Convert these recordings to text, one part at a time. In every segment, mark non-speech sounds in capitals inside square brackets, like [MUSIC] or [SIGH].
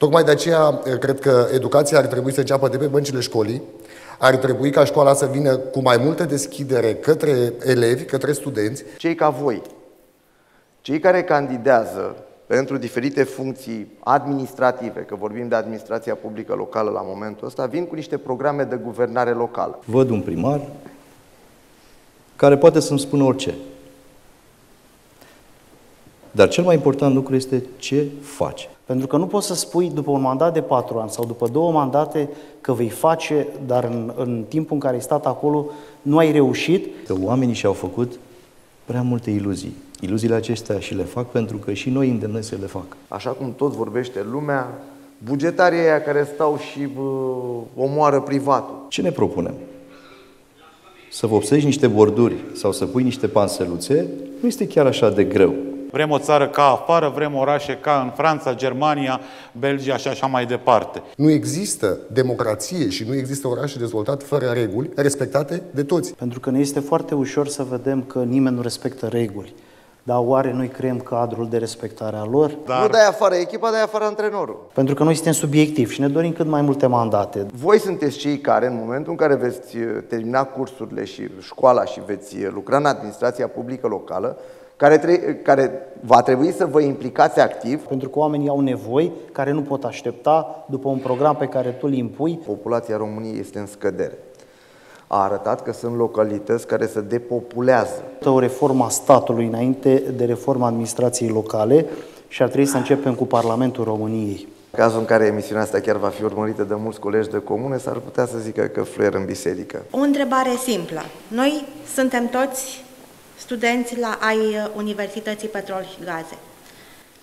Tocmai de aceea cred că educația ar trebui să înceapă de pe băncile școlii, ar trebui ca școala să vină cu mai multă deschidere către elevi, către studenți. Cei ca voi, cei care candidează pentru diferite funcții administrative, că vorbim de administrația publică locală la momentul ăsta, vin cu niște programe de guvernare locală. Văd un primar care poate să-mi spună orice. Dar cel mai important lucru este ce face. Pentru că nu poți să spui după un mandat de patru ani sau după două mandate că vei face, dar în, în timpul în care ai stat acolo nu ai reușit. Că oamenii și-au făcut prea multe iluzii. Iluziile acestea și le fac pentru că și noi îndemnăm să le fac. Așa cum tot vorbește lumea, bugetarii aia care stau și bă, omoară privatul. Ce ne propunem? Să vopsești niște borduri sau să pui niște panseluțe nu este chiar așa de greu. Vrem o țară ca afară, vrem orașe ca în Franța, Germania, Belgia și așa mai departe. Nu există democrație și nu există orașe dezvoltat fără reguli respectate de toți. Pentru că ne este foarte ușor să vedem că nimeni nu respectă reguli. Dar oare noi creăm cadrul de respectare a lor? Dar... Nu dai afară echipa, dai afară antrenorul. Pentru că noi suntem subiectivi și ne dorim cât mai multe mandate. Voi sunteți cei care, în momentul în care veți uh, termina cursurile și școala și veți uh, lucra în administrația publică locală, care, tre- care va trebui să vă implicați activ. Pentru că oamenii au nevoi care nu pot aștepta după un program pe care tu îl impui. Populația României este în scădere. A arătat că sunt localități care se depopulează. O reformă a statului înainte de reforma administrației locale și ar trebui să începem cu Parlamentul României. În cazul în care emisiunea asta chiar va fi urmărită de mulți colegi de comune, s-ar putea să zică că fluier în biserică. O întrebare simplă. Noi suntem toți studenți la ai uh, Universității Petrol și Gaze.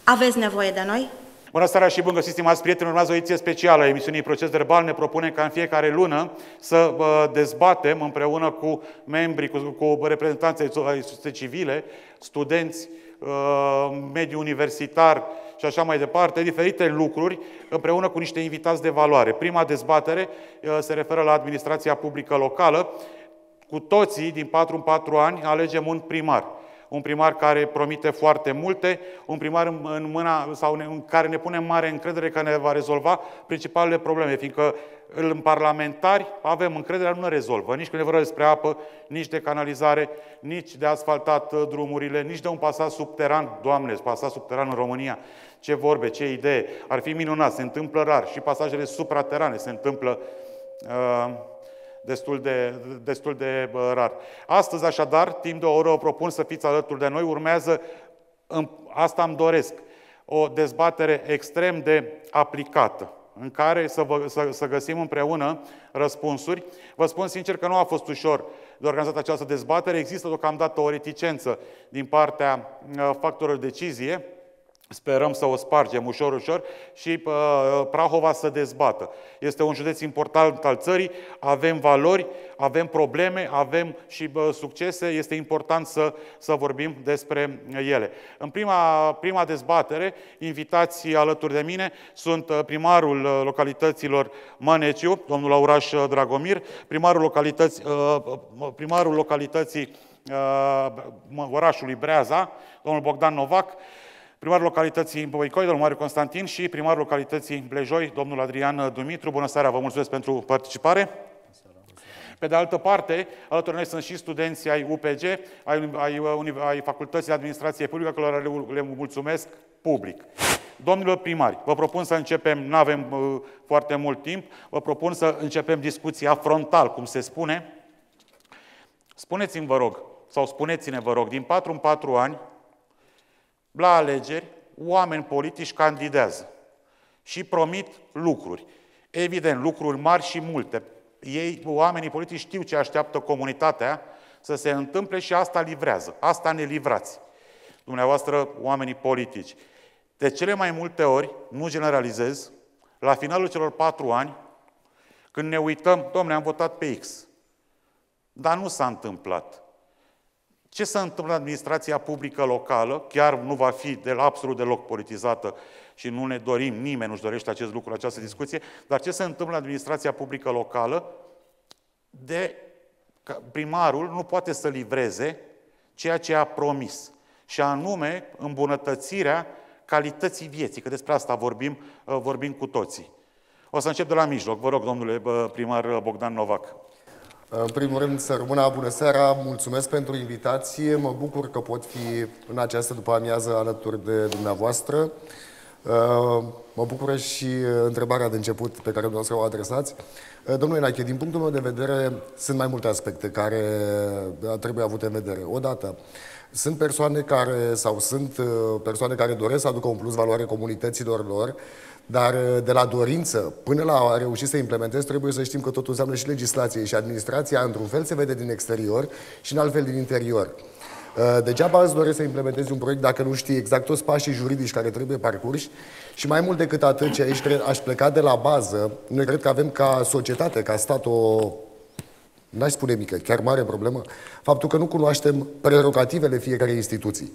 Aveți nevoie de noi? Bună seara și bun găsit, stimați prieteni! Urmează o ediție specială a emisiunii Proces Verbal. Ne propunem ca în fiecare lună să dezbatem împreună cu membrii, cu, cu reprezentanții ai societății civile, studenți, uh, mediul universitar și așa mai departe, diferite lucruri împreună cu niște invitați de valoare. Prima dezbatere uh, se referă la administrația publică locală cu toții, din 4 în 4 ani, alegem un primar. Un primar care promite foarte multe, un primar în mâna, sau în care ne punem mare încredere că ne va rezolva principalele probleme, fiindcă în parlamentari avem încredere, nu ne rezolvă, nici când e vorba despre apă, nici de canalizare, nici de asfaltat uh, drumurile, nici de un pasaj subteran. Doamne, pasaj subteran în România, ce vorbe, ce idee, ar fi minunat, se întâmplă rar și pasajele supraterane se întâmplă uh, destul de, destul de rar. Astăzi, așadar, timp de o oră, o propun să fiți alături de noi. Urmează, asta îmi doresc, o dezbatere extrem de aplicată, în care să, vă, să, să găsim împreună răspunsuri. Vă spun sincer că nu a fost ușor de organizat această dezbatere. Există deocamdată o reticență din partea uh, factorilor decizie, Sperăm să o spargem ușor, ușor și uh, Prahova să dezbată. Este un județ important al țării, avem valori, avem probleme, avem și uh, succese, este important să, să vorbim despre ele. În prima, prima dezbatere, invitații alături de mine sunt uh, primarul uh, localităților Măneciu, domnul Auraș Dragomir, primarul, localități, uh, primarul localității uh, orașului Breaza, domnul Bogdan Novac, primarul localității Băicoi, domnul Mariu Constantin și primarul localității Blejoi, domnul Adrian Dumitru. Bună seara, vă mulțumesc pentru participare. Pe de altă parte, alături de noi sunt și studenții ai UPG, ai, ai, ai Facultății de Administrație Publică, care le, le mulțumesc public. Domnilor primari, vă propun să începem, nu avem uh, foarte mult timp, vă propun să începem discuția frontal, cum se spune. Spuneți-mi, vă rog, sau spuneți-ne, vă rog, din 4 în 4 ani, la alegeri, oameni politici candidează și promit lucruri. Evident, lucruri mari și multe. Ei, oamenii politici, știu ce așteaptă comunitatea să se întâmple și asta livrează. Asta ne livrați. Dumneavoastră, oamenii politici. De cele mai multe ori, nu generalizez, la finalul celor patru ani, când ne uităm, domnule, am votat pe X, dar nu s-a întâmplat. Ce se întâmplă în administrația publică locală, chiar nu va fi de absolut deloc politizată și nu ne dorim, nimeni nu-și dorește acest lucru, această discuție, dar ce se întâmplă în administrația publică locală, de primarul nu poate să livreze ceea ce a promis, și anume îmbunătățirea calității vieții, că despre asta vorbim, uh, vorbim cu toții. O să încep de la mijloc. Vă rog, domnule primar Bogdan Novac. În primul rând, să rămână bună seara, mulțumesc pentru invitație, mă bucur că pot fi în această după amiază alături de dumneavoastră. Uh, mă bucură și întrebarea de început pe care dumneavoastră o adresați. Uh, domnule Nache, din punctul meu de vedere, sunt mai multe aspecte care trebuie avute în vedere. Odată, sunt persoane care, sau sunt uh, persoane care doresc să aducă un plus valoare comunităților lor, dar uh, de la dorință până la a reuși să implementezi, trebuie să știm că totul înseamnă și legislație și administrația, într-un fel se vede din exterior și în alt fel din interior. Uh, degeaba îți doresc să implementezi un proiect dacă nu știi exact toți pașii juridici care trebuie parcurși și mai mult decât atât, ce aici cred, aș pleca de la bază, noi cred că avem ca societate, ca stat o n-aș spune mică, chiar mare problemă, faptul că nu cunoaștem prerogativele fiecarei instituții.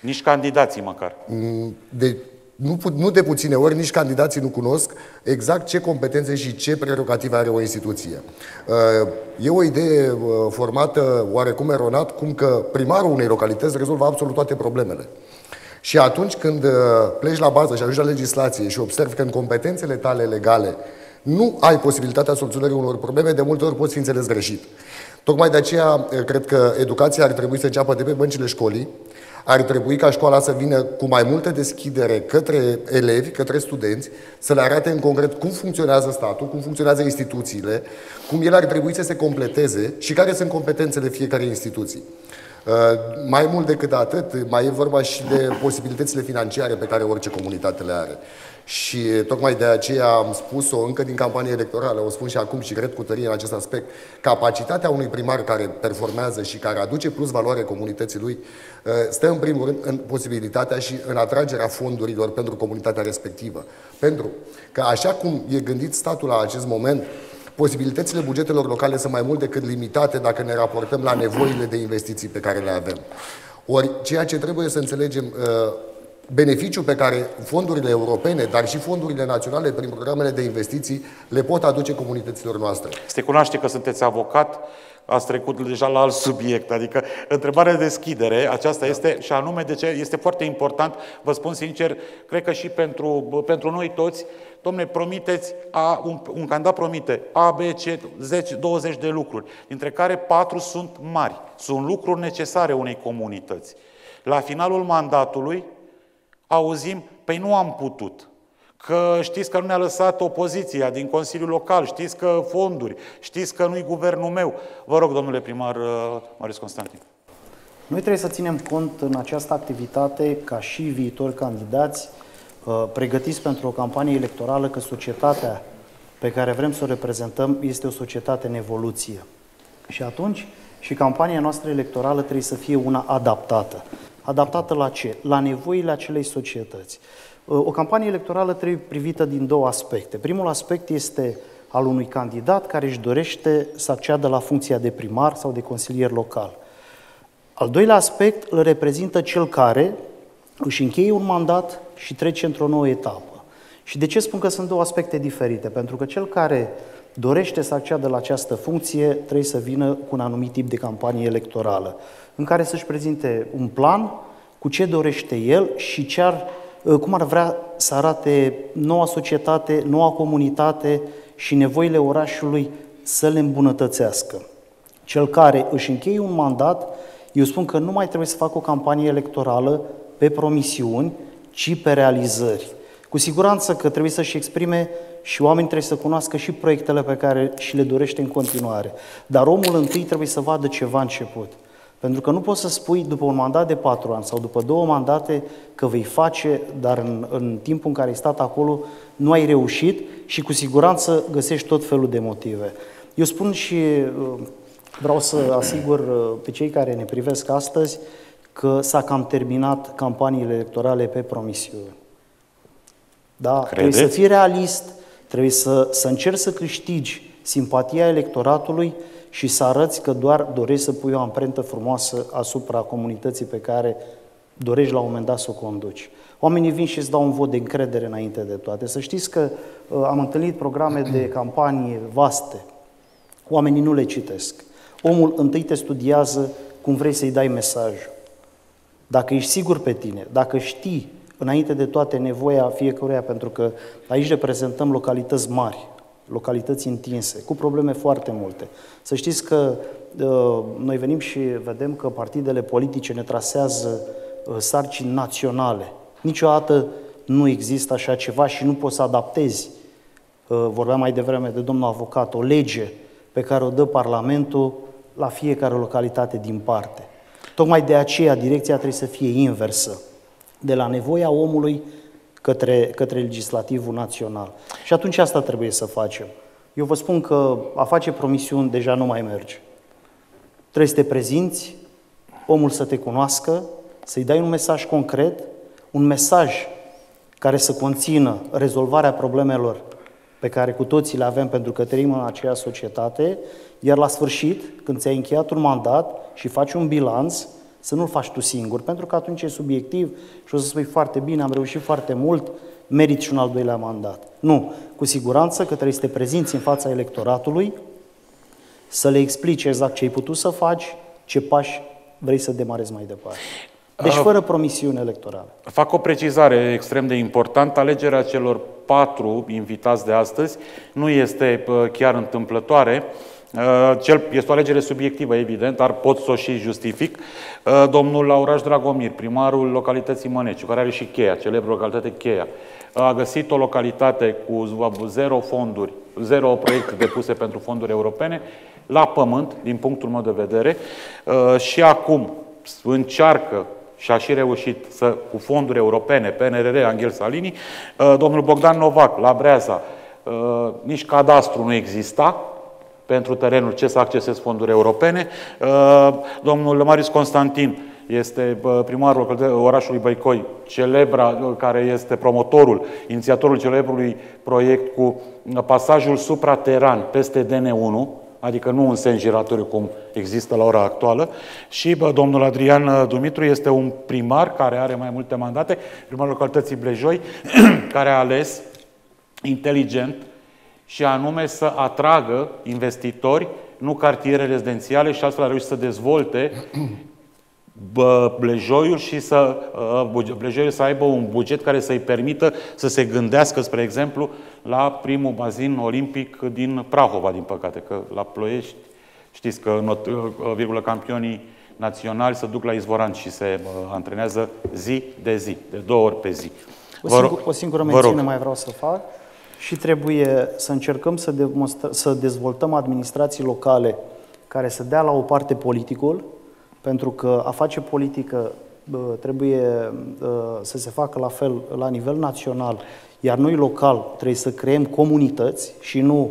Nici candidații măcar. Mm, de, nu, nu de puține ori, nici candidații nu cunosc exact ce competențe și ce prerogative are o instituție. Uh, e o idee uh, formată oarecum eronat, cum că primarul unei localități rezolvă absolut toate problemele. Și atunci când uh, pleci la bază și ajungi la legislație și observi că în competențele tale legale nu ai posibilitatea soluționării unor probleme, de multe ori poți fi înțeles greșit. Tocmai de aceea, cred că educația ar trebui să înceapă de pe băncile școlii, ar trebui ca școala să vină cu mai multă deschidere către elevi, către studenți, să le arate în concret cum funcționează statul, cum funcționează instituțiile, cum ele ar trebui să se completeze și care sunt competențele fiecare instituții. Uh, mai mult decât atât, mai e vorba și de posibilitățile financiare pe care orice comunitate le are. Și tocmai de aceea am spus-o încă din campanie electorală, o spun și acum și cred cu tărie în acest aspect, capacitatea unui primar care performează și care aduce plus valoare comunității lui, uh, stă în primul rând în posibilitatea și în atragerea fondurilor pentru comunitatea respectivă. Pentru că așa cum e gândit statul la acest moment, posibilitățile bugetelor locale sunt mai mult decât limitate dacă ne raportăm la nevoile de investiții pe care le avem. Ori ceea ce trebuie să înțelegem uh, beneficiul pe care fondurile europene, dar și fondurile naționale prin programele de investiții le pot aduce comunităților noastre. Se cunoaște că sunteți avocat, ați trecut deja la alt subiect, adică întrebarea de deschidere, aceasta da. este, și anume de ce este foarte important, vă spun sincer, cred că și pentru, pentru noi toți, domne, promiteți, a, un, un candidat promite A, B, C, 10, 20 de lucruri, dintre care patru sunt mari, sunt lucruri necesare unei comunități. La finalul mandatului, auzim, păi nu am putut. Că știți că nu ne-a lăsat opoziția din Consiliul Local, știți că fonduri, știți că nu-i guvernul meu. Vă rog, domnule primar uh, Marius Constantin. Noi trebuie să ținem cont în această activitate, ca și viitori candidați, uh, pregătiți pentru o campanie electorală, că societatea pe care vrem să o reprezentăm este o societate în evoluție. Și atunci, și campania noastră electorală trebuie să fie una adaptată. Adaptată la ce? La nevoile acelei societăți. Uh, o campanie electorală trebuie privită din două aspecte. Primul aspect este al unui candidat care își dorește să acceadă la funcția de primar sau de consilier local. Al doilea aspect îl reprezintă cel care își încheie un mandat și trece într-o nouă etapă. Și de ce spun că sunt două aspecte diferite? Pentru că cel care dorește să acceadă la această funcție trebuie să vină cu un anumit tip de campanie electorală în care să-și prezinte un plan cu ce dorește el și ce ar, uh, cum ar vrea să arate noua societate, noua comunitate și nevoile orașului să le îmbunătățească. Cel care își încheie un mandat, eu spun că nu mai trebuie să facă o campanie electorală pe promisiuni, ci pe realizări. Cu siguranță că trebuie să-și exprime și oamenii trebuie să cunoască și proiectele pe care și le dorește în continuare. Dar omul întâi trebuie să vadă ceva început. Pentru că nu poți să spui după un mandat de patru ani sau după două mandate că vei face, dar în, în timpul în care ai stat acolo nu ai reușit și cu siguranță găsești tot felul de motive. Eu spun și uh, vreau să asigur uh, pe cei care ne privesc astăzi că s-a cam terminat campaniile electorale pe promisiuni. Da, Credeți? trebuie să fii realist, trebuie să, să încerci să câștigi simpatia electoratului și să arăți că doar dorești să pui o amprentă frumoasă asupra comunității pe care dorești la un moment dat să o conduci. Oamenii vin și îți dau un vot de încredere înainte de toate. Să știți că uh, am întâlnit programe de [CLEARS THROAT] campanie vaste. Oamenii nu le citesc. Omul întâi te studiază cum vrei să-i dai mesajul. Dacă ești sigur pe tine, dacă știi înainte de toate nevoia fiecăruia, pentru că aici reprezentăm localități mari, localități întinse, cu probleme foarte multe. Să știți că uh, noi venim și vedem că partidele politice ne trasează uh, sarcini naționale. Niciodată nu există așa ceva și nu poți să adaptezi. Uh, vorbeam mai devreme de domnul avocat, o lege pe care o dă Parlamentul la fiecare localitate din parte. Tocmai de aceea direcția trebuie să fie inversă, de la nevoia omului către, către legislativul național. Și atunci asta trebuie să facem. Eu vă spun că a face promisiuni deja nu mai merge. Trebuie să te prezinți, omul să te cunoască, să-i dai un mesaj concret, un mesaj care să conțină rezolvarea problemelor pe care cu toții le avem pentru că trăim în aceeași societate, iar la sfârșit, când ți-ai încheiat un mandat și faci un bilanț, să nu-l faci tu singur, pentru că atunci e subiectiv și o să spui foarte bine, am reușit foarte mult, merit și un al doilea mandat. Nu, cu siguranță că trebuie să te prezinți în fața electoratului, să le explici exact ce ai putut să faci, ce pași vrei să demarezi mai departe. Deci uh, fără promisiune electorală. Fac o precizare extrem de importantă. Alegerea celor patru invitați de astăzi nu este uh, chiar întâmplătoare. Uh, cel, este o alegere subiectivă, evident, dar pot să o și justific. Domnul Lauraș Dragomir, primarul localității Măneciu, care are și cheia, celebră localitate cheia, a găsit o localitate cu zero fonduri, zero proiecte depuse pentru fonduri europene, la pământ, din punctul meu de vedere, și acum încearcă și a și reușit să, cu fonduri europene, PNRR, Angel Salini, uh, domnul Bogdan Novac, la Breaza, uh, nici cadastru nu exista pentru terenul ce să accesezi fonduri europene. Uh, domnul Marius Constantin este primarul orașului Băicoi, celebra, care este promotorul, inițiatorul celebrului proiect cu pasajul suprateran peste DN1, adică nu un sens giratoriu cum există la ora actuală. Și bă, domnul Adrian Dumitru este un primar care are mai multe mandate, primarul localității Blejoi, [CLEARS THROAT] care a ales inteligent și anume să atragă investitori, nu cartiere rezidențiale și astfel a reușit să dezvolte [CLEARS THROAT] Blejoiul și să, uh, Blejoiul să aibă un buget care să-i permită să se gândească, spre exemplu, la primul bazin olimpic din Prahova, din păcate, că la Ploiești știți că not, uh, virgulă, campionii naționali se duc la Izvoran și se uh, antrenează zi de zi, de două ori pe zi. O, singur, o singură mențiune mai vreau să fac și trebuie să încercăm să, să dezvoltăm administrații locale care să dea la o parte politicul, pentru că a face politică trebuie să se facă la fel la nivel național, iar noi local trebuie să creăm comunități și nu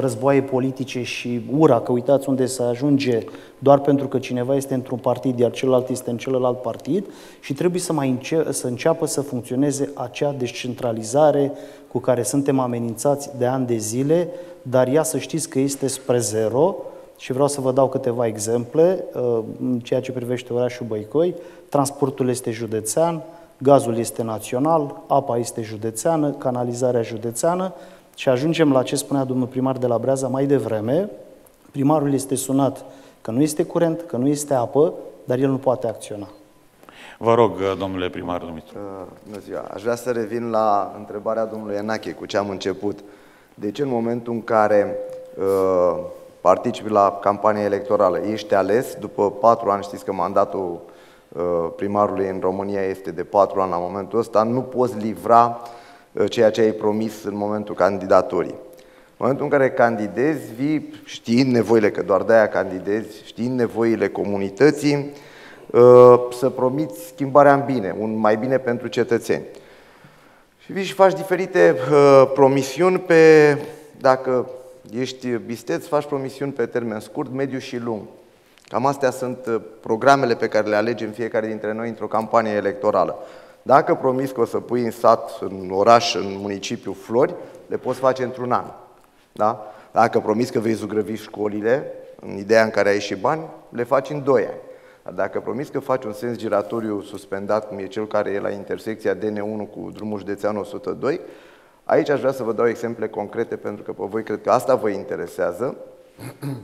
războaie politice și ura, că uitați unde se ajunge doar pentru că cineva este într-un partid, iar celălalt este în celălalt partid și trebuie să, mai înce- să înceapă să funcționeze acea descentralizare cu care suntem amenințați de ani de zile, dar ea să știți că este spre zero, și vreau să vă dau câteva exemple uh, în ceea ce privește orașul Băicoi. Transportul este județean, gazul este național, apa este județeană, canalizarea județeană și ajungem la ce spunea domnul primar de la Breaza mai devreme. Primarul este sunat că nu este curent, că nu este apă, dar el nu poate acționa. Vă rog, uh, domnule primar Dumitru. Uh, bună ziua. Aș vrea să revin la întrebarea domnului Enache, cu ce am început. De ce în momentul în care uh, participi la campania electorală. Ești ales după patru ani, știți că mandatul uh, primarului în România este de patru ani la momentul ăsta, nu poți livra uh, ceea ce ai promis în momentul candidaturii. În momentul în care candidezi, vii știind nevoile, că doar de-aia candidezi, știind nevoile comunității, uh, să promiți schimbarea în bine, un mai bine pentru cetățeni. Și vii și faci diferite promisiuni pe, dacă ești bisteț, faci promisiuni pe termen scurt, mediu și lung. Cam astea sunt uh, programele pe care le alegem fiecare dintre noi într-o campanie electorală. Dacă promis că o să pui în sat, în oraș, în municipiu flori, le poți face într-un an. Da? Dacă promis că vei zugrăvi școlile, în ideea în care ai și bani, le faci în 2 ani. Dar dacă promis că faci un sens giratoriu suspendat, cum e cel care e la intersecția DN1 cu drumul județean 102, Aici aș vrea să vă dau exemple concrete pentru că pe voi cred că asta vă interesează. [CLEARS THROAT]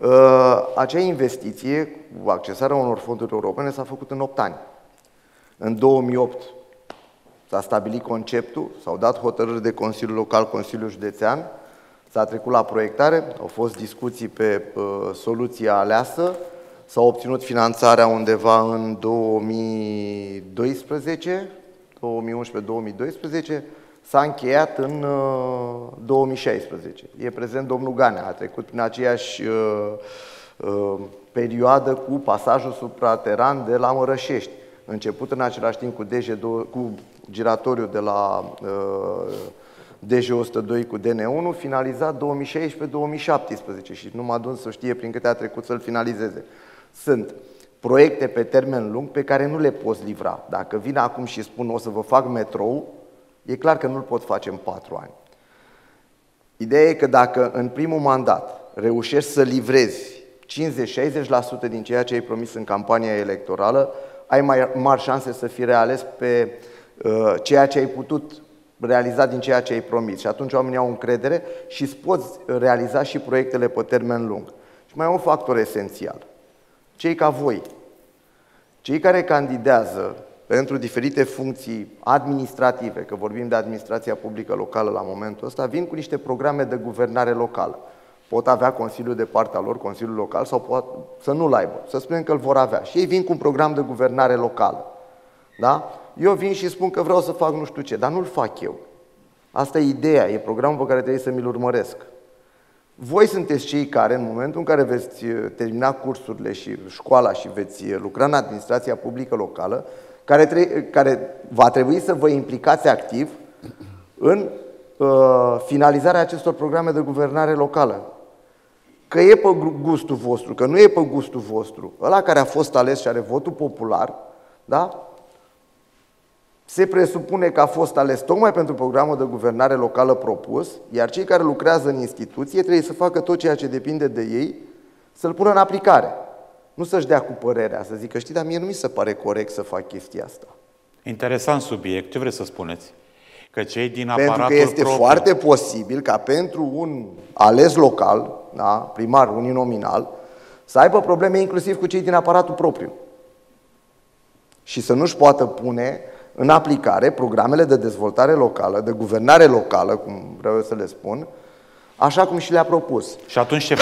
Uh, acea investiție cu accesarea unor fonduri europene s-a făcut în 8 ani. În 2008 S-a stabilit conceptul, s-au dat hotărâri de Consiliul Local, Consiliul Județean, s-a trecut la proiectare, au fost discuții pe uh, soluția aleasă, s-a obținut finanțarea undeva în 2012, 2011-2012, s-a încheiat în uh, 2016. E prezent domnul Ganea, a trecut prin aceeași uh, uh, perioadă cu pasajul suprateran de la Mărășești, început în același timp cu, DG, cu giratoriu de la uh, DG102 cu DN1, finalizat 2016-2017 și nu m-a dus să știe prin câte a trecut să-l finalizeze. Sunt proiecte pe termen lung pe care nu le poți livra. Dacă vin acum și spun o să vă fac metrou, e clar că nu-l pot face în patru ani. Ideea e că dacă în primul mandat reușești să livrezi 50-60% din ceea ce ai promis în campania electorală, ai mai mari șanse să fii reales pe uh, ceea ce ai putut realiza din ceea ce ai promis. Și atunci oamenii au încredere și îți poți realiza și proiectele pe termen lung. Și mai e un factor esențial. Cei ca voi, cei care candidează pentru diferite funcții administrative, că vorbim de administrația publică locală la momentul ăsta, vin cu niște programe de guvernare locală. Pot avea Consiliul de partea lor, Consiliul Local, sau pot să nu-l aibă. Să spunem că îl vor avea. Și ei vin cu un program de guvernare locală. Da? Eu vin și spun că vreau să fac nu știu ce, dar nu-l fac eu. Asta e ideea, e programul pe care trebuie să mi-l urmăresc. Voi sunteți cei care, în momentul în care veți uh, termina cursurile și școala și veți uh, lucra în administrația publică locală, care, tre- care va trebui să vă implicați activ în uh, finalizarea acestor programe de guvernare locală. Că e pe gustul vostru, că nu e pe gustul vostru, ăla care a fost ales și are votul popular, da? Se presupune că a fost ales tocmai pentru programul de guvernare locală propus, iar cei care lucrează în instituție trebuie să facă tot ceea ce depinde de ei, să-l pună în aplicare. Nu să-și dea cu părerea, să zică, știi, dar mie nu mi se pare corect să fac chestia asta. Interesant subiect. Ce vreți să spuneți? Că cei din aparatul Pentru că este propriu... foarte posibil ca pentru un ales local, da, primar uninominal, să aibă probleme inclusiv cu cei din aparatul propriu. Și să nu-și poată pune în aplicare programele de dezvoltare locală, de guvernare locală, cum vreau eu să le spun, așa cum și le-a propus. Și atunci ce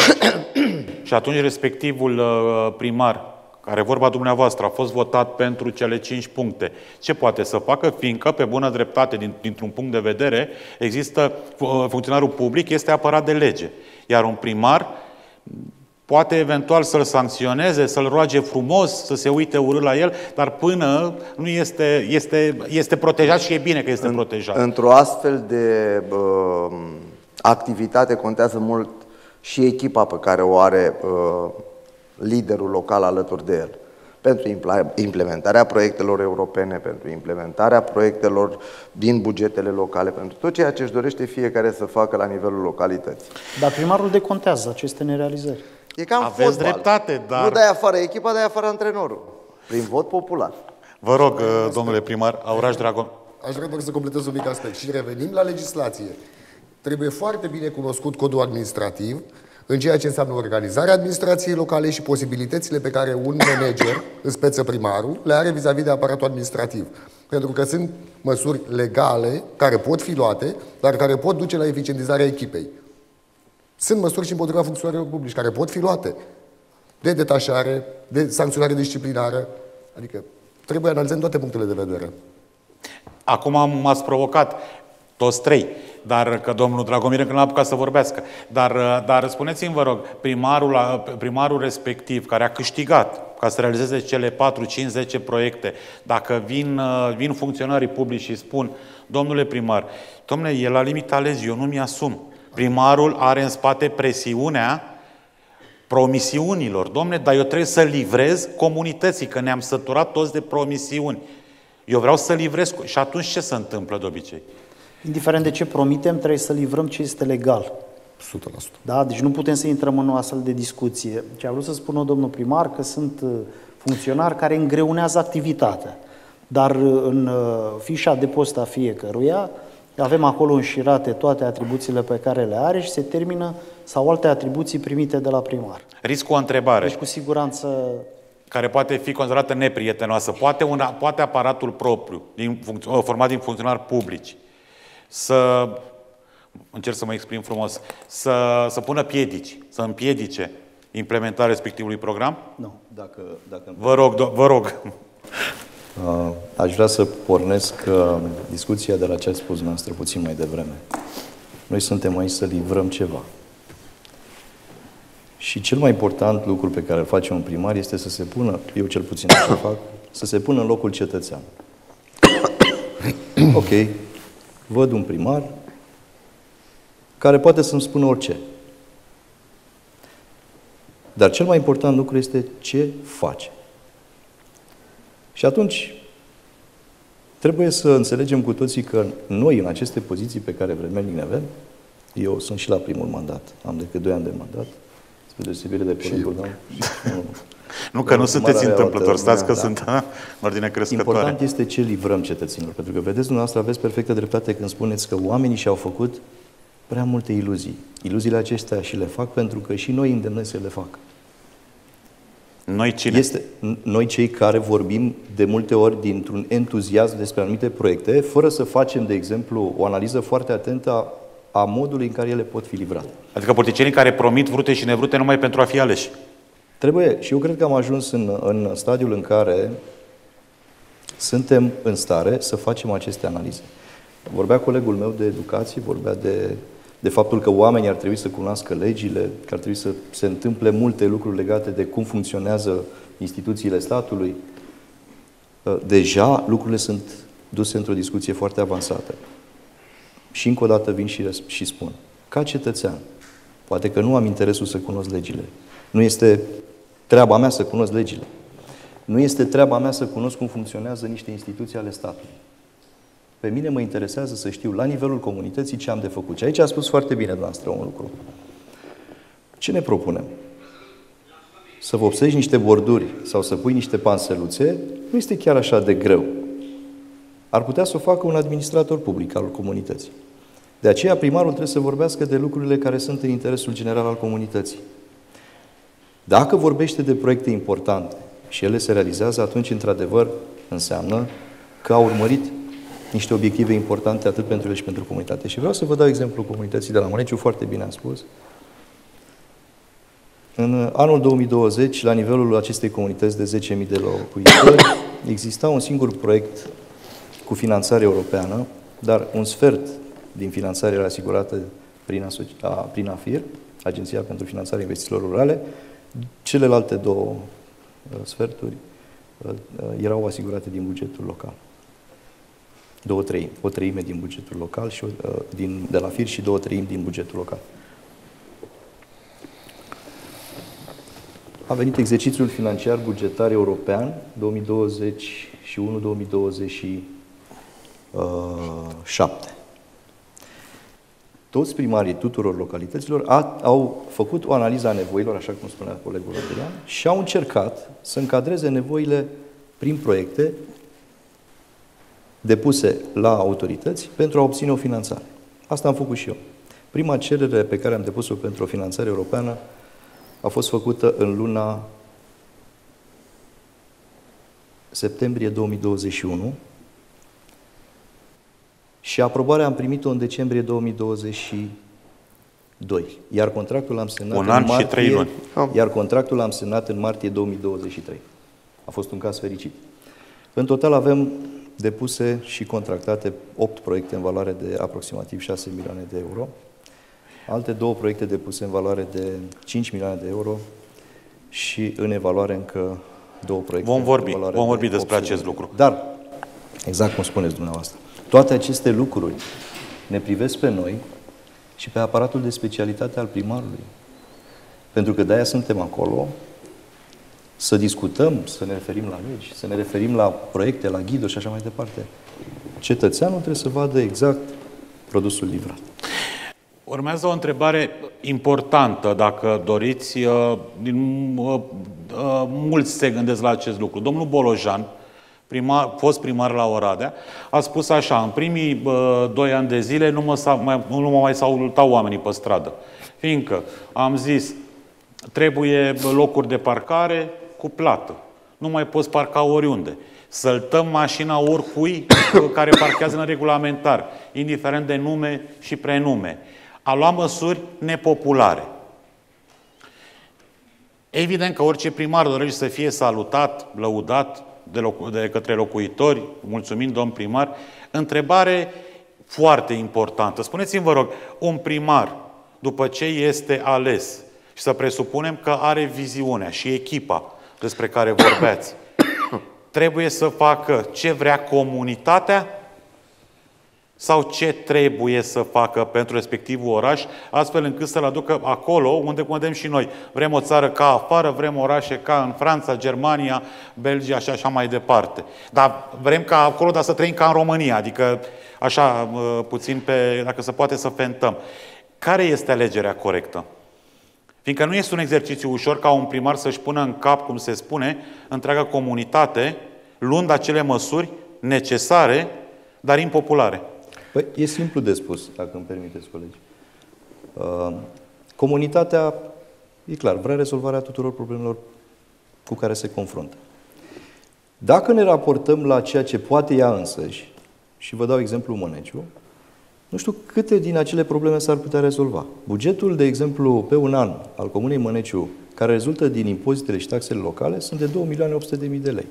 [CLEARS THROAT] Și atunci respectivul uh, primar, care vorba dumneavoastră, a fost votat pentru cele cinci puncte. Ce poate să facă? Fiindcă, pe bună dreptate, din, dintr-un punct de vedere, există, uh, funcționarul public este apărat de lege. Iar un primar Poate eventual să-l sancționeze, să-l roage frumos, să se uite urât la el, dar până nu este, este, este protejat și e bine că este în, protejat. Într-o astfel de uh, activitate contează mult și echipa pe care o are uh, liderul local alături de el. Pentru implementarea proiectelor europene, pentru implementarea proiectelor din bugetele locale, pentru tot ceea ce își dorește fiecare să facă la nivelul localității. Dar primarul decontează aceste nerealizări. E ca în Aveți fotbal. dreptate, dar- Nu dai afară echipa, dai afară antrenorul. Prin vot popular. Vă rog, uh, domnule primar, Auraș Dragon. Aș vrea doar să completez un mic aspect. Și revenim la legislație. Trebuie foarte bine cunoscut codul administrativ în ceea ce înseamnă organizarea administrației locale și posibilitățile pe care un manager, în speță primarul, le are vis-a-vis de aparatul administrativ. Pentru că sunt măsuri legale care pot fi luate, dar care pot duce la eficientizarea echipei. Sunt măsuri și împotriva funcționarilor publici care pot fi luate. De detașare, de sancționare disciplinară. Adică trebuie analizăm toate punctele de vedere. Acum m-ați provocat toți trei, dar că domnul Dragomir încă n-a apucat să vorbească. Dar, uh, dar spuneți-mi, vă rog, primarul, uh, primarul respectiv, care a câștigat ca să realizeze cele 4, 5, 10 proiecte, dacă vin, uh, vin funcționarii publici și spun, domnule primar, domnule, e la limita ales, eu nu mi-asum. Primarul are în spate presiunea promisiunilor. Domne, dar eu trebuie să livrez comunității, că ne-am săturat toți de promisiuni. Eu vreau să livrez. Și atunci ce se întâmplă de obicei? Indiferent de ce promitem, trebuie să livrăm ce este legal. 100%. Da? Deci nu putem să intrăm în o astfel de discuție. Ce a vrut să spună domnul primar, că sunt uh, funcționari care îngreunează activitatea. Dar uh, în uh, fișa de post a fiecăruia avem acolo înșirate toate atribuțiile pe care le are și se termină sau alte atribuții primite de la primar. Risc cu o întrebare. Deci cu siguranță care poate fi considerată neprietenoasă, poate, un, poate aparatul propriu, din, format din funcționari publici, să, încerc să mă exprim frumos, să, să pună piedici, să împiedice implementarea respectivului program? Nu, dacă... dacă... Vă rog, do- vă rog. Uh, aș vrea să pornesc uh, discuția de la ce ați spus noastră puțin mai devreme. Noi suntem aici să livrăm ceva. Și cel mai important lucru pe care îl face un primar este să se pună, eu cel puțin așa [COUGHS] fac, să se pună în locul cetățean. [COUGHS] ok, văd un primar care poate să-mi spună orice. Dar cel mai important lucru este ce face. Și atunci trebuie să înțelegem cu toții că noi, în aceste poziții pe care vremelnic ne avem, eu sunt și la primul mandat, am decât doi ani de mandat, spre deosebire de colegul meu. [LAUGHS] Nu, că nu sunteți întâmplător, stați că da. sunt în ordine crescătoare. Important este ce livrăm cetățenilor, pentru că vedeți dumneavoastră, aveți perfectă dreptate când spuneți că oamenii și-au făcut prea multe iluzii. Iluziile acestea și le fac pentru că și noi îndemnăm să le facă. Noi cine? Este noi cei care vorbim de multe ori dintr-un entuziasm despre anumite proiecte, fără să facem, de exemplu, o analiză foarte atentă a, a modului în care ele pot fi livrate. Adică politicienii care promit vrute și nevrute numai pentru a fi aleși. Trebuie, și eu cred că am ajuns în, în stadiul în care suntem în stare să facem aceste analize. Vorbea colegul meu de educație, vorbea de de faptul că oamenii ar trebui să cunoască legile, că ar trebui să se întâmple multe lucruri legate de cum funcționează instituțiile statului. Uh, deja lucrurile sunt duse într-o discuție foarte avansată. Și încă o dată vin și, și spun, ca cetățean, poate că nu am interesul să cunosc legile. Nu este treaba mea să cunosc legile. Nu este treaba mea să cunosc cum funcționează niște instituții ale statului. Pe mine mă interesează să știu la nivelul comunității ce am de făcut. Și aici a spus foarte bine noastră un lucru. Ce ne propunem? Să vopsești niște borduri sau să pui niște panseluțe nu este chiar așa de greu. Ar putea să o facă un administrator public al comunității. De aceea primarul trebuie să vorbească de lucrurile care sunt în interesul general al comunității. Dacă vorbește de proiecte importante și ele se realizează, atunci, într-adevăr, înseamnă că a urmărit niște obiective importante atât pentru ele și pentru comunitate. Și vreau să vă dau exemplu comunității de la Măneciu, foarte bine am spus. În anul 2020, la nivelul acestei comunități de 10.000 de locuitori, [COUGHS] exista un singur proiect cu finanțare europeană, dar un sfert din finanțare era asigurată prin, asoci- prin AFIR, Agenția pentru Finanțarea Investițiilor Rurale, celelalte două uh, sferturi uh, uh, erau asigurate din bugetul local două treimi, o treime din bugetul local și uh, din, de la FIR și două treimi din bugetul local. A venit exercițiul financiar bugetar european 2021-2027. Toți primarii tuturor localităților a, au făcut o analiză a nevoilor, așa cum spunea colegul Adrian, și au încercat să încadreze nevoile prin proiecte depuse la autorități pentru a obține o finanțare. Asta am făcut și eu. Prima cerere pe care am depus-o pentru o finanțare europeană a fost făcută în luna septembrie 2021 și aprobarea am primit-o în decembrie 2022. Iar contractul l-am semnat un an în martie, și trei luni. Iar contractul l-am semnat în martie 2023. A fost un caz fericit. În total avem depuse și contractate 8 proiecte în valoare de aproximativ 6 milioane de euro, alte două proiecte depuse în valoare de 5 milioane de euro și în evaluare încă două proiecte. Vom vorbi, vom vorbi de despre acest lucru. Dar, exact cum spuneți dumneavoastră, toate aceste lucruri ne privesc pe noi și pe aparatul de specialitate al primarului. Pentru că de-aia suntem acolo să discutăm, să ne referim la legi, să ne referim la proiecte, la ghiduri și așa mai departe. Cetățeanul trebuie să vadă exact produsul livrat. Urmează o întrebare importantă, dacă doriți. Uh, din, uh, uh, mulți se gândesc la acest lucru. Domnul Bolojan, primar, fost primar la Oradea, a spus așa, în primii doi ani de zile nu mă, mai, nu mă mai sautau oamenii pe stradă. Fiindcă am zis, trebuie locuri de parcare, cu plată. Nu mai poți parca oriunde. Săltăm mașina oricui [COUGHS] care parchează în regulamentar, indiferent de nume și prenume. A lua măsuri nepopulare. Evident că orice primar dorește să fie salutat, lăudat de, locu- de către locuitori, mulțumind domn primar. Întrebare foarte importantă. Spuneți-mi, vă rog, un primar, după ce este ales, și să presupunem că are viziunea și echipa despre care vorbeați, trebuie să facă ce vrea comunitatea sau ce trebuie să facă pentru respectivul oraș, astfel încât să-l aducă acolo unde vedem și noi. Vrem o țară ca afară, vrem orașe ca în Franța, Germania, Belgia și așa mai departe. Dar vrem ca acolo, dar să trăim ca în România, adică așa puțin pe, dacă se poate să fentăm. Care este alegerea corectă? Fiindcă nu este un exercițiu ușor ca un primar să-și pună în cap, cum se spune, întreaga comunitate, luând acele măsuri necesare, dar impopulare. Păi, e simplu de spus, dacă îmi permiteți, colegi. Uh, comunitatea, e clar, vrea rezolvarea tuturor problemelor cu care se confruntă. Dacă ne raportăm la ceea ce poate ea însăși, și vă dau exemplu Măneciu, nu știu câte din acele probleme s-ar putea rezolva. Bugetul, de exemplu, pe un an al Comunei Măneciu, care rezultă din impozitele și taxele locale, sunt de 2.800.000 de lei.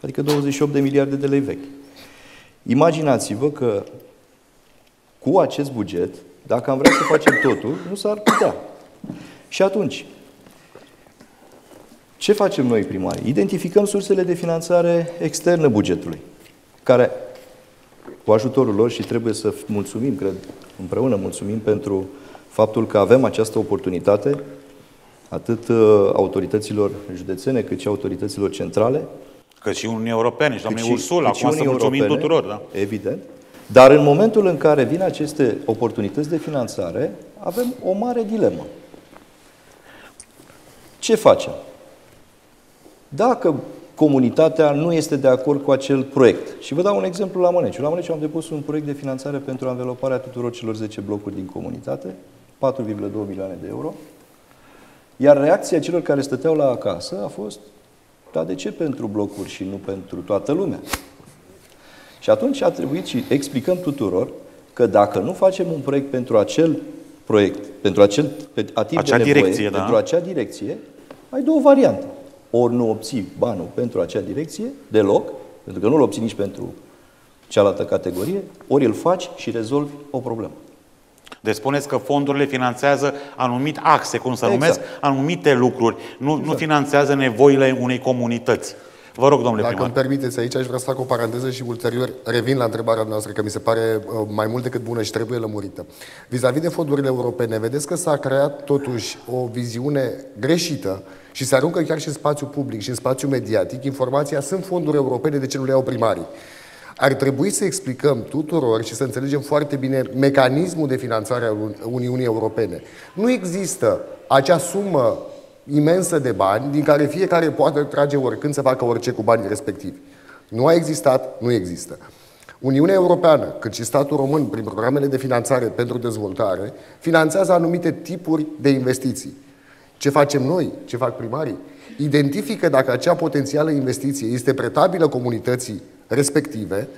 Adică 28 de miliarde de lei vechi. Imaginați-vă că cu acest buget, dacă am vrea să facem totul, nu s-ar putea. Și atunci, ce facem noi primarii? Identificăm sursele de finanțare externă bugetului, care, cu ajutorul lor, și trebuie să mulțumim, cred, împreună mulțumim pentru faptul că avem această oportunitate, atât uh, autorităților județene, cât și autorităților centrale. Că și Uniunii Europene, și doamne Ursula, acum să mulțumim Europene, tuturor. Da? Evident. Dar în momentul în care vin aceste oportunități de finanțare, avem o mare dilemă. Ce facem? Dacă comunitatea nu este de acord cu acel proiect. Și vă dau un exemplu la Măneciu. La Măneciu am depus un proiect de finanțare pentru anveloparea tuturor celor 10 blocuri din comunitate, 4,2 milioane de euro. Iar reacția celor care stăteau la acasă a fost, dar de ce pentru blocuri și nu pentru toată lumea? Și atunci a trebuit și explicăm tuturor că dacă nu facem un proiect pentru acel proiect, pentru acel atip acea de nevoie, direcție, da. pentru acea direcție, ai două variante. Ori nu obții banul pentru acea direcție, deloc, pentru că nu-l obții nici pentru cealaltă categorie, ori îl faci și rezolvi o problemă. Deci spuneți că fondurile finanțează anumit axe, cum să exact. numesc, anumite lucruri, nu, exact. nu finanțează nevoile unei comunități. Vă rog, domnule Dacă primar. îmi permiteți aici, aș vrea să fac o paranteză și ulterior revin la întrebarea noastră, că mi se pare uh, mai mult decât bună și trebuie lămurită. Vis-a-vis de fondurile europene, vedeți că s-a creat totuși o viziune greșită și se aruncă chiar și în spațiu public și în spațiu mediatic informația sunt fonduri europene, de ce nu le iau primarii? Ar trebui să explicăm tuturor și să înțelegem foarte bine mecanismul de finanțare al Uniunii Europene. Nu există acea sumă imensă de bani, din care fiecare poate trage oricând să facă orice cu banii respectivi. Nu a existat, nu există. Uniunea Europeană, cât și statul român, prin programele de finanțare pentru dezvoltare, finanțează anumite tipuri de investiții. Ce facem noi? Ce fac primarii? Identifică dacă acea potențială investiție este pretabilă comunității respective,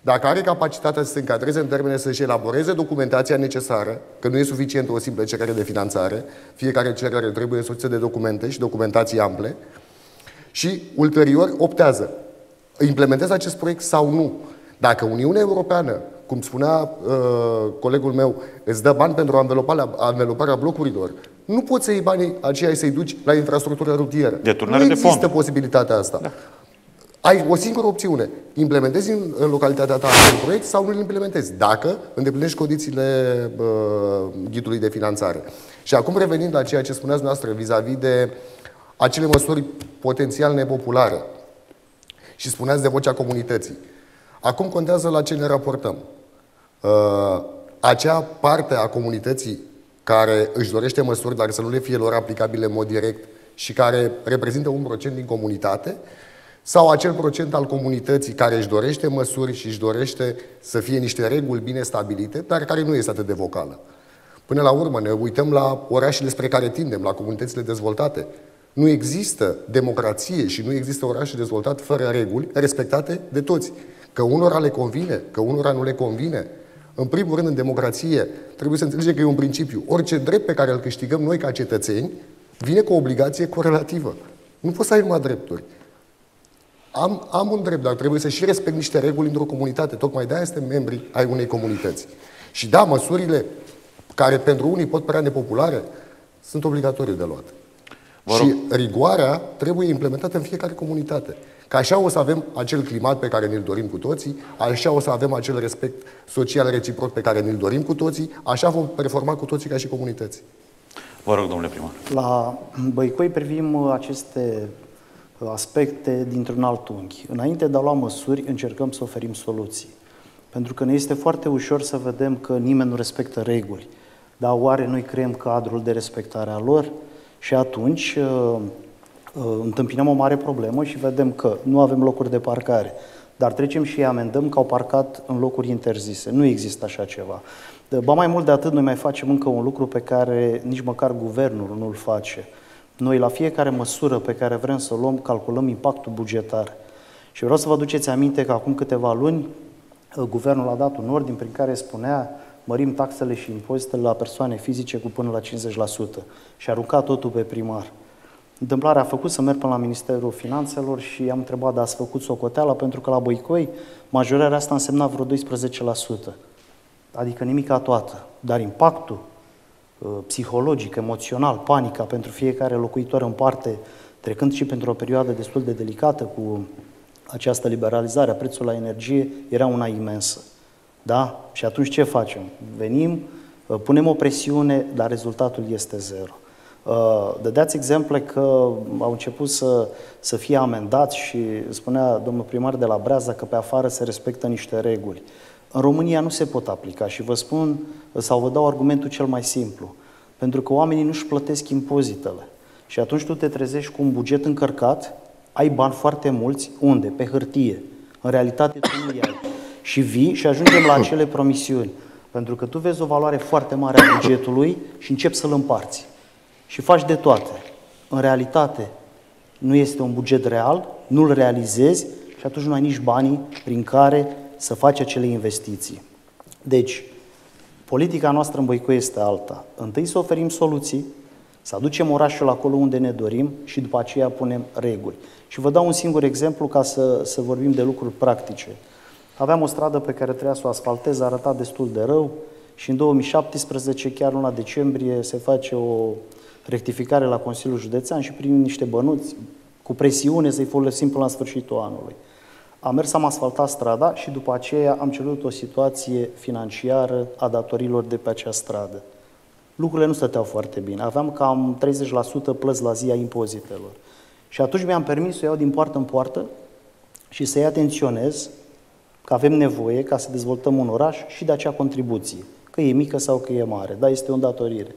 dacă are capacitatea să se încadreze în termene să-și elaboreze documentația necesară, că nu e suficient o simplă cerere de finanțare, fiecare cerere trebuie însoțită de documente și documentații ample, și ulterior optează, implementează acest proiect sau nu. Dacă Uniunea Europeană, cum spunea uh, colegul meu, îți dă bani pentru anveloparea, anveloparea blocurilor, nu poți să iei banii aceia să-i duci la infrastructura rutieră. Deturnare nu există de posibilitatea asta. Da. Ai o singură opțiune. Implementezi în, în localitatea ta un proiect sau nu îl implementezi, dacă îndeplinești condițiile uh, ghidului de finanțare. Și acum revenind la ceea ce spuneați noastră vis-a-vis de acele măsuri potențial nepopulare și spuneați de vocea comunității. Acum contează la ce ne raportăm. Uh, acea parte a comunității care își dorește măsuri, dar să nu le fie lor aplicabile în mod direct și care reprezintă un procent din comunitate, uh, sau acel procent al comunității care își dorește măsuri și își dorește să fie niște reguli bine stabilite, dar care nu este atât de vocală. Până la urmă ne uităm la orașele spre care tindem, la comunitățile dezvoltate. Nu există democrație și nu există oraș dezvoltat fără reguli respectate de toți. Că unora le convine, că unora nu le convine. În primul rând, în democrație, trebuie să înțelegem că e un principiu. Orice drept pe care îl câștigăm noi ca cetățeni vine cu o obligație corelativă. Nu poți să ai numai drepturi. Am, am un drept, dar trebuie să și respect niște reguli într-o comunitate. Tocmai de-aia suntem membri ai unei comunități. Și da, măsurile care pentru unii pot părea nepopulare, sunt obligatorii de luat. Și rigoarea trebuie implementată în fiecare comunitate. Că așa o să avem acel climat pe care ne-l dorim cu toții, așa o să avem acel respect social reciproc pe care ne-l dorim cu toții, așa vom performa cu toții ca și comunități. Vă rog, domnule primar. La Băicoi privim uh, aceste uh, aspecte dintr-un alt unghi. Înainte de a lua măsuri, încercăm să oferim soluții. Pentru că ne este foarte ușor să vedem că nimeni nu respectă reguli. Dar oare noi creăm cadrul de respectare a lor? Și atunci uh, întâmpinăm o mare problemă și vedem că nu avem locuri de parcare. Dar trecem și îi amendăm că au parcat în locuri interzise. Nu există așa ceva. Ba mai mult de atât, noi mai facem încă un lucru pe care nici măcar guvernul nu-l face. Noi la fiecare măsură pe care vrem să o luăm, calculăm impactul bugetar. Și vreau să vă aduceți aminte că acum câteva luni uh, guvernul a dat un ordin prin care spunea mărim taxele și impozitele la persoane fizice cu până la 50% și a aruncat totul pe primar. Întâmplarea a făcut să merg până la Ministerul Finanțelor și am întrebat, dar ați făcut socoteala? Pentru că la Boicoi majorarea asta însemna vreo 12% adică nimica toată, dar impactul uh, psihologic, emoțional, panica pentru fiecare locuitor în parte, trecând și pentru o perioadă destul de delicată cu această liberalizare a prețului la energie, era una imensă. Da? Și atunci ce facem? Venim, uh, punem o presiune, dar rezultatul este zero. Uh, dădeați exemple că au început să, să fie amendați și spunea domnul primar de la Breaza că pe afară se respectă niște reguli. În România nu se pot aplica și vă spun sau vă dau argumentul cel mai simplu. Pentru că oamenii nu-și plătesc impozitele. Și atunci tu te trezești cu un buget încărcat, ai bani foarte mulți, unde? Pe hârtie. În realitate tu nu ai. Și vii și ajungem la acele promisiuni. Pentru că tu vezi o valoare foarte mare a bugetului și începi să-l împarți. Și faci de toate. În realitate nu este un buget real, nu-l realizezi și atunci nu ai nici banii prin care să faci acele investiții. Deci, politica noastră în Băicu este alta. Întâi să oferim soluții, să aducem orașul acolo unde ne dorim și după aceea punem reguli. Și vă dau un singur exemplu ca să, să vorbim de lucruri practice. Aveam o stradă pe care trebuia să o asfaltez, arăta destul de rău și în 2017, chiar luna decembrie, se face o rectificare la Consiliul Județean și prin niște bănuți cu presiune să-i folosim până la sfârșitul anului. Am mers, am asfaltat strada și după aceea am cerut o situație financiară a datorilor de pe acea stradă. Lucrurile nu stăteau foarte bine. Aveam cam 30% plăți la zi a impozitelor. Și atunci mi-am permis să iau din poartă în poartă și să-i atenționez că avem nevoie ca să dezvoltăm un oraș și de acea contribuție. Că e mică sau că e mare. Da, este o îndatorire.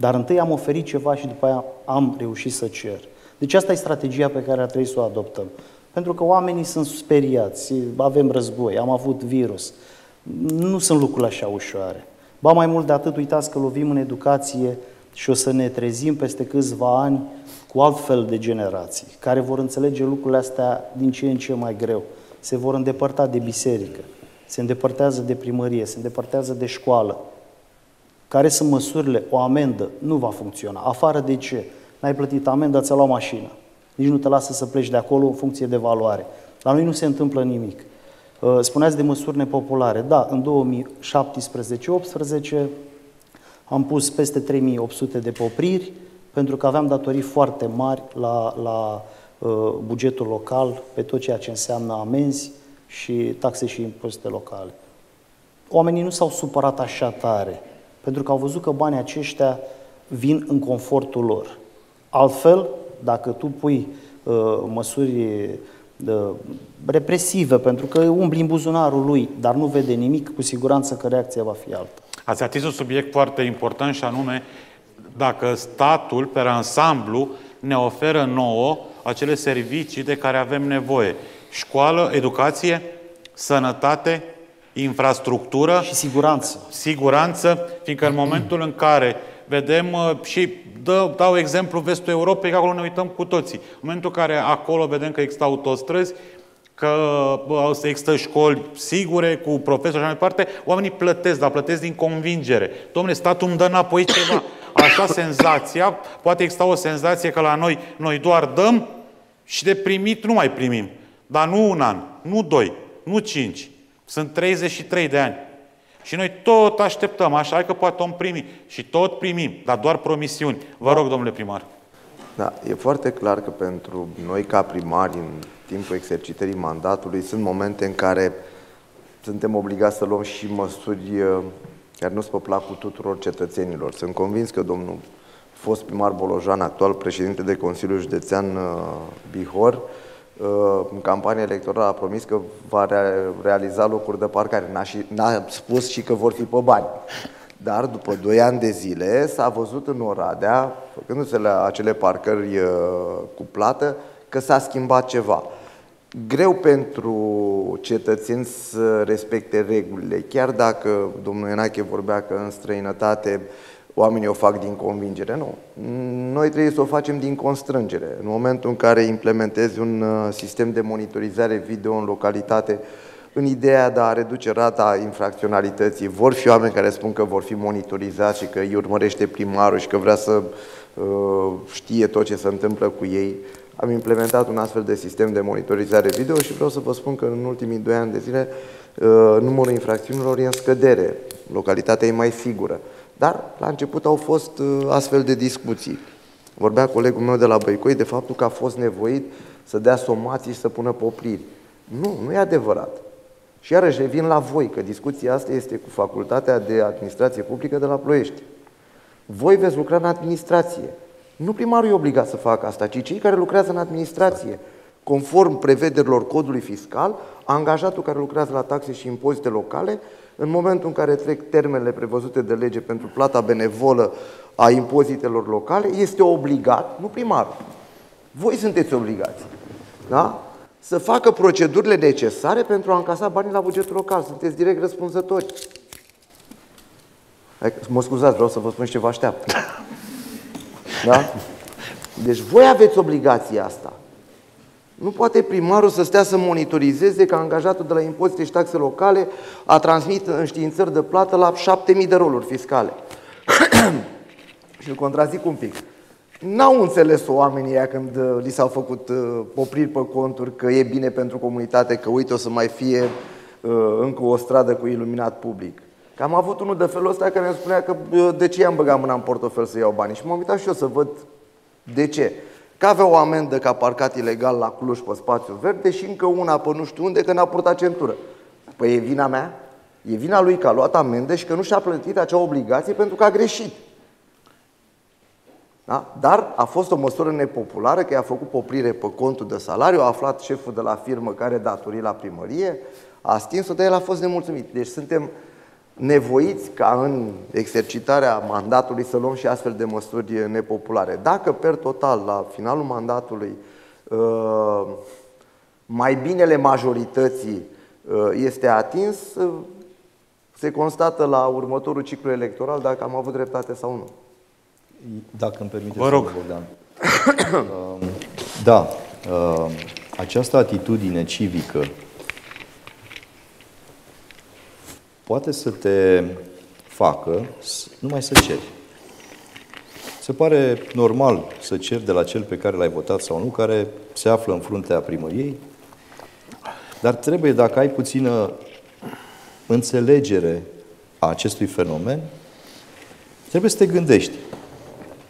Dar întâi am oferit ceva și după aia am reușit să cer. Deci asta e strategia pe care ar trebui să o adoptăm. Pentru că oamenii sunt speriați, avem război, am avut virus. Nu sunt lucruri așa ușoare. Ba mai mult de atât, uitați că lovim în educație și o să ne trezim peste câțiva ani cu alt fel de generații, care vor înțelege lucrurile astea din ce în ce mai greu. Se vor îndepărta de biserică, se îndepărtează de primărie, se îndepărtează de școală. Care sunt măsurile? O amendă nu va funcționa. Afară de ce? N-ai plătit amendă, ți-a luat mașina nici nu te lasă să pleci de acolo în funcție de valoare. La noi nu se întâmplă nimic. Uh, spuneați de măsuri nepopulare. Da, în 2017-18 am pus peste 3800 de popriri pentru că aveam datorii foarte mari la, la uh, bugetul local pe tot ceea ce înseamnă amenzi și taxe și impozite locale. Oamenii nu s-au supărat așa tare, pentru că au văzut că banii aceștia vin în confortul lor. Altfel, dacă tu pui uh, măsuri uh, represive, pentru că umbli în buzunarul lui, dar nu vede nimic, cu siguranță că reacția va fi alta. Ați atins un subiect foarte important și anume dacă statul, pe ansamblu, ne oferă nouă acele servicii de care avem nevoie. Școală, educație, sănătate, infrastructură. Și siguranță. Siguranță, fiindcă în momentul în care Vedem uh, și dă, dau exemplu vestul Europei, că acolo ne uităm cu toții. În momentul în care acolo vedem că există autostrăzi, că există școli sigure, cu profesori și mai departe, oamenii plătesc, dar plătesc din convingere. Domnule, statul îmi dă înapoi ceva. Așa [COUGHS] senzația, poate exista o senzație că la noi, noi doar dăm și de primit nu mai primim. Dar nu un an, nu doi, nu cinci. Sunt 33 de ani. Și noi tot așteptăm, așa că poate om primi. Și tot primim, dar doar promisiuni. Vă rog, domnule primar. Da, e foarte clar că pentru noi ca primari, în timpul exercitării mandatului, sunt momente în care suntem obligați să luăm și măsuri uh, care nu sunt pe placul tuturor cetățenilor. Sunt convins că domnul fost primar Bolojan, actual președinte de Consiliul Județean uh, Bihor, uh, în campania electorală a promis că va realiza locuri de parcare. N-a, și, n-a spus și că vor fi pe bani. Dar după 2 ani de zile s-a văzut în Oradea, făcându-se la acele parcări cu plată, că s-a schimbat ceva greu pentru cetățeni să respecte regulile, chiar dacă domnul Enache vorbea că în străinătate oamenii o fac din convingere. Nu. Noi trebuie să o facem din constrângere. În momentul în care implementezi un uh, sistem de monitorizare video în localitate, în ideea de a reduce rata infracționalității, vor fi oameni care spun că vor fi monitorizați și că îi urmărește primarul și că vrea să uh, știe tot ce se întâmplă cu ei. Am implementat un astfel de sistem de monitorizare video și vreau să vă spun că în ultimii doi ani de zile uh, numărul infracțiunilor e în scădere, localitatea e mai sigură. Dar la început au fost uh, astfel de discuții. Vorbea colegul meu de la Băicoi de faptul că a fost nevoit să dea somații și să pună popriri. Nu, nu e adevărat. Și iarăși revin la voi, că discuția asta este cu Facultatea de Administrație Publică de la Ploiești. Voi veți lucra în administrație. Nu primarul e obligat să facă asta, ci cei care lucrează în administrație. Conform prevederilor codului fiscal, angajatul care lucrează la taxe și impozite locale, în momentul în care trec termenele prevăzute de lege pentru plata benevolă a impozitelor locale, este obligat, nu primarul, voi sunteți obligați, da? să facă procedurile necesare pentru a încasa banii la bugetul local. Sunteți direct răspunzători. Mă scuzați, vreau să vă spun ce vă așteaptă. [LAUGHS] Da? Deci voi aveți obligația asta. Nu poate primarul să stea să monitorizeze că angajatul de la impozite și taxe locale a transmit înștiințări de plată la 7000 de roluri fiscale. [CLEARS THROAT] și îl contrazic un pic. N-au înțeles oamenii ăia când uh, li s-au făcut uh, opriri pe conturi că e bine pentru comunitate, că uite o să mai fie uh, încă o stradă cu iluminat public. Că am avut unul de felul ăsta care mi spunea că de ce i-am băgat mâna în portofel să iau banii. Și m-am uitat și eu să văd de ce. Că avea o amendă că a parcat ilegal la Cluj pe spațiu verde și încă una pe nu știu unde că n-a purtat centură. Păi e vina mea? E vina lui că a luat amendă și că nu și-a plătit acea obligație pentru că a greșit. Da? Dar a fost o măsură nepopulară că i-a făcut poprire pe contul de salariu, a aflat șeful de la firmă care datorii la primărie, a stins-o, dar el a fost nemulțumit. Deci suntem nevoiți ca în exercitarea mandatului să luăm și astfel de măsuri nepopulare. Dacă per total, la finalul mandatului, uh, mai binele majorității uh, este atins, uh, se constată la următorul ciclu electoral dacă am avut dreptate sau nu. Dacă îmi permiteți, Vă rog. Bogdan. [COUGHS] Da, această atitudine civică poate să te facă numai să ceri. Se pare normal să ceri de la cel pe care l-ai votat sau nu, care se află în fruntea primăriei, dar trebuie, dacă ai puțină înțelegere a acestui fenomen, trebuie să te gândești,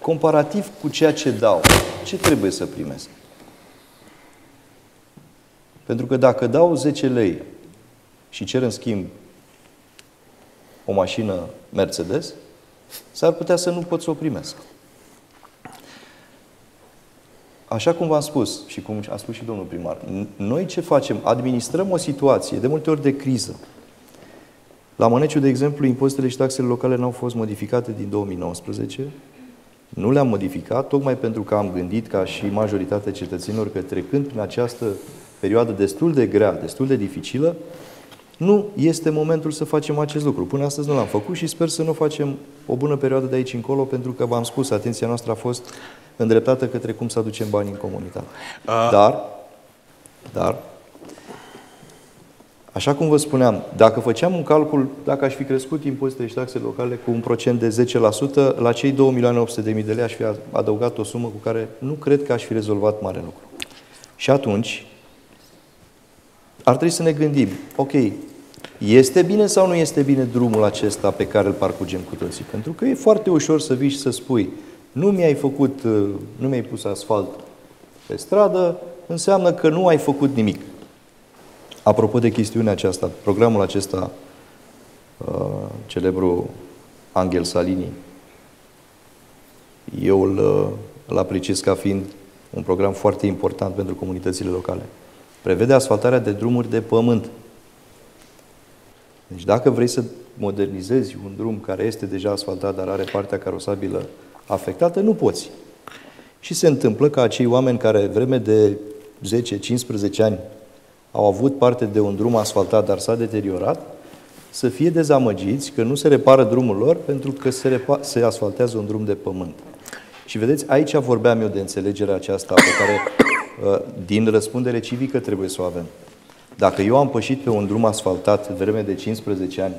comparativ cu ceea ce dau, ce trebuie să primesc? Pentru că dacă dau 10 lei și cer în schimb o mașină Mercedes, s-ar putea să nu pot să o primesc. Așa cum v-am spus și cum a spus și domnul primar, noi ce facem? Administrăm o situație, de multe ori de criză. La Măneciu, de exemplu, impozitele și taxele locale n-au fost modificate din 2019. Nu le-am modificat, tocmai pentru că am gândit, ca și majoritatea cetățenilor, că trecând prin această perioadă destul de grea, destul de dificilă, Nu este momentul să facem acest lucru. Până astăzi nu l-am făcut și sper să nu facem o bună perioadă de aici încolo, pentru că v-am spus, atenția noastră a fost îndreptată către cum să aducem bani în comunitate. Uh. Dar, dar, așa cum vă spuneam, dacă făceam un calcul, dacă aș fi crescut impozitele și taxele locale cu un procent de 10%, la cei 2.800.000 de lei aș fi adăugat o sumă cu care nu cred că aș fi rezolvat mare lucru. Și atunci, ar trebui să ne gândim, ok, este bine sau nu este bine drumul acesta pe care îl parcurgem cu toții? Pentru că e foarte ușor să vii și să spui, nu mi-ai făcut, nu mi-ai pus asfalt pe stradă, înseamnă că nu ai făcut nimic. Apropo de chestiunea aceasta, programul acesta, uh, celebru Angel Salini, eu îl, uh, îl apreciez ca fiind un program foarte important pentru comunitățile locale. Prevede asfaltarea de drumuri de pământ. Deci dacă vrei să modernizezi un drum care este deja asfaltat, dar are partea carosabilă afectată, nu poți. Și se întâmplă că acei oameni care vreme de 10-15 ani au avut parte de un drum asfaltat, dar s-a deteriorat, să fie dezamăgiți că nu se repară drumul lor pentru că se, repa- se asfaltează un drum de pământ. Și vedeți, aici vorbeam eu de înțelegerea aceasta pe care, uh, din răspundere civică, trebuie să o avem. Dacă eu am pășit pe un drum asfaltat vreme de 15 ani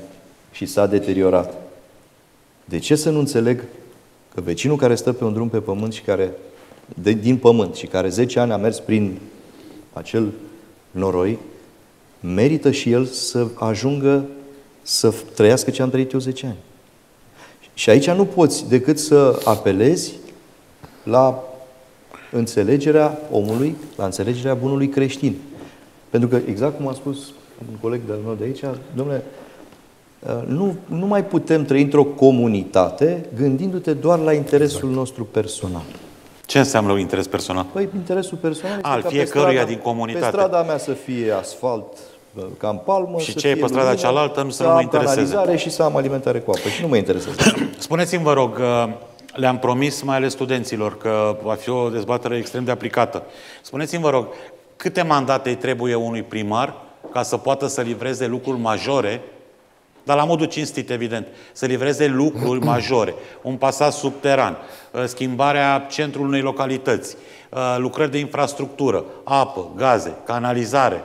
și s-a deteriorat, de ce să nu înțeleg că vecinul care stă pe un drum pe pământ și care, de, din pământ și care 10 ani a mers prin acel noroi, merită și el să ajungă să trăiască ce am trăit eu 10 ani. Și aici nu poți decât să apelezi la înțelegerea omului, la înțelegerea bunului creștin. Pentru că, exact cum a spus un coleg de-al meu de aici, domnule, nu, nu mai putem trăi într-o comunitate gândindu-te doar la interesul exact. nostru personal. Ce înseamnă un interes personal? Păi, interesul personal este Al ca fiecăruia pe strada, din comunitate. Pe strada mea să fie asfalt ca în palmă. Și să ce e fie pe strada lumină, cealaltă nu să să nu mă am intereseze. canalizare și să am alimentare cu apă. Și nu mă interesează. [COUGHS] Spuneți-mi, vă rog, uh, le-am promis mai ales studenților că va fi o dezbatere extrem de aplicată. Spuneți-mi, vă rog, câte mandate îi trebuie unui primar ca să poată să livreze lucruri majore, dar la modul cinstit, evident, să livreze lucruri majore, un pasaj subteran, uh, schimbarea centrului unei localități, uh, lucrări de infrastructură, apă, gaze, canalizare,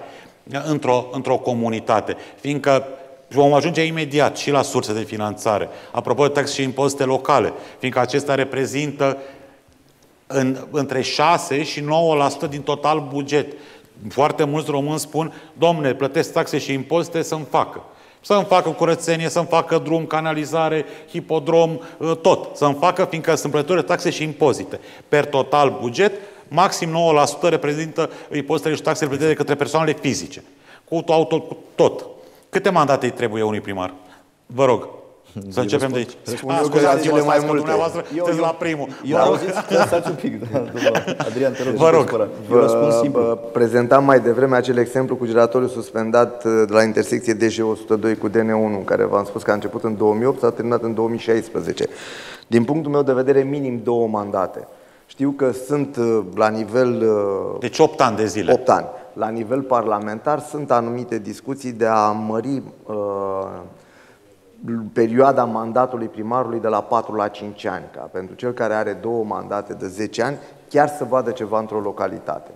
uh, într-o, într-o comunitate, fiindcă vom ajunge imediat și la surse de finanțare. Apropo de taxe și impozite locale, fiindcă acestea reprezintă în, între 6 și 9% din total buget. Foarte mulți români spun, domne, plătesc taxe și impozite să-mi facă. Să-mi facă curățenie, să-mi facă drum, canalizare, hipodrom, ă, tot. Să-mi facă, fiindcă sunt plătători de taxe și impozite. Per total buget, maxim 9% reprezintă impozitele și taxele plătite de către persoanele fizice. Cu auto, cu tot. Câte mandate îi trebuie unui primar? Vă rog. Să începem de aici. răspund Ah, eu că scuzați-mă, cele mai stați că multe. dumneavoastră Eu- sunteți eu- la primul. Eu am auzit, stați un pic, da, domnul Adrian, te rog. Vă nu te rog. supăra. Eu răspund simplu. Vă prezentam mai devreme acel exemplu cu giratoriul suspendat uh, de la intersecție DG102 cu DN1, în care v-am spus că a început în 2008, s-a terminat în 2016. Din punctul meu de vedere, minim două mandate. Știu că sunt uh, la nivel uh, Deci 8 ani de zile. 8 ani. La nivel parlamentar sunt anumite discuții de a mări uh, perioada mandatului primarului de la 4 la 5 ani, ca pentru cel care are două mandate de 10 ani, chiar să vadă ceva într-o localitate.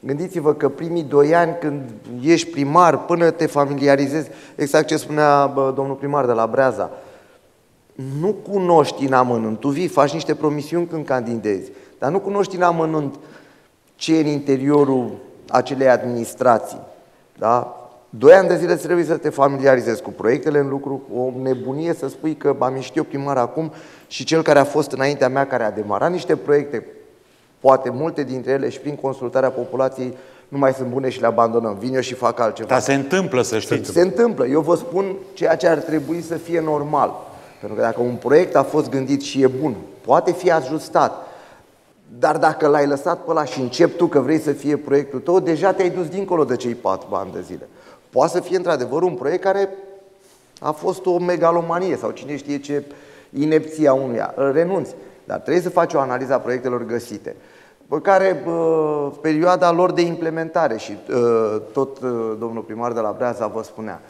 Gândiți-vă că primii doi ani când ești primar, până te familiarizezi, exact ce spunea bă, domnul primar de la Breaza, nu cunoști în amănunt. Tu vii, faci niște promisiuni când candidezi, dar nu cunoști în amănunt ce e în interiorul acelei administrații. Da? Doi ani de zile trebuie să te familiarizezi cu proiectele în lucru, o nebunie să spui că am ieșit eu primar acum și cel care a fost înaintea mea, care a demarat niște proiecte, poate multe dintre ele și prin consultarea populației nu mai sunt bune și le abandonăm. Vin eu și fac altceva. Dar se întâmplă, să știți. Se întâmplă. Eu vă spun ceea ce ar trebui să fie normal. Pentru că dacă un proiect a fost gândit și e bun, poate fi ajustat. Dar dacă l-ai lăsat pe ăla și începi tu că vrei să fie proiectul tău, deja te-ai dus dincolo de cei patru ani de zile. Poate să fie într-adevăr un proiect care a fost o megalomanie sau cine știe ce inepția unuia. Îl renunți. Dar trebuie să faci o analiză a proiectelor găsite pe care uh, perioada lor de implementare și uh, tot uh, domnul primar de la Breaza vă spunea,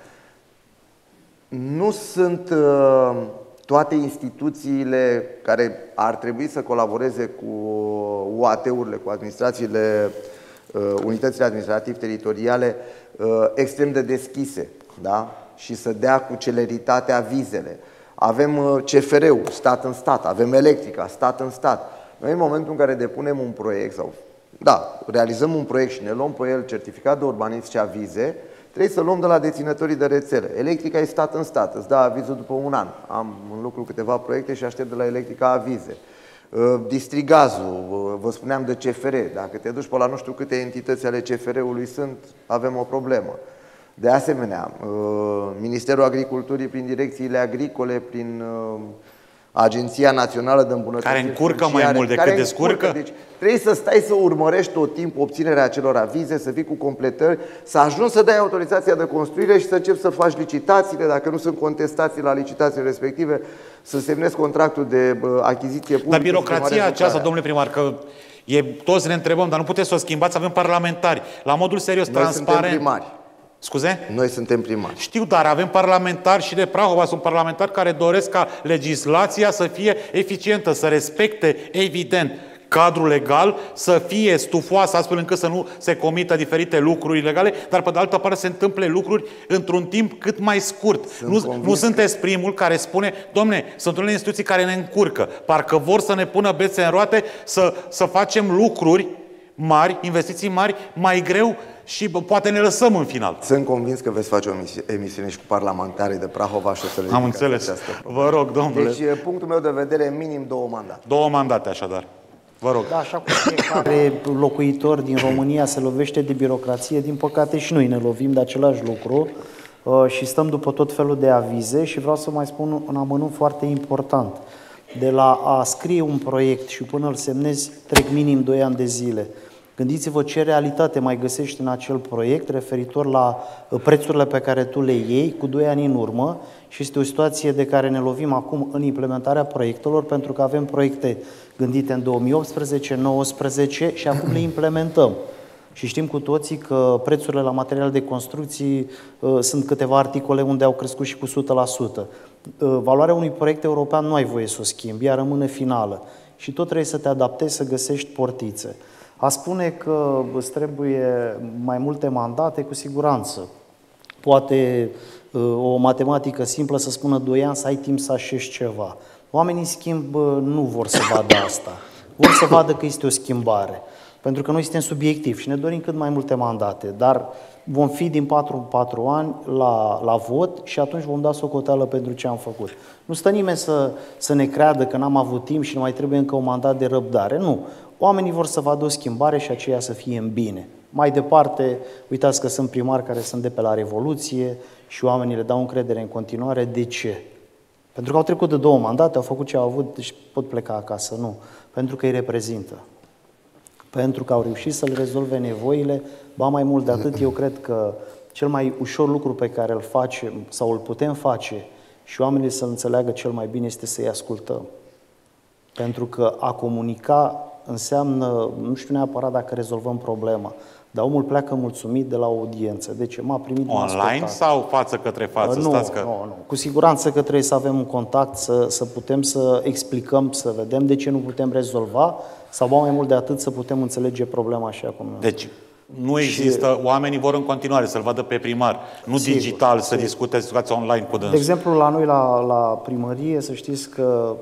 Nu sunt uh, toate instituțiile care ar trebui să colaboreze cu UAT-urile, cu administrațiile, uh, unitățile administrativ-teritoriale uh, extrem de deschise da? și să dea cu celeritatea vizele. Avem uh, CFR-ul, stat în stat, avem electrica, stat în stat. Noi în momentul în care depunem un proiect sau, da, realizăm un proiect și ne luăm pe el certificat de urbanism și avize, trebuie să luăm de la deținătorii de rețele. Electrica e stat în stat, îți dă avizul după un an. Am în lucru câteva proiecte și aștept de la Electrica avize. Uh, distrigazul, uh, vă spuneam de CFR, dacă te duci pe la nu știu câte entități ale CFR-ului sunt, avem o problemă. De asemenea, uh, Ministerul Agriculturii prin direcțiile agricole, prin Agenția Națională de Îmbunătățire Care încurcă mai mult decât descurcă? Deci trebuie să stai să urmărești tot timpul obținerea acelor avize, să fii cu completări, să ajungi să dai autorizația de construire și să începi să faci licitațiile, dacă nu sunt contestații la licitațiile respective, să semnezi contractul de achiziție publică. Dar birocrația aceasta, domnule primar, că e, toți ne întrebăm, dar nu puteți să o schimbați, avem parlamentari. La modul serios, Noi transparent. Suntem primari. Scuze? Noi suntem primari. Știu, dar avem parlamentari și de Prahova sunt parlamentari care doresc ca legislația să fie eficientă, să respecte, evident, cadrul legal, să fie stufoasă astfel încât să nu se comită diferite lucruri ilegale, dar pe de altă parte se întâmple lucruri într-un timp cât mai scurt. Sunt nu, convins nu sunteți primul care spune, domne, sunt unele instituții care ne încurcă, parcă vor să ne pună bețe în roate, să, să facem lucruri mari, investiții mari, mai greu și bă, poate ne lăsăm în final. Sunt convins că veți face o emisiune și cu parlamentarii de Prahova și o să le Am înțeles. Această. Vă rog, domnule. Deci, punctul meu de vedere, minim două mandate. Două mandate, așadar. Vă rog. Da, așa cum fiecare locuitor din România se lovește de birocrație, din păcate și noi ne lovim de același lucru uh, și stăm după tot felul de avize și vreau să mai spun un amănunt foarte important. De la a scrie un proiect și până îl semnezi trec minim 2 ani de zile. Gândiți-vă ce realitate mai găsești în acel proiect referitor la uh, prețurile pe care tu le iei cu 2 ani în urmă și este o situație de care ne lovim acum în implementarea proiectelor pentru că avem proiecte gândite în 2018, 2019 și acum le implementăm. Și știm cu toții că prețurile la materiale de construcții uh, sunt câteva articole unde au crescut și cu 100%. Uh, valoarea unui proiect european nu ai voie să o schimbi, ea rămâne finală. Și tot trebuie să te adaptezi, să găsești portițe. A spune că îți trebuie mai multe mandate, cu siguranță. Poate uh, o matematică simplă să spună 2 ani să ai timp să așești ceva. Oamenii, în schimb, nu vor să vadă [COUGHS] asta. Vor să vadă că este o schimbare. Pentru că noi suntem subiectivi și ne dorim cât mai multe mandate, dar vom fi din 4 în 4 ani la, la vot și atunci vom da socoteală pentru ce am făcut. Nu stă nimeni să, să ne creadă că n-am avut timp și nu mai trebuie încă un mandat de răbdare. Nu. Oamenii vor să vadă o schimbare și aceea să fie în bine. Mai departe, uitați că sunt primari care sunt de pe la Revoluție și oamenii le dau încredere în continuare. De ce? Pentru că au trecut de două mandate, au făcut ce au avut, deci pot pleca acasă. Nu. Pentru că îi reprezintă. Pentru că au reușit să le rezolve nevoile. Ba mai mult de atât, eu cred că cel mai ușor lucru pe care îl facem sau îl putem face și oamenii să înțeleagă cel mai bine este să-i ascultăm. Pentru că a comunica înseamnă, nu știu neapărat dacă rezolvăm problema, dar omul pleacă mulțumit de la o audiență. Deci m-a primit Online sau față către față? Nu, Stați că... nu, nu. Cu siguranță că trebuie să avem un contact, să, să putem să explicăm, să vedem de ce nu putem rezolva sau mai mult de atât să putem înțelege problema așa cum... Deci, nu există, și, oamenii vor în continuare să-l vadă pe primar, nu sigur, digital, sigur. să discute situația online cu dânsul. De exemplu, la noi la, la primărie, să știți că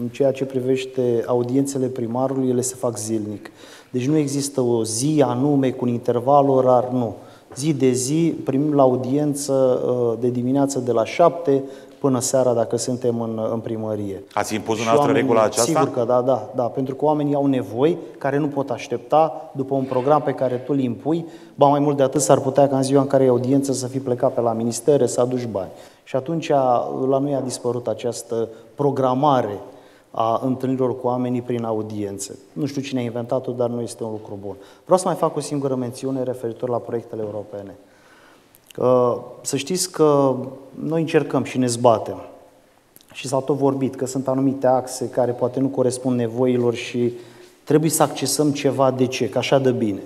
în ceea ce privește audiențele primarului, ele se fac zilnic. Deci nu există o zi anume cu un interval orar, nu. Zi de zi primim la audiență uh, de dimineață de la 7 până seara dacă suntem în, în primărie. Ați impus dumneavoastră regula aceasta? Sigur că da, da, da, pentru că oamenii au nevoi care nu pot aștepta după un program pe care tu îl impui, ba mai mult de atât s-ar putea ca în ziua în care e audiență să fi plecat pe la ministere, să aduci bani. Și atunci la noi a dispărut această programare a întâlnirilor cu oamenii prin audiențe. Nu știu cine a inventat-o, dar nu este un lucru bun. Vreau să mai fac o singură mențiune referitor la proiectele europene. Să știți că noi încercăm și ne zbatem. Și s-a tot vorbit că sunt anumite axe care poate nu corespund nevoilor și trebuie să accesăm ceva de ce, că așa de bine.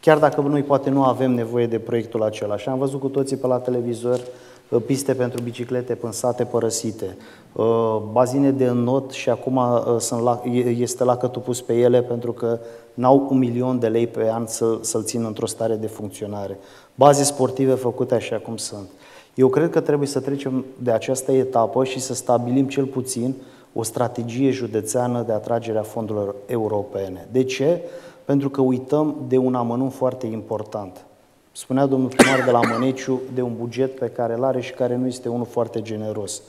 Chiar dacă noi poate nu avem nevoie de proiectul acela. Și am văzut cu toții pe la televizor uh, piste pentru biciclete în sate părăsite, uh, bazine de înnot și acum sunt la, este lacătul pus pe ele pentru că n-au un milion de lei pe an să, să-l țină într-o stare de funcționare. Baze sportive făcute așa cum sunt. Eu cred că trebuie să trecem de această etapă și să stabilim cel puțin o strategie județeană de atragere a fondurilor europene. De ce? Pentru că uităm de un amănunt foarte important. Spunea domnul primar de la Măneciu de un buget pe care îl are și care nu este unul foarte generos.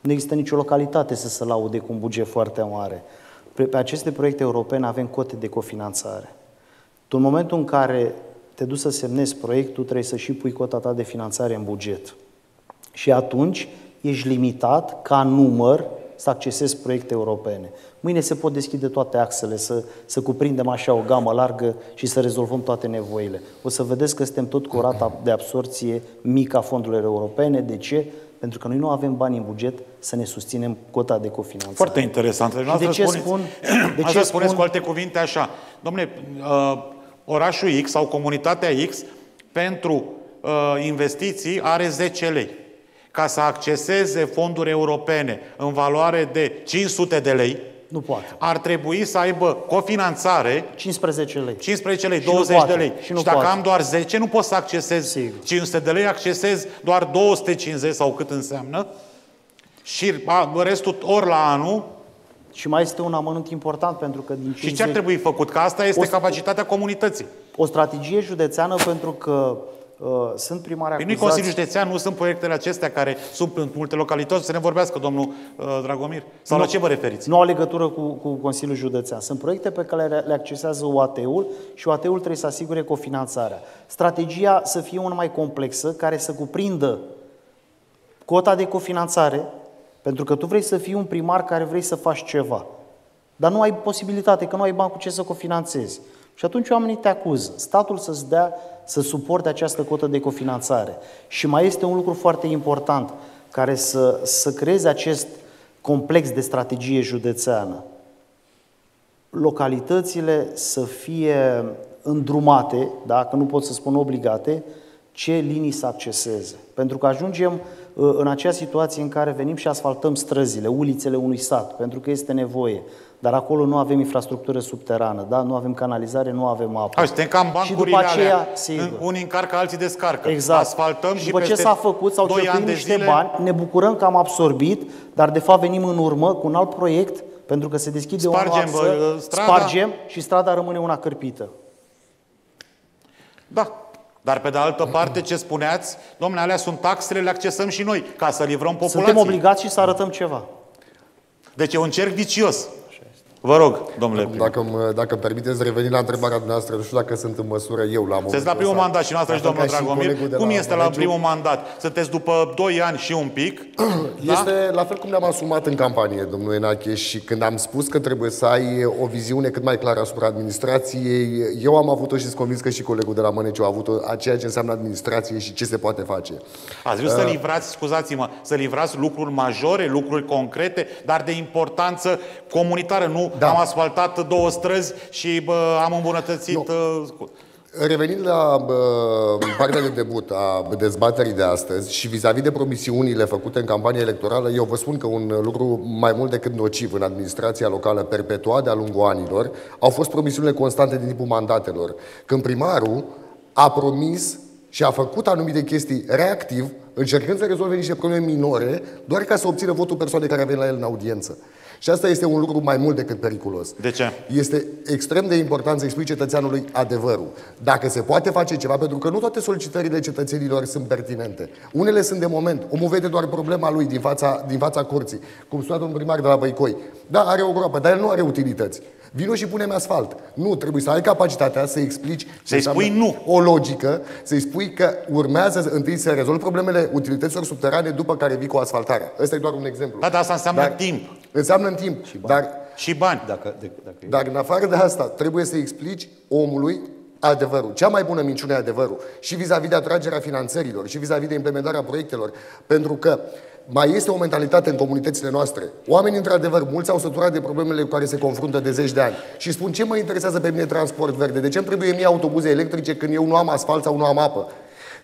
Nu există nicio localitate să se laude cu un buget foarte mare. Pe aceste proiecte europene avem cote de cofinanțare. Tu, în momentul în care te duci să semnezi proiectul, trebuie să și pui cota ta de finanțare în buget. Și atunci ești limitat ca număr să accesezi proiecte europene. Mâine se pot deschide toate axele, să, să cuprindem așa o gamă largă și să rezolvăm toate nevoile. O să vedeți că suntem tot cu rata de absorție mică a fondurilor europene. De ce? Pentru că noi nu avem bani în buget să ne susținem cota de cofinanțare. Foarte interesant. Și de ce spun? De [CLEARS THROAT] ce spuneți spun? cu alte cuvinte așa, domnule, uh, orașul X sau comunitatea X pentru uh, investiții are 10 lei ca să acceseze fonduri europene în valoare de 500 de lei, nu poate. Ar trebui să aibă cofinanțare 15 lei. 15 lei, și 20 de lei. Și, nu și dacă poate. am doar 10, nu pot să accesez Sigur. 500 de lei, accesez doar 250 sau cât înseamnă. Și restul ori la anul și mai este un amănunt important pentru că din 50... Și ce ar trebui făcut? Că asta este o, capacitatea comunității. O strategie județeană pentru că Uh, sunt primari acuzați... Păi nu Consiliul Județean, nu sunt proiectele acestea care sunt în multe localități, să ne vorbească domnul uh, Dragomir? Sau nu, la ce vă referiți? Nu au legătură cu, cu Consiliul Județean. Sunt proiecte pe care le, le accesează UAT-ul și UAT-ul trebuie să asigure cofinanțarea. Strategia să fie una mai complexă, care să cuprindă cota de cofinanțare, pentru că tu vrei să fii un primar care vrei să faci ceva. Dar nu ai posibilitate, că nu ai bani cu ce să cofinanțezi. Și atunci oamenii te acuză. Statul să-ți dea să suporte această cotă de cofinanțare. Și mai este un lucru foarte important care să, să creeze acest complex de strategie județeană. Localitățile să fie îndrumate, dacă nu pot să spun obligate, ce linii să acceseze. Pentru că ajungem uh, în acea situație în care venim și asfaltăm străzile, ulițele unui sat, pentru că este nevoie. Dar acolo nu avem infrastructură subterană, da? nu avem canalizare, nu avem apă. A, suntem cam bancurile și după aceea, alea. Sigur. Unii încarcă, alții descarcă. Exact. Asfaltăm și după ce s-a făcut, sau cheltuit niște zile... bani, ne bucurăm că am absorbit, dar de fapt venim în urmă cu un alt proiect, pentru că se deschide spargem, o axă, bă, strada. spargem și strada rămâne una cârpită. Da, dar pe de altă parte, ce spuneați, domnule, alea sunt taxele, le accesăm și noi, ca să livrăm populației. Suntem obligați și să arătăm ceva. Deci e un cerc vicios. Vă rog, domnule Dacă, dacă îmi permiteți reveni la întrebarea noastră, nu știu dacă sunt în măsură eu la Sunteți la primul mandat și noastră și domnul Dragomir. Cum la este la primul mandat? Sunteți după 2 ani și un pic? [CLEARS THROAT] Este da? la fel cum ne-am asumat în campanie, domnul Enache, și când am spus că trebuie să ai o viziune cât mai clară asupra administrației, eu am avut-o și sunt convins că și colegul de la Măneciu a avut-o, a ceea ce înseamnă administrație și ce se poate face. Ați vrut uh, să livrați, scuzați-mă, să livrați lucruri majore, lucruri concrete, dar de importanță comunitară, nu da. am asfaltat două străzi și bă, am îmbunătățit... Nu. Uh, Revenind la bă, partea de debut a dezbaterii de astăzi și vis-a-vis de promisiunile făcute în campanie electorală, eu vă spun că un lucru mai mult decât nociv în administrația locală perpetuat de-a lungul anilor au fost promisiunile constante din timpul mandatelor. Când primarul a promis și a făcut anumite chestii reactiv, încercând să rezolve niște probleme minore, doar ca să obțină votul persoanei care vin la el în audiență. Și asta este un lucru mai mult decât periculos. De ce? Este extrem de important să expui cetățeanului adevărul. Dacă se poate face ceva, pentru că nu toate solicitările cetățenilor sunt pertinente. Unele sunt de moment. Omul vede doar problema lui din fața, din fața curții. Cum spunea domnul primar de la Băicoi. Da, are o groapă, dar el nu are utilități. Vino și punem asfalt. Nu, trebuie să ai capacitatea să explici să-i spui nu. o logică, să-i spui că urmează întâi să rezolvi problemele utilităților subterane după care vii cu asfaltarea. Ăsta e doar un exemplu. Da, dar asta înseamnă dar, timp. Înseamnă în timp. Și bani. Dar, și bani. Dacă, de, dacă dar în afară de asta, trebuie să explici omului adevărul. Cea mai bună minciună e adevărul. Și vis-a-vis de atragerea finanțărilor, și vis-a-vis de implementarea proiectelor. Pentru că mai este o mentalitate în comunitățile noastre. Oamenii, într-adevăr, mulți au săturat de problemele cu care se confruntă de zeci de ani și spun ce mă interesează pe mine transport verde, de ce îmi trebuie mie autobuze electrice când eu nu am asfalt sau nu am apă.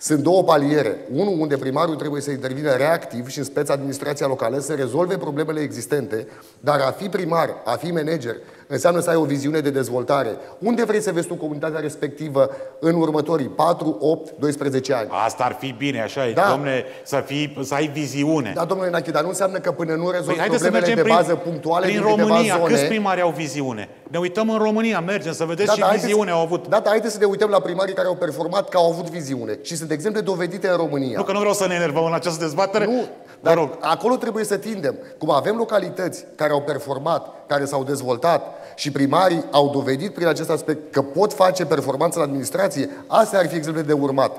Sunt două paliere. Unul unde primarul trebuie să intervină reactiv și în speță administrația locală să rezolve problemele existente, dar a fi primar, a fi manager, înseamnă să ai o viziune de dezvoltare. Unde vrei să vezi tu comunitatea respectivă în următorii 4, 8, 12 ani? Asta ar fi bine, așa e, Da. domne, să, fii, să ai viziune. Da, domnule Nachi, dar nu înseamnă că până nu rezolvi Păi haideți să problemele mergem de prin, bază punctuale prin din câteva România. zone... Câți primari au viziune? Ne uităm în România, mergem să vedeți ce dar haideți- viziune au avut. Da, dar haideți să ne uităm la primarii care au performat, că au avut viziune. Și sunt exemple dovedite în România. Nu că nu vreau să ne enervăm în această dezbatere. Nu, Vă dar rog. acolo trebuie să tindem. Cum avem localități care au performat, care s-au dezvoltat și primarii au dovedit prin acest aspect că pot face performanță în administrație, astea ar fi exemple de urmat.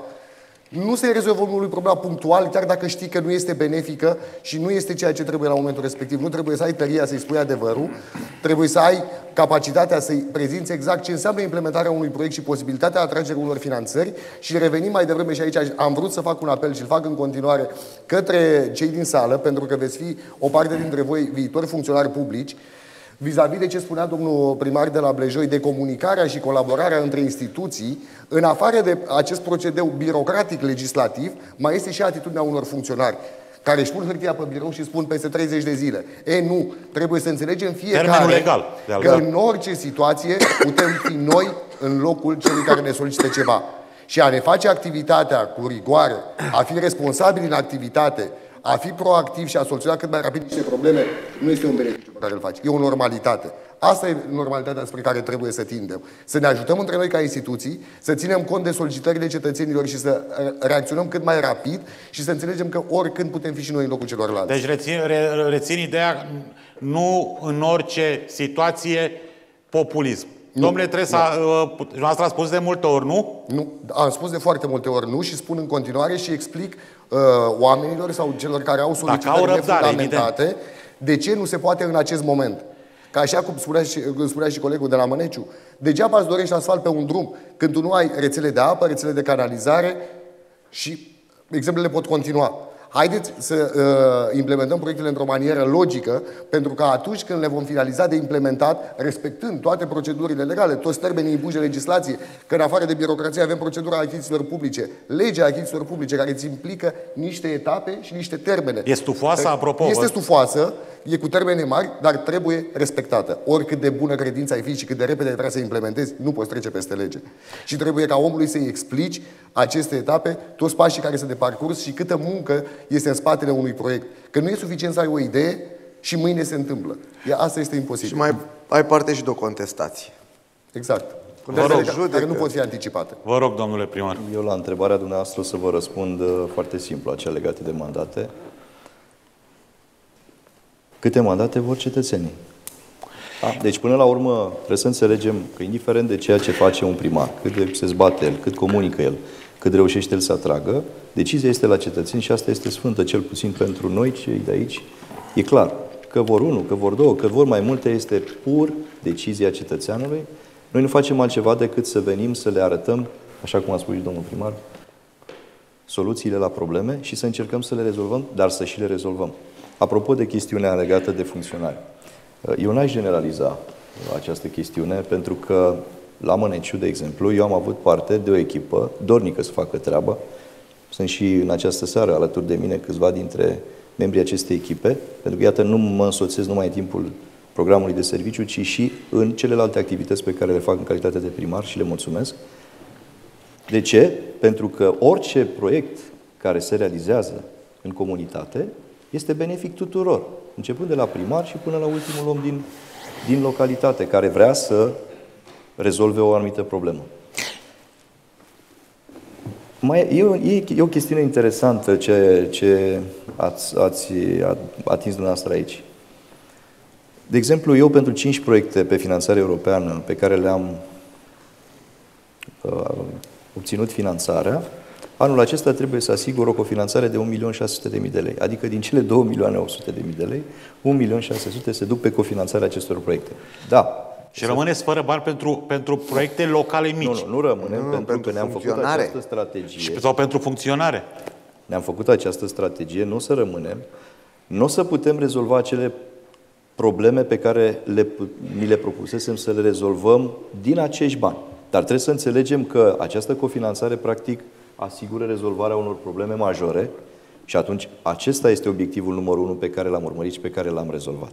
Nu se rezolvă unului problema punctual, chiar dacă știi că nu este benefică și nu este ceea ce trebuie la momentul respectiv. Nu trebuie să ai tăria să-i spui adevărul, trebuie să ai capacitatea să-i prezinți exact ce înseamnă implementarea unui proiect și posibilitatea atragerii unor finanțări și revenim mai devreme și aici am vrut să fac un apel și îl fac în continuare către cei din sală, pentru că veți fi o parte dintre voi viitori funcționari publici, vis-a-vis de ce spunea domnul primar de la Blejoi, de comunicarea și colaborarea între instituții, în afară de acest procedeu birocratic legislativ, mai este și atitudinea unor funcționari care își pun hârtia pe birou și spun peste 30 de zile. E, nu, trebuie să înțelegem fiecare Termenul legal, de că altfel. în orice situație putem fi noi în locul celui care ne solicită ceva. Și a ne face activitatea cu rigoare, a fi responsabil în activitate, a fi proactiv și a soluționa cât mai rapid niște probleme, nu este un beneficiu pe care îl faci. E o normalitate. Asta e normalitatea spre care trebuie să tindem. Să ne ajutăm între noi ca instituții, să ținem cont de solicitările cetățenilor și să uh, reacționăm cât mai rapid și să înțelegem că oricând putem fi și noi în locul celorlalți. Deci rețin, re, rețin ideea, nu în orice situație, populism. Nu, Domnule, trebuie să... Uh, dumneavoastră a spus de multe ori, nu? Nu, am spus de foarte multe ori nu și spun în continuare și explic uh, oamenilor sau celor care au solicitări au răbdare, fundamentate de ce nu se poate în acest moment. Ca așa cum spunea și, cum spunea și colegul de la Măneciu, degeaba îți dorești asfalt pe un drum când tu nu ai rețele de apă, rețele de canalizare și exemplele pot continua. Haideți să uh, implementăm proiectele într-o manieră logică, pentru că atunci când le vom finaliza de implementat, respectând toate procedurile legale, toți termenii impuși de legislație, că în afară de birocrație avem procedura achizițiilor publice, legea achizițiilor publice, care îți implică niște etape și niște termene. E stufoasă, apropo, Este vă- stufoasă, e cu termene mari, dar trebuie respectată. Oricât de bună credință ai fi și cât de repede ai vrea să implementezi, nu poți trece peste lege. Și trebuie ca omului să-i explici aceste etape, toți pașii care sunt de parcurs și câtă muncă este în spatele unui proiect. Că nu e suficient să ai o idee și mâine se întâmplă. E, asta este imposibil. Și mai ai parte și de o contestație. Exact. Vă rog, Care, care judecă. nu pot fi anticipate. Vă rog, domnule primar. Eu la întrebarea dumneavoastră o să vă răspund uh, foarte simplu, acea legate de mandate. Câte mandate vor cetățenii? Da? Deci, până la urmă, trebuie să înțelegem că, indiferent de ceea ce face un primar, cât de se zbate el, cât comunică el, cât reușește el să atragă, decizia este la cetățeni și asta este sfântă, cel puțin pentru noi, cei de aici. E clar că vor unul, că vor două, că vor mai multe, este pur decizia cetățeanului. Noi nu facem altceva decât să venim să le arătăm, așa cum a spus și domnul primar, soluțiile la probleme și să încercăm să le rezolvăm, dar să și le rezolvăm. Apropo de chestiunea legată de funcționari, eu n-aș generaliza această chestiune pentru că la Măneciu, de exemplu, eu am avut parte de o echipă dornică să facă treaba. Sunt și în această seară alături de mine câțiva dintre membrii acestei echipe, pentru că, iată, nu mă însoțesc numai în timpul programului de serviciu, ci și în celelalte activități pe care le fac în calitate de primar și le mulțumesc. De ce? Pentru că orice proiect care se realizează în comunitate este benefic tuturor, începând de la primar și până la ultimul om din, din localitate care vrea să rezolve o anumită problemă. Mai, e, o, e, e o chestiune interesantă ce, ce ați, ați atins dumneavoastră aici. De exemplu, eu pentru 5 proiecte pe finanțare europeană pe care le-am uh, obținut finanțarea, anul acesta trebuie să asigur o cofinanțare de 1.600.000 de lei. Adică din cele 2.800.000 de lei, 1.600.000 se duc pe cofinanțarea acestor proiecte. Da. Și rămâneți fără bani pentru, pentru proiecte locale mici. Nu, nu, nu rămânem, Nu, pentru, pentru că ne-am făcut funcționare. această strategie. Sau pentru funcționare. Ne-am făcut această strategie, nu o să rămânem, nu o să putem rezolva acele probleme pe care le, pu- ni le propusesem să le rezolvăm din acești bani. Dar trebuie să înțelegem că această cofinanțare, practic, asigure rezolvarea unor probleme majore și atunci acesta este obiectivul numărul unu pe care l-am urmărit și pe care l-am rezolvat.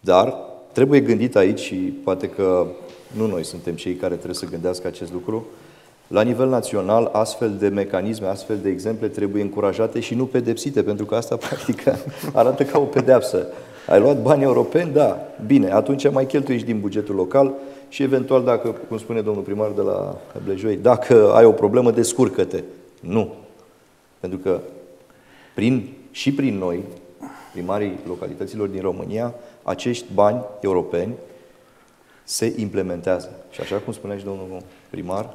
Dar trebuie gândit aici și poate că nu noi suntem cei care trebuie să gândească acest lucru, la nivel național, astfel de mecanisme, astfel de exemple trebuie încurajate și nu pedepsite, pentru că asta, [LAUGHS] practic, arată ca o pedeapsă. Ai luat bani europeni? Da. Bine, atunci mai cheltuiești din bugetul local și eventual, dacă, cum spune domnul primar de la Blejoi, dacă ai o problemă, descurcă-te. Nu. Pentru că prin, și prin noi, primarii localităților din România, acești bani europeni se implementează. Și așa cum spunea și domnul primar,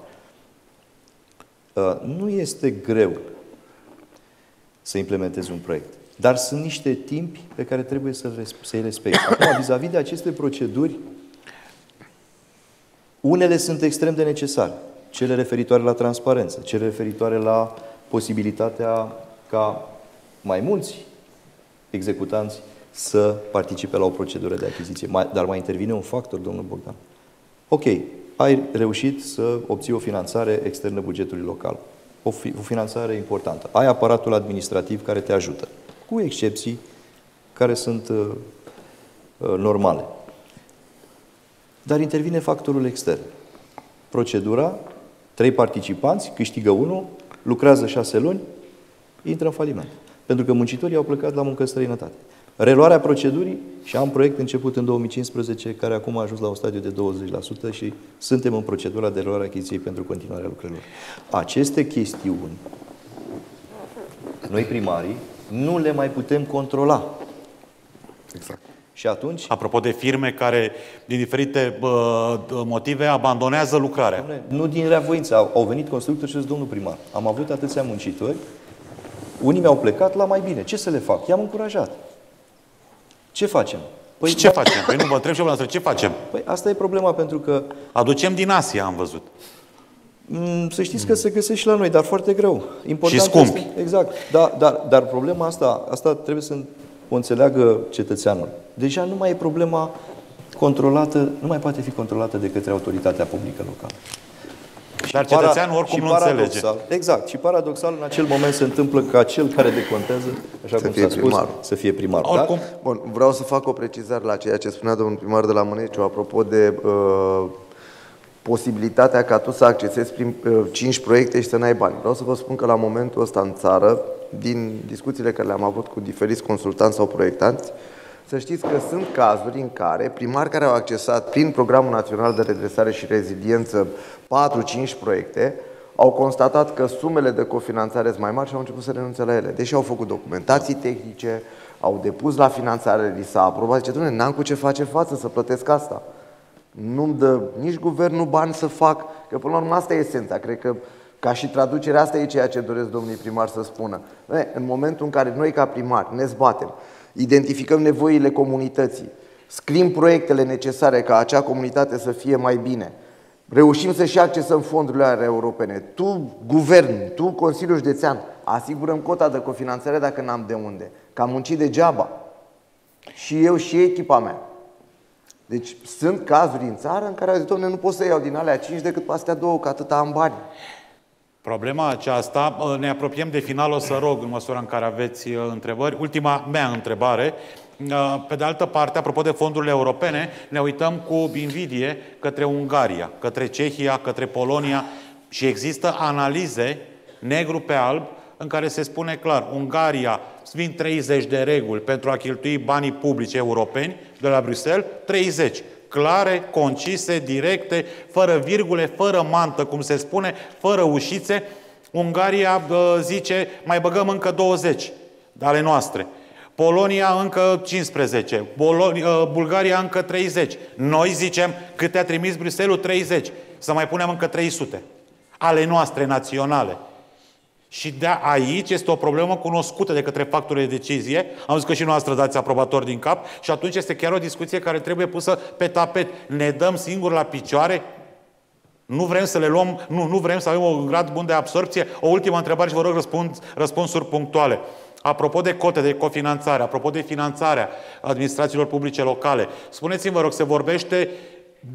ă, nu este greu să implementezi un proiect. Dar sunt niște timpi pe care trebuie să-i respecti. Acum, vis-a-vis de aceste proceduri, unele sunt extrem de necesare. Cele referitoare la transparență, cele referitoare la posibilitatea ca mai mulți executanți să participe la o procedură de achiziție. Dar mai intervine un factor, domnul Bogdan. Ok, ai reușit să obții o finanțare externă bugetului local. O, fi, o finanțare importantă. Ai aparatul administrativ care te ajută, cu excepții care sunt uh, uh, normale. Dar intervine factorul extern. Procedura, trei participanți, câștigă unul, lucrează șase luni, intră în faliment. Pentru că muncitorii au plecat la muncă străinătate. Reluarea procedurii și am proiect început în 2015, care acum a ajuns la un stadiu de 20% și suntem în procedura de reluare achiziției pentru continuarea lucrărilor. Aceste chestiuni, noi primarii, nu le mai putem controla. Exact. Și atunci... Apropo de firme care, din diferite bă, motive, abandonează lucrarea. Nu din reavoință. Au, au venit constructori și zis, domnul primar, am avut atâția muncitori, unii mi-au plecat la mai bine. Ce să le fac? I-am încurajat. Ce facem? Păi, și ce facem? Păi nu vă întreb și eu ce facem? Păi asta e problema pentru că... Aducem din Asia, am văzut. Mm, să știți că se găsește și la noi, dar foarte greu. Important și scumpi. Este, exact. Da, dar, dar problema asta, asta trebuie să o înțeleagă cetățeanul. Deja nu mai e problema controlată, nu mai poate fi controlată de către autoritatea publică locală. Dar cetățeanul oricum nu înțelege. Exact. Și paradoxal, în acel moment se întâmplă ca cel care decontează, așa să cum fie s-a spus, primarul. să fie primar. Oricum. Da? Bun, vreau să fac o precizare la ceea ce spunea domnul primar de la Măneciu, apropo de uh, posibilitatea ca tu să accesezi prin uh, 5 proiecte și să n-ai bani. Vreau să vă spun că la momentul ăsta în țară, din discuțiile care le-am avut cu diferiți consultanți sau proiectanți, să știți că sunt cazuri în care primari care au accesat prin Programul Național de Redresare și Reziliență 4-5 proiecte, au constatat că sumele de cofinanțare sunt mai mari și au început să renunțe la ele. Deși au făcut documentații tehnice, au depus la finanțare, li s-a aprobat. Zice, domnule, n-am cu ce face față să plătesc asta. Nu-mi dă nici guvernul bani să fac, că până la urmă asta e esența. Cred că ca și traducerea asta e ceea ce doresc domnii primar să spună. În momentul în care noi ca primari ne zbatem, identificăm nevoile comunității, scriem proiectele necesare ca acea comunitate să fie mai bine, reușim să și accesăm fondurile alea europene. Tu, guvern, tu, Consiliul Județean, asigurăm cota de cofinanțare dacă n-am de unde. Că am muncit degeaba. Și eu și echipa mea. Deci sunt cazuri în țară în care au zis, domnule, nu pot să iau din alea 5 decât pe astea două, că atâta am bani. Problema aceasta, ne apropiem de final, o să rog în măsura în care aveți uh, întrebări. Ultima mea întrebare, uh, pe de altă parte, apropo de fondurile europene, ne uităm cu invidie către Ungaria, către Cehia, către Polonia și există analize negru pe alb în care se spune clar, Ungaria vin 30 de reguli pentru a cheltui banii publici europeni de la Bruxelles, 30 clare, concise, directe, fără virgule, fără mantă, cum se spune, fără ușițe. Ungaria zice, mai băgăm încă 20 ale noastre. Polonia încă 15, Bulgaria încă 30. Noi zicem, câte a trimis Bruxelles 30, să mai punem încă 300 ale noastre naționale. Și de aici este o problemă cunoscută de către factorii de decizie. Am zis că și noastră dați aprobator din cap și atunci este chiar o discuție care trebuie pusă pe tapet. Ne dăm singuri la picioare? Nu vrem să le luăm, nu, nu vrem să avem un grad bun de absorpție? O ultimă întrebare și vă rog răspund, răspunsuri punctuale. Apropo de cote de cofinanțare, apropo de finanțarea administrațiilor publice locale, spuneți-mi, vă rog, se vorbește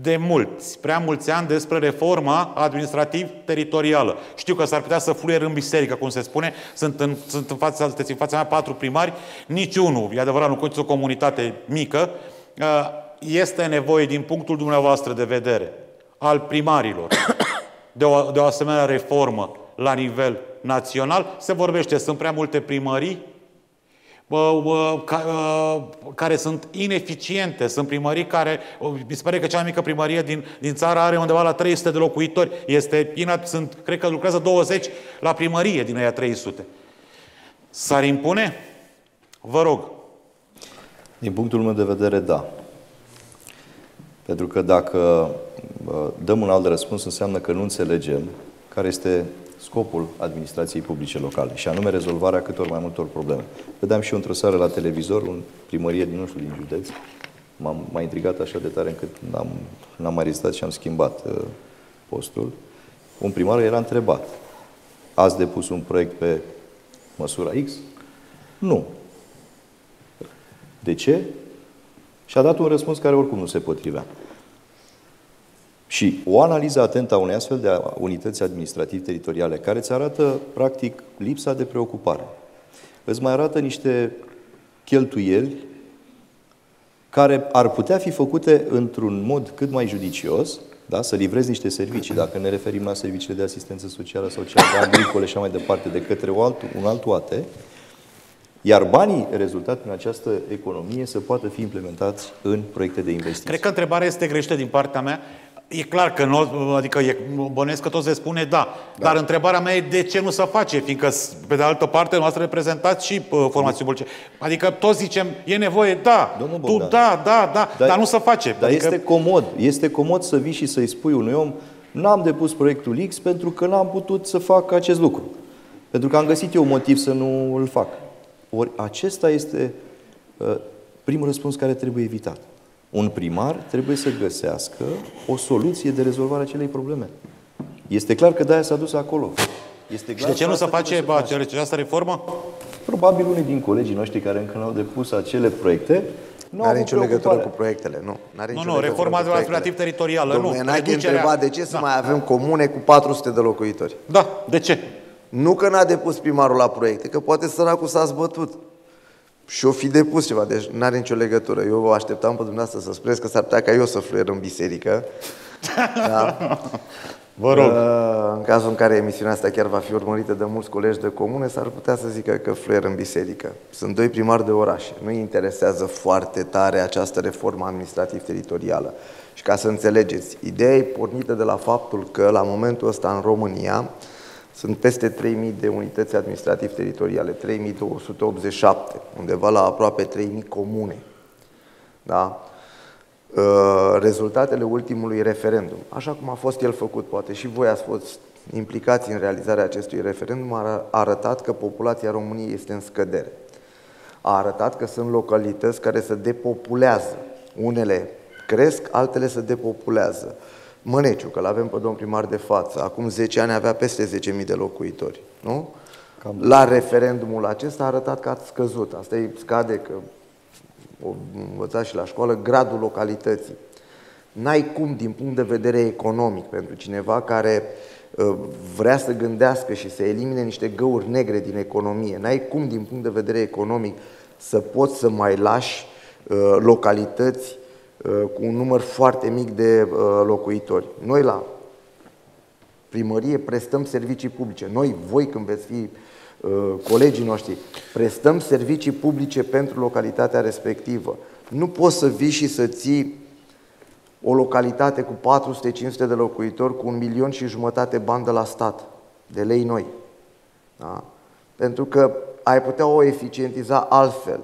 de mulți, prea mulți ani despre reforma administrativ-teritorială. Știu că s-ar putea să fluier în biserică, cum se spune, sunt în, sunt în fața, sunteți în fața mea patru primari, niciunul, e adevărat, nu conteți o comunitate mică, uh, este nevoie, din punctul dumneavoastră de vedere, al primarilor, de o, de o asemenea reformă la nivel național. Se vorbește, sunt prea multe primării, care sunt ineficiente. Sunt primării care, mi se pare că cea mai mică primărie din, din țară are undeva la 300 de locuitori. Este, sunt, cred că lucrează 20 la primărie din aia 300. S-ar impune? Vă rog. Din punctul meu de vedere, da. Pentru că dacă dăm un alt răspuns, înseamnă că nu înțelegem care este scopul administrației publice locale, și anume rezolvarea câtor mai multor probleme. Vedeam și eu într-o seară la televizor, un primărie din, nu știu, din județ, m-a, m-a intrigat așa de tare încât n-am, n-am mai rezistat și am schimbat uh, postul. Un primar era întrebat, ați depus un proiect pe măsura X? Nu. De ce? Și a dat un răspuns care oricum nu se potrivea. Și o analiză atentă a unei astfel de unități administrativ-teritoriale, care îți arată, practic, lipsa de preocupare. Îți mai arată niște cheltuieli care ar putea fi făcute într-un mod cât mai judicios, da? să livrezi niște servicii, dacă ne referim la serviciile de asistență socială sau cele agricole și mai departe, de către un alt, un alt toate, iar banii rezultat prin această economie să poată fi implementați în proiecte de investiții. Cred că întrebarea este greșită din partea mea. E clar că nu, adică e, bănesc că toți se spune da. da. Dar întrebarea mea e de ce nu se face, fiindcă, pe de altă parte, noastră reprezentați și uh, formații politice. Adică toți zicem, e nevoie, da, Domnul tu da, da, da, dar, dar nu se face. Dar adică... este comod, este comod să vii și să-i spui unui om, n-am depus proiectul X pentru că n-am putut să fac acest lucru. Pentru că am găsit eu motiv să nu îl fac. Ori acesta este uh, primul răspuns care trebuie evitat. Un primar trebuie să găsească o soluție de rezolvare a acelei probleme. Este clar că de-aia s-a dus acolo. Este clar și de ce nu se face această reformă? Probabil unii din colegii noștri care încă nu au depus acele proiecte nu are nicio legătură cu proiectele, nu. N-are nu, nu, reforma administrativ teritorială, nu. Domnul întreba de ce să da. mai avem comune cu 400 de locuitori. Da, de ce? Nu că n-a depus primarul la proiecte, că poate săracul s-a zbătut. Și o fi depus ceva, deci nu are nicio legătură. Eu vă așteptam pe dumneavoastră să spuneți că s-ar putea ca eu să fluier în biserică. [LAUGHS] Da? Vă rog. Uh, în cazul în care emisiunea asta chiar va fi urmărită de mulți colegi de comune, s-ar putea să zică că fluier în biserică. Sunt doi primari de orașe. Nu interesează foarte tare această reformă administrativ-teritorială. Și ca să înțelegeți, ideea e pornită de la faptul că la momentul ăsta în România sunt peste 3.000 de unități administrativ-teritoriale, 3.287, undeva la aproape 3.000 comune. Da? Uh, rezultatele ultimului referendum, așa cum a fost el făcut, poate și voi ați fost implicați în realizarea acestui referendum, a arătat că populația României este în scădere. A arătat că sunt localități care se depopulează. Unele cresc, altele se depopulează. Măneciu, că l-avem pe domn primar de față, acum 10 ani avea peste 10.000 de locuitori, nu? Cam. La referendumul acesta a arătat că a scăzut. Asta îi scade, că o învățați și la școală, gradul localității. N-ai cum, din punct de vedere economic, pentru cineva care uh, vrea să gândească și să elimine niște găuri negre din economie, n-ai cum, din punct de vedere economic, să poți să mai lași uh, localități Uh, cu un număr foarte mic de uh, locuitori. Noi la primărie prestăm servicii publice. Noi, voi când veți fi uh, colegii noștri, prestăm servicii publice pentru localitatea respectivă. Nu poți să vii și să ții o localitate cu 400-500 de locuitori cu un milion și jumătate bandă la stat, de lei noi. Da? Pentru că ai putea o eficientiza altfel.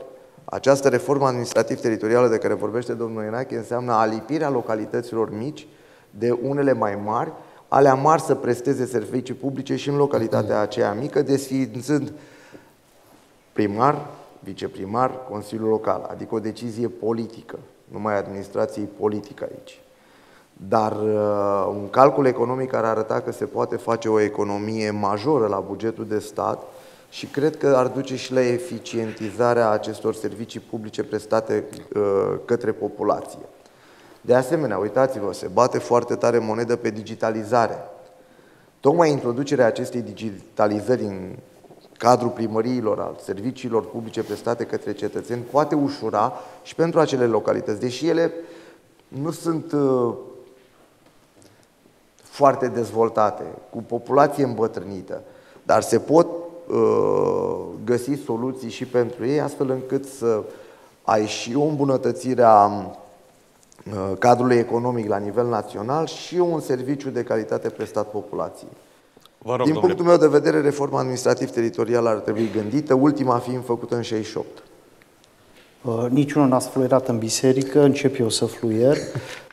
Această reformă administrativ-teritorială de care vorbește domnul Enache înseamnă alipirea localităților mici de unele mai mari, alea mari să presteze servicii publice și în localitatea aceea mică, desființând primar, viceprimar, Consiliul Local, adică o decizie politică, numai administrației politică aici. Dar uh, un calcul economic ar arăta că se poate face o economie majoră la bugetul de stat, și cred că ar duce și la eficientizarea acestor servicii publice prestate uh, către populație. De asemenea, uitați-vă, se bate foarte tare monedă pe digitalizare. Tocmai introducerea acestei digitalizări în cadrul primăriilor, al serviciilor publice prestate către cetățeni, poate ușura și pentru acele localități, deși ele nu sunt uh, foarte dezvoltate, cu populație îmbătrânită, dar se pot uh, găsi soluții și pentru ei, astfel încât să ai și o îmbunătățire a uh, cadrului economic la nivel național și un serviciu de calitate prestat populației. Vă rog, Din domnule. punctul meu de vedere, reforma administrativ-teritorială ar trebui gândită, ultima fiind făcută în 68. Uh, Niciunul n-a fluierat în biserică, încep eu să fluier.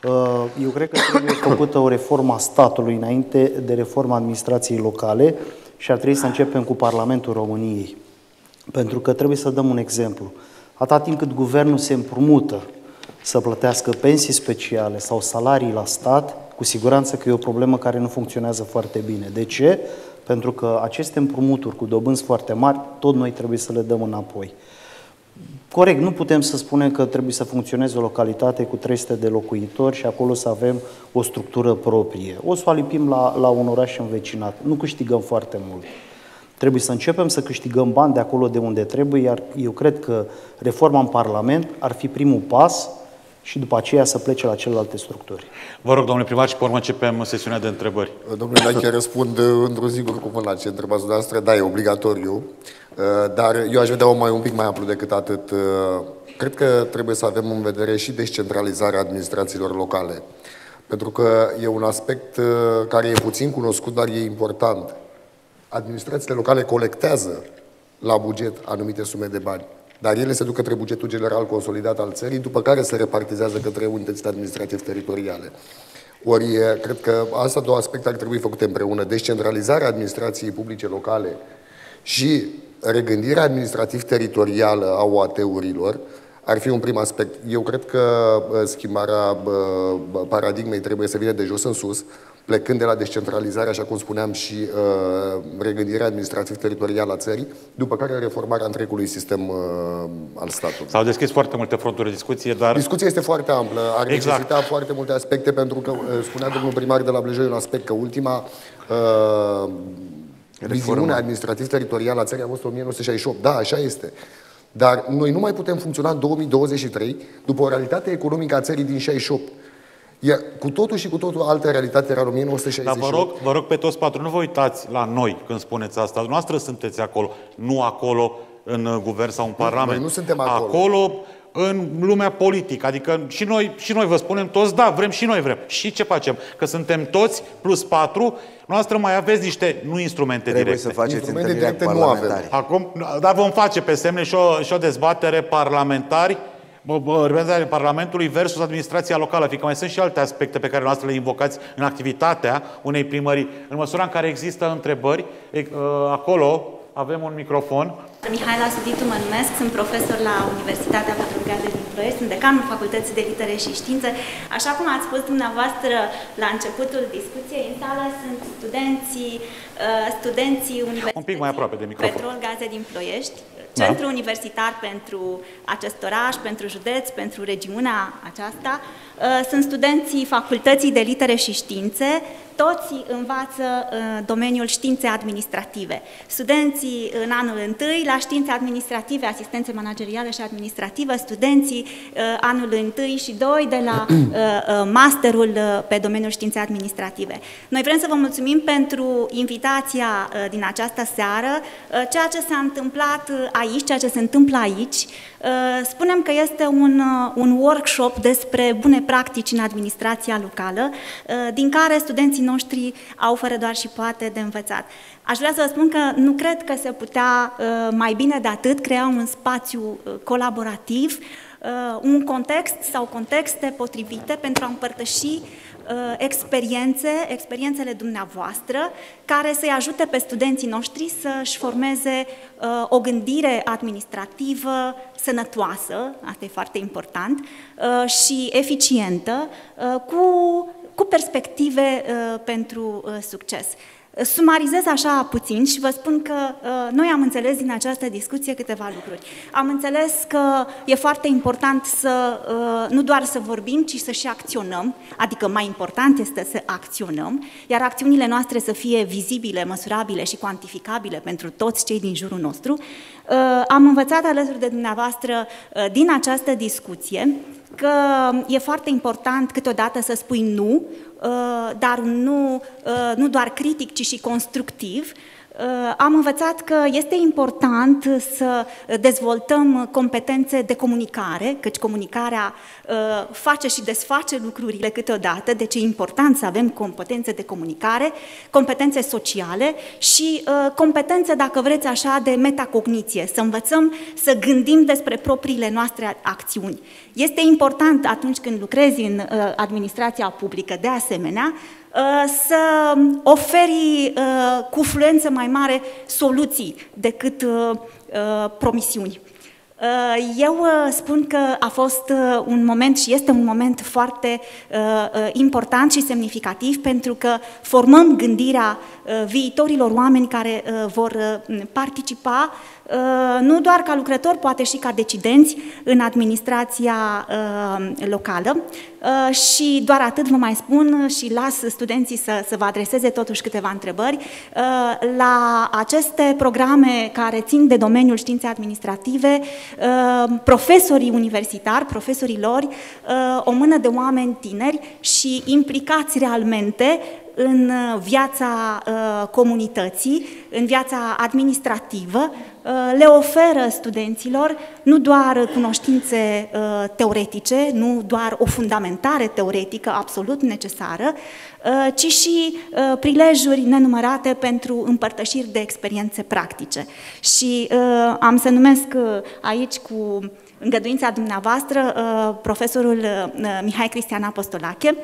Uh, Eu cred că trebuie făcută o reformă a statului înainte de reforma administrației locale și ar trebui să începem cu Parlamentul României. Pentru că trebuie să dăm un exemplu. Atâta timp cât guvernul se împrumută să plătească pensii speciale sau salarii la stat, cu siguranță că e o problemă care nu funcționează foarte bine. De ce? Pentru că aceste împrumuturi cu dobânzi foarte mari, tot noi trebuie să le dăm înapoi. Corect, nu putem să spunem că trebuie să funcționeze o localitate cu 300 de locuitori și acolo să avem o structură proprie. O să o alipim la, la un oraș învecinat. Nu câștigăm foarte mult. Trebuie să începem să câștigăm bani de acolo de unde trebuie, iar eu cred că reforma în Parlament ar fi primul pas și după aceea să plece la celelalte structuri. Vă rog, domnule primar, și pe urmă începem sesiunea de întrebări. Domnule Nache, răspund uh, într-un singur cuvânt la ce întrebați dumneavoastră. Da, e obligatoriu, uh, dar eu aș vedea-o mai un pic mai amplu decât atât. Uh, Cred că trebuie să avem în vedere și descentralizarea administrațiilor locale. Pentru că e un aspect uh, care e puțin cunoscut, dar e important. Administrațiile locale colectează la buget anumite sume de bani, dar ele se duc către bugetul general consolidat al țării, după care se repartizează către unitățile administrativ-teritoriale. Ori e, cred că asta două aspecte ar trebui făcute împreună. Descentralizarea administrației publice locale și regândirea administrativ-teritorială a OAT-urilor ar fi un prim aspect. Eu cred că bă, schimbarea bă, bă, paradigmei trebuie să vină de jos în sus, plecând de la descentralizare, așa cum spuneam, și uh, regândirea administrativ-teritorială a țării, după care reformarea întregului sistem uh, al statului. S-au deschis foarte multe fronturi de discuție, dar Discuția este foarte amplă, ar Exact. necesita foarte multe aspecte, pentru că, uh, spunea domnul primar de la Blejoi un aspect, că ultima uh, viziune administrativ-teritorială a țării a fost 1968. Da, așa este. Dar noi nu mai putem funcționa în 2023 după o realitate economică a țării din 68. E cu totul și cu totul altă realitate era în 1968. Dar vă rog, vă rog pe toți patru, nu vă uitați la noi când spuneți asta. Noastră sunteți acolo, nu acolo în uh, guvern sau în parlament. noi nu suntem acolo. Acolo în lumea politică. Adică și noi, și noi vă spunem toți, da, vrem și noi vrem. Și ce facem? Că suntem toți plus patru, noastră mai aveți niște, nu instrumente Trebuie directe. să faceți Instrumente întâlnirea cu directe nu avem. parlamentarii. Acum, dar vom face pe semne și o, și o dezbatere parlamentari, bă, bă, reprezentarea Parlamentului versus administrația locală, fiindcă mai sunt și alte aspecte pe care noastră le invocați în activitatea unei primării. În măsura în care există întrebări, e, ă, acolo avem un microfon. Mihaela Suditu mă numesc, sunt profesor la Universitatea Petru Gaze din Ploiești, sunt decanul Facultății de Litere și Științe. Așa cum ați spus dumneavoastră la începutul discuției, în sală sunt studenții, uh, studenții Universității Un pic mai aproape de microfon. Petrol Gaze din Ploiești, centru universitar pentru acest oraș, pentru județ, pentru regiunea aceasta. Uh, Sunt studenții Facultății de Litere și Științe, toți învață uh, domeniul științe administrative. Studenții în anul întâi la științe administrative, asistențe manageriale și administrative, studenții uh, anul întâi și doi de la uh, uh, masterul uh, pe domeniul științe administrative. Noi vrem să vă mulțumim pentru invitația uh, din această seară, uh, ceea ce s-a întâmplat uh, aici, ceea ce se întâmplă aici. Uh, Spunem că este un, uh, un workshop despre bune practici în administrația locală, uh, din care studenții noștri au fără doar și poate de învățat. Aș vrea să vă spun că nu cred că se putea uh, mai bine de atât crea un spațiu uh, colaborativ, uh, un context sau contexte potrivite pentru a împărtăși uh, experiențe, experiențele dumneavoastră, care să-i ajute pe studenții noștri să-și formeze uh, o gândire administrativă sănătoasă, asta e foarte important, uh, și eficientă, uh, cu, cu perspective uh, pentru uh, succes. Sumarizez așa puțin și vă spun că uh, noi am înțeles din această discuție câteva lucruri. Am înțeles că e foarte important să uh, nu doar să vorbim, ci să și acționăm, adică mai important este să acționăm, iar acțiunile noastre să fie vizibile, măsurabile și cuantificabile pentru toți cei din jurul nostru. Uh, am învățat alături de dumneavoastră uh, din această discuție că e foarte important câteodată să spui nu, uh, dar nu, uh, nu doar critic, ci și constructiv, Uh, am învățat că este important să dezvoltăm competențe de comunicare, căci comunicarea uh, face și desface lucrurile câteodată, deci e important să avem competențe de comunicare, competențe sociale și uh, competențe, dacă vreți așa, de metacogniție, să învățăm să gândim despre propriile noastre acțiuni. Este important atunci când lucrezi în administrația publică, de asemenea, Uh, să oferi uh, cu fluență mai mare soluții decât uh, promisiuni. Eu spun că a fost un moment și este un moment foarte important și semnificativ pentru că formăm gândirea viitorilor oameni care vor participa Uh, nu doar ca lucrători, poate și ca decidenți în administrația uh, locală. Uh, și doar atât vă mai spun și las studenții să, să vă adreseze totuși câteva întrebări. La aceste programe care țin de domeniul științei administrative, profesorii universitari, profesorii lor, o mână de oameni tineri și implicați realmente în viața comunității, în viața administrativă, Uh, le oferă studenților nu doar cunoștințe uh, teoretice, nu doar o fundamentare teoretică absolut necesară, uh, ci și prilejuri nenumărate pentru împărtășiri de experiențe practice. Și am să numesc aici cu îngăduința dumneavoastră profesorul Mihai Cristian Apostolache,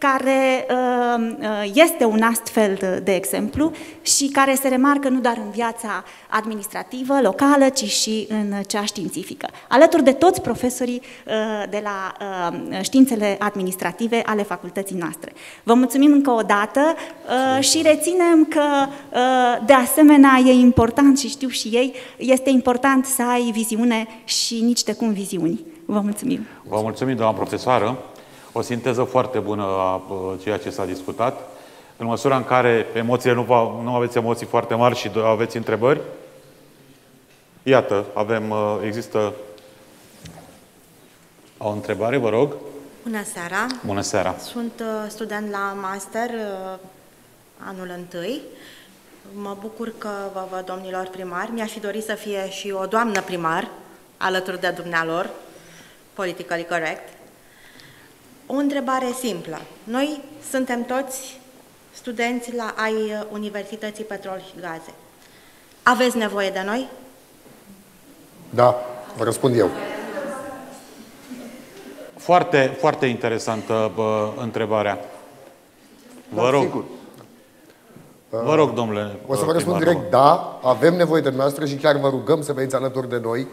care uh, uh, este un astfel de exemplu și care se remarcă nu doar în viața administrativă, locală, ci și în cea științifică. Alături de toți profesorii uh, de la științele administrative ale facultății noastre. Vă mulțumim încă o dată și reținem că de asemenea e important și știu și ei, este important să ai viziune și nici de cum viziuni. Vă mulțumim! Vă mulțumim, doamna profesoară! o sinteză foarte bună a ceea ce s-a discutat. În măsura în care emoțiile nu, va, nu aveți emoții foarte mari și aveți întrebări, iată, avem, există o întrebare, vă rog. Bună seara! Bună seara! Sunt student la master anul întâi. Mă bucur că vă văd, domnilor primari. Mi-aș fi dorit să fie și o doamnă primar alături de dumnealor, politically correct. O întrebare simplă. Noi suntem toți studenți la ai Universității Petrol și Gaze. Aveți nevoie de noi? Da, vă răspund eu. Foarte, foarte interesantă bă, întrebarea. Vă da, rog. Sigur. Vă rog, domnule. O să vă răspund direct, da, avem nevoie de dumneavoastră și chiar vă rugăm să veniți alături de noi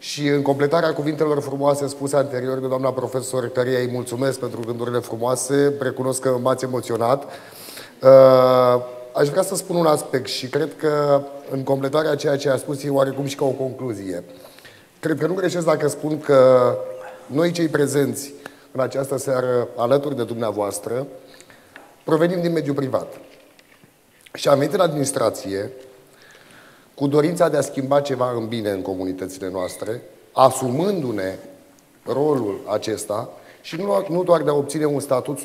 și în completarea cuvintelor frumoase spuse anterior de doamna profesor, care îi mulțumesc pentru gândurile frumoase, recunosc că m-ați emoționat. Uh, aș vrea să spun un aspect și cred că în completarea ceea ce a spus e oarecum și ca o concluzie. Cred că nu greșesc dacă spun că noi cei prezenți în această seară alături de dumneavoastră provenim din mediul privat. Și am venit în administrație cu dorința de a schimba ceva în bine în comunitățile noastre, asumându-ne rolul acesta și nu, nu doar de a obține un statut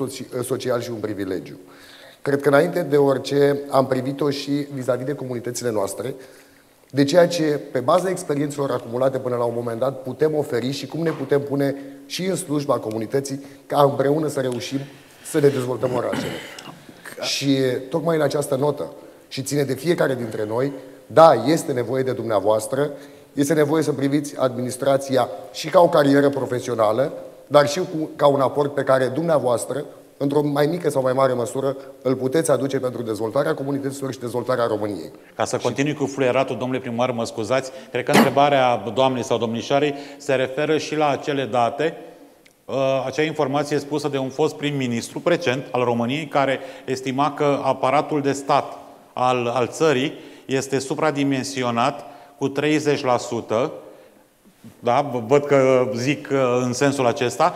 social și un privilegiu. Cred că înainte de orice am privit-o și vis-a-vis de comunitățile noastre, de ceea ce, pe baza experiențelor acumulate până la un moment dat, putem oferi și cum ne putem pune și în slujba comunității ca împreună să reușim să ne dezvoltăm orașele. Și tocmai în această notă, și ține de fiecare dintre noi, da, este nevoie de dumneavoastră, este nevoie să priviți administrația și ca o carieră profesională, dar și cu, ca un aport pe care dumneavoastră, într-o mai mică sau mai mare măsură, îl puteți aduce pentru dezvoltarea comunităților și dezvoltarea României. Ca să continui cu fluieratul, domnule primar, mă scuzați, cred că întrebarea doamnei sau domnișoarei se referă și la acele date uh, acea informație spusă de un fost prim-ministru precent al României care estima că aparatul de stat al, al țării este supradimensionat cu 30%, da? văd că zic uh, în sensul acesta,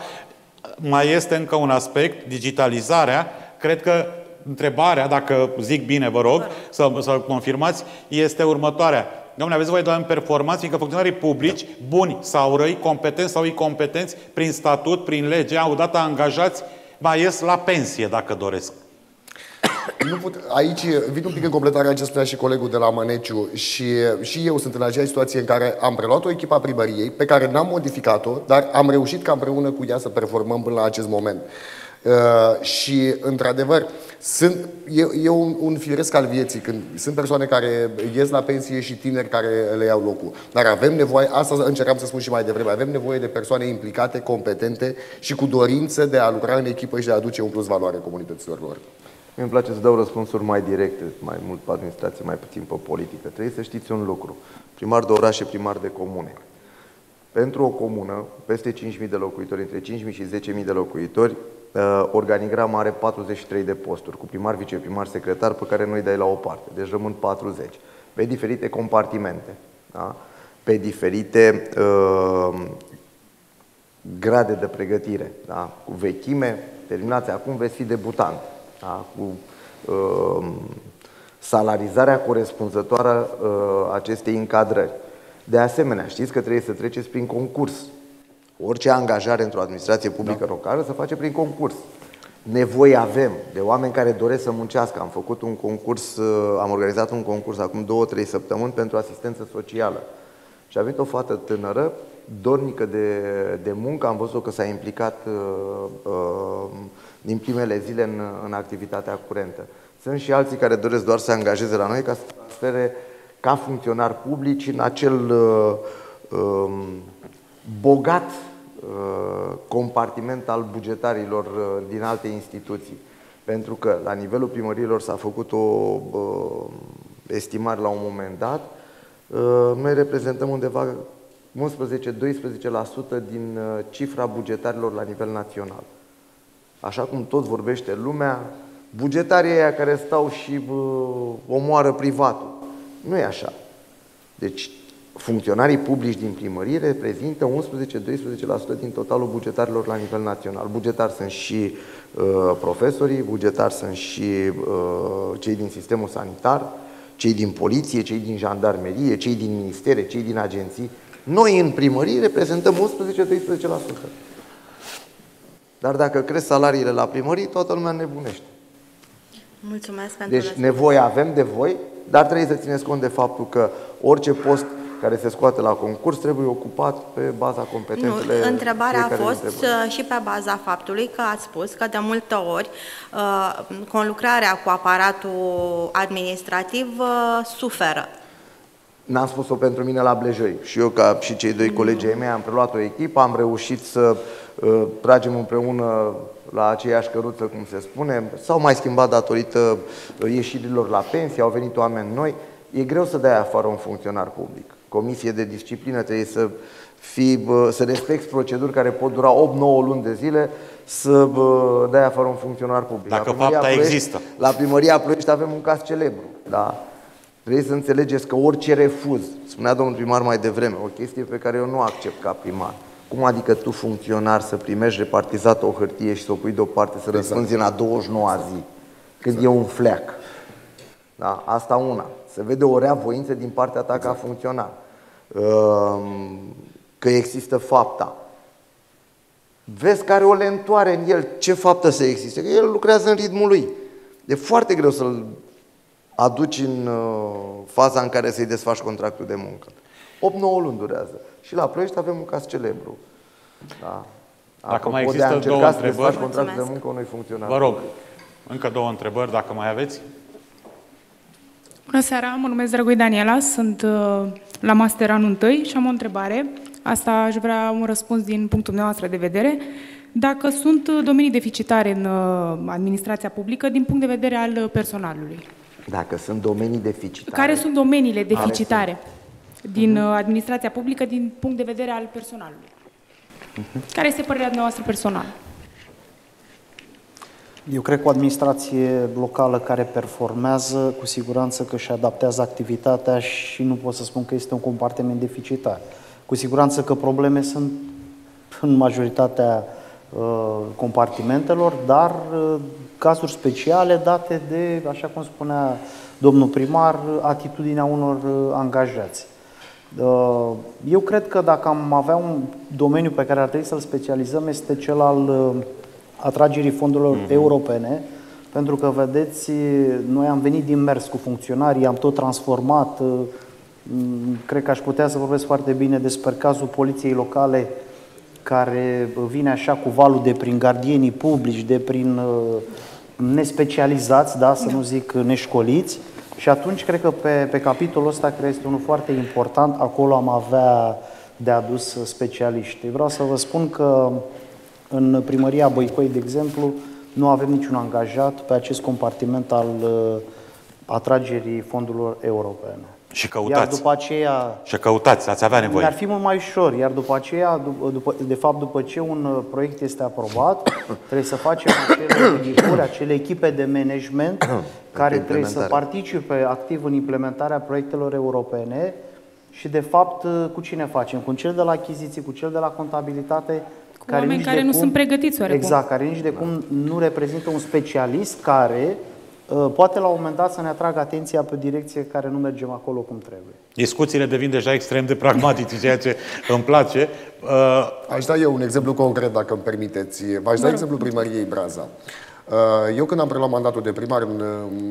mai este încă un aspect, digitalizarea. Cred că întrebarea, dacă zic bine, vă rog, să, să confirmați, este următoarea. Domnule, aveți voie de oameni performanți, fiindcă funcționarii publici, buni sau răi, competenți sau incompetenți, prin statut, prin lege, au dat angajați, mai ies la pensie, dacă doresc. Nu put, aici vin un pic în completarea ce spunea și colegul de la Măneciu și, și eu sunt în aceeași situație în care am preluat o echipă a primăriei pe care n-am modificat-o, dar am reușit ca împreună cu ea să performăm până la acest moment. Uh, și, într-adevăr, sunt, e, e un, un firesc al vieții când sunt persoane care ies la pensie și tineri care le iau locul. Dar avem nevoie, asta încercam să spun și mai devreme, avem nevoie de persoane implicate, competente și cu dorință de a lucra în echipă și de a aduce un plus valoare comunităților lor. Mi îmi place să dau răspunsuri mai directe, mai mult pe administrație, mai puțin pe politică. Trebuie să știți un lucru. Primar de oraș și primar de comune. Pentru o comună, peste 5.000 de locuitori, între 5.000 și 10.000 de locuitori, uh, organigrama are 43 de posturi, cu primar, viceprimar, secretar, pe care noi dai la o parte. Deci rămân 40. Pe diferite compartimente. Da? Pe diferite uh, grade de pregătire. Da? Cu vechime, terminați acum, veți fi debutant da? cu uh, salarizarea corespunzătoare uh, acestei încadrări. De asemenea, știți că trebuie să treceți prin concurs. Orice angajare într-o administrație publică da. locală se face prin concurs. Nevoie avem de oameni care doresc să muncească. Am făcut un concurs, uh, am organizat un concurs acum două, trei săptămâni pentru asistență socială. Și a venit o fată tânără, dornică de, de muncă, am văzut că s-a implicat uh, uh, din primele zile în, în activitatea curentă. Sunt și alții care doresc doar să se angajeze la noi ca să transfere ca funcționar publici în acel uh, uh, bogat uh, compartiment al bugetarilor uh, din alte instituții. Pentru că la nivelul primăriilor s-a făcut o uh, estimare la un moment dat, uh, noi reprezentăm undeva 11-12% din uh, cifra bugetarilor la nivel național așa cum tot vorbește lumea, bugetarii aia care stau și bă, omoară privatul. Nu e așa. Deci, funcționarii publici din primărie reprezintă 11-12% din totalul bugetarilor la nivel național. Bugetari sunt și uh, profesorii, bugetari sunt și uh, cei din sistemul sanitar, cei din poliție, cei din jandarmerie, cei din ministere, cei din agenții. Noi în primărie reprezentăm 11-12%. Dar dacă cresc salariile la primării, toată lumea nebunește. Mulțumesc pentru Deci răspuns. nevoie avem de voi, dar trebuie să țineți cont de faptul că orice post care se scoate la concurs trebuie ocupat pe baza competențele. Nu, întrebarea a fost întrebări. Uh, și pe baza faptului că ați spus că de multe ori uh, conlucrarea cu aparatul administrativ uh, suferă. N-am spus-o pentru mine la Blejoi. Și eu, ca și cei doi colegi ai mei, am preluat o echipă, am reușit să uh, tragem împreună la aceeași căruță, cum se spune. S-au mai schimbat datorită uh, ieșirilor la pensie, au venit oameni noi. E greu să dai afară un funcționar public. Comisie de disciplină trebuie să, fi, să respecti proceduri care pot dura 8-9 luni de zile să dai afară un funcționar public. Dacă la fapta Ploiești, există. La primăria Ploiești avem un caz celebru. Da? Trebuie să înțelegeți că orice refuz, spunea domnul primar mai devreme, o chestie pe care eu nu accept ca primar. Cum adică tu, funcționar, să primești repartizată o hârtie și să o pui deoparte, să exact. răspunzi în a 29-a zi, când exact. e un fleac? Da? Asta una. Se vede o rea voință din partea ta exact. ca funcționar. Ehm, că există fapta. Vezi că are o lentoare în el. Ce faptă să existe? Că el lucrează în ritmul lui. E foarte greu să-l aduci în uh, faza în care să-i desfaci contractul de muncă. 8-9 luni durează. Și la Ploiești avem un caz celebru. Da? Dacă Apropo mai există de două întrebări, contractul de muncă unui funcționar. Vă rog, încă două întrebări, dacă mai aveți. Bună seara, mă numesc Drăgoi Daniela, sunt uh, la master anul 1 și am o întrebare. Asta aș vrea un răspuns din punctul nostru de vedere. Dacă sunt domenii deficitare în uh, administrația publică din punct de vedere al personalului. Dacă sunt domenii deficitare. Care sunt domeniile deficitare din uh-huh. administrația publică din punct de vedere al personalului? Uh-huh. Care este părerea noastră personală? Eu cred că o administrație locală care performează, cu siguranță că își adaptează activitatea și nu pot să spun că este un compartiment deficitar. Cu siguranță că probleme sunt în majoritatea uh, compartimentelor, dar uh, cazuri speciale date de, așa cum spunea domnul primar, atitudinea unor uh, angajați. Uh, eu cred că dacă am avea un domeniu pe care ar trebui să-l specializăm este cel al uh, atragerii fondurilor mm-hmm. europene, pentru că, vedeți, noi am venit din mers cu funcționarii, am tot transformat. Cred că aș putea să vorbesc foarte bine despre cazul poliției locale care vine așa cu valul de prin gardienii publici, de prin nespecializați, da, să nu zic neșcoliți. Și atunci cred că pe, pe capitolul ăsta, care este unul foarte important, acolo am avea de adus specialiști. Vreau să vă spun că în primăria Băicoi, de exemplu, nu avem niciun angajat pe acest compartiment al uh, atragerii fondurilor europene. Și căutați. Iar după aceea... Și căutați, ați avea nevoie. Ar fi mult mai ușor, iar după aceea, după, de fapt, după ce un uh, proiect este aprobat, [COUGHS] trebuie să facem acele echipuri, acele echipe de management [COUGHS] care trebuie să participe activ în implementarea proiectelor europene și, de fapt, uh, cu cine facem? Cu cel de la achiziții, cu cel de la contabilitate, cu care oameni care nu cum, sunt pregătiți oarecum. Exact, care nici de cum nu reprezintă un specialist care Uh, poate la un moment dat să ne atragă atenția pe direcție care nu mergem acolo cum trebuie. Discuțiile devin deja extrem de pragmatice, [LAUGHS] ceea ce îmi place. Uh... Aș da eu un exemplu concret, dacă îmi permiteți. V-aș da exemplu primăriei Braza. Uh, eu când am preluat mandatul de primar în,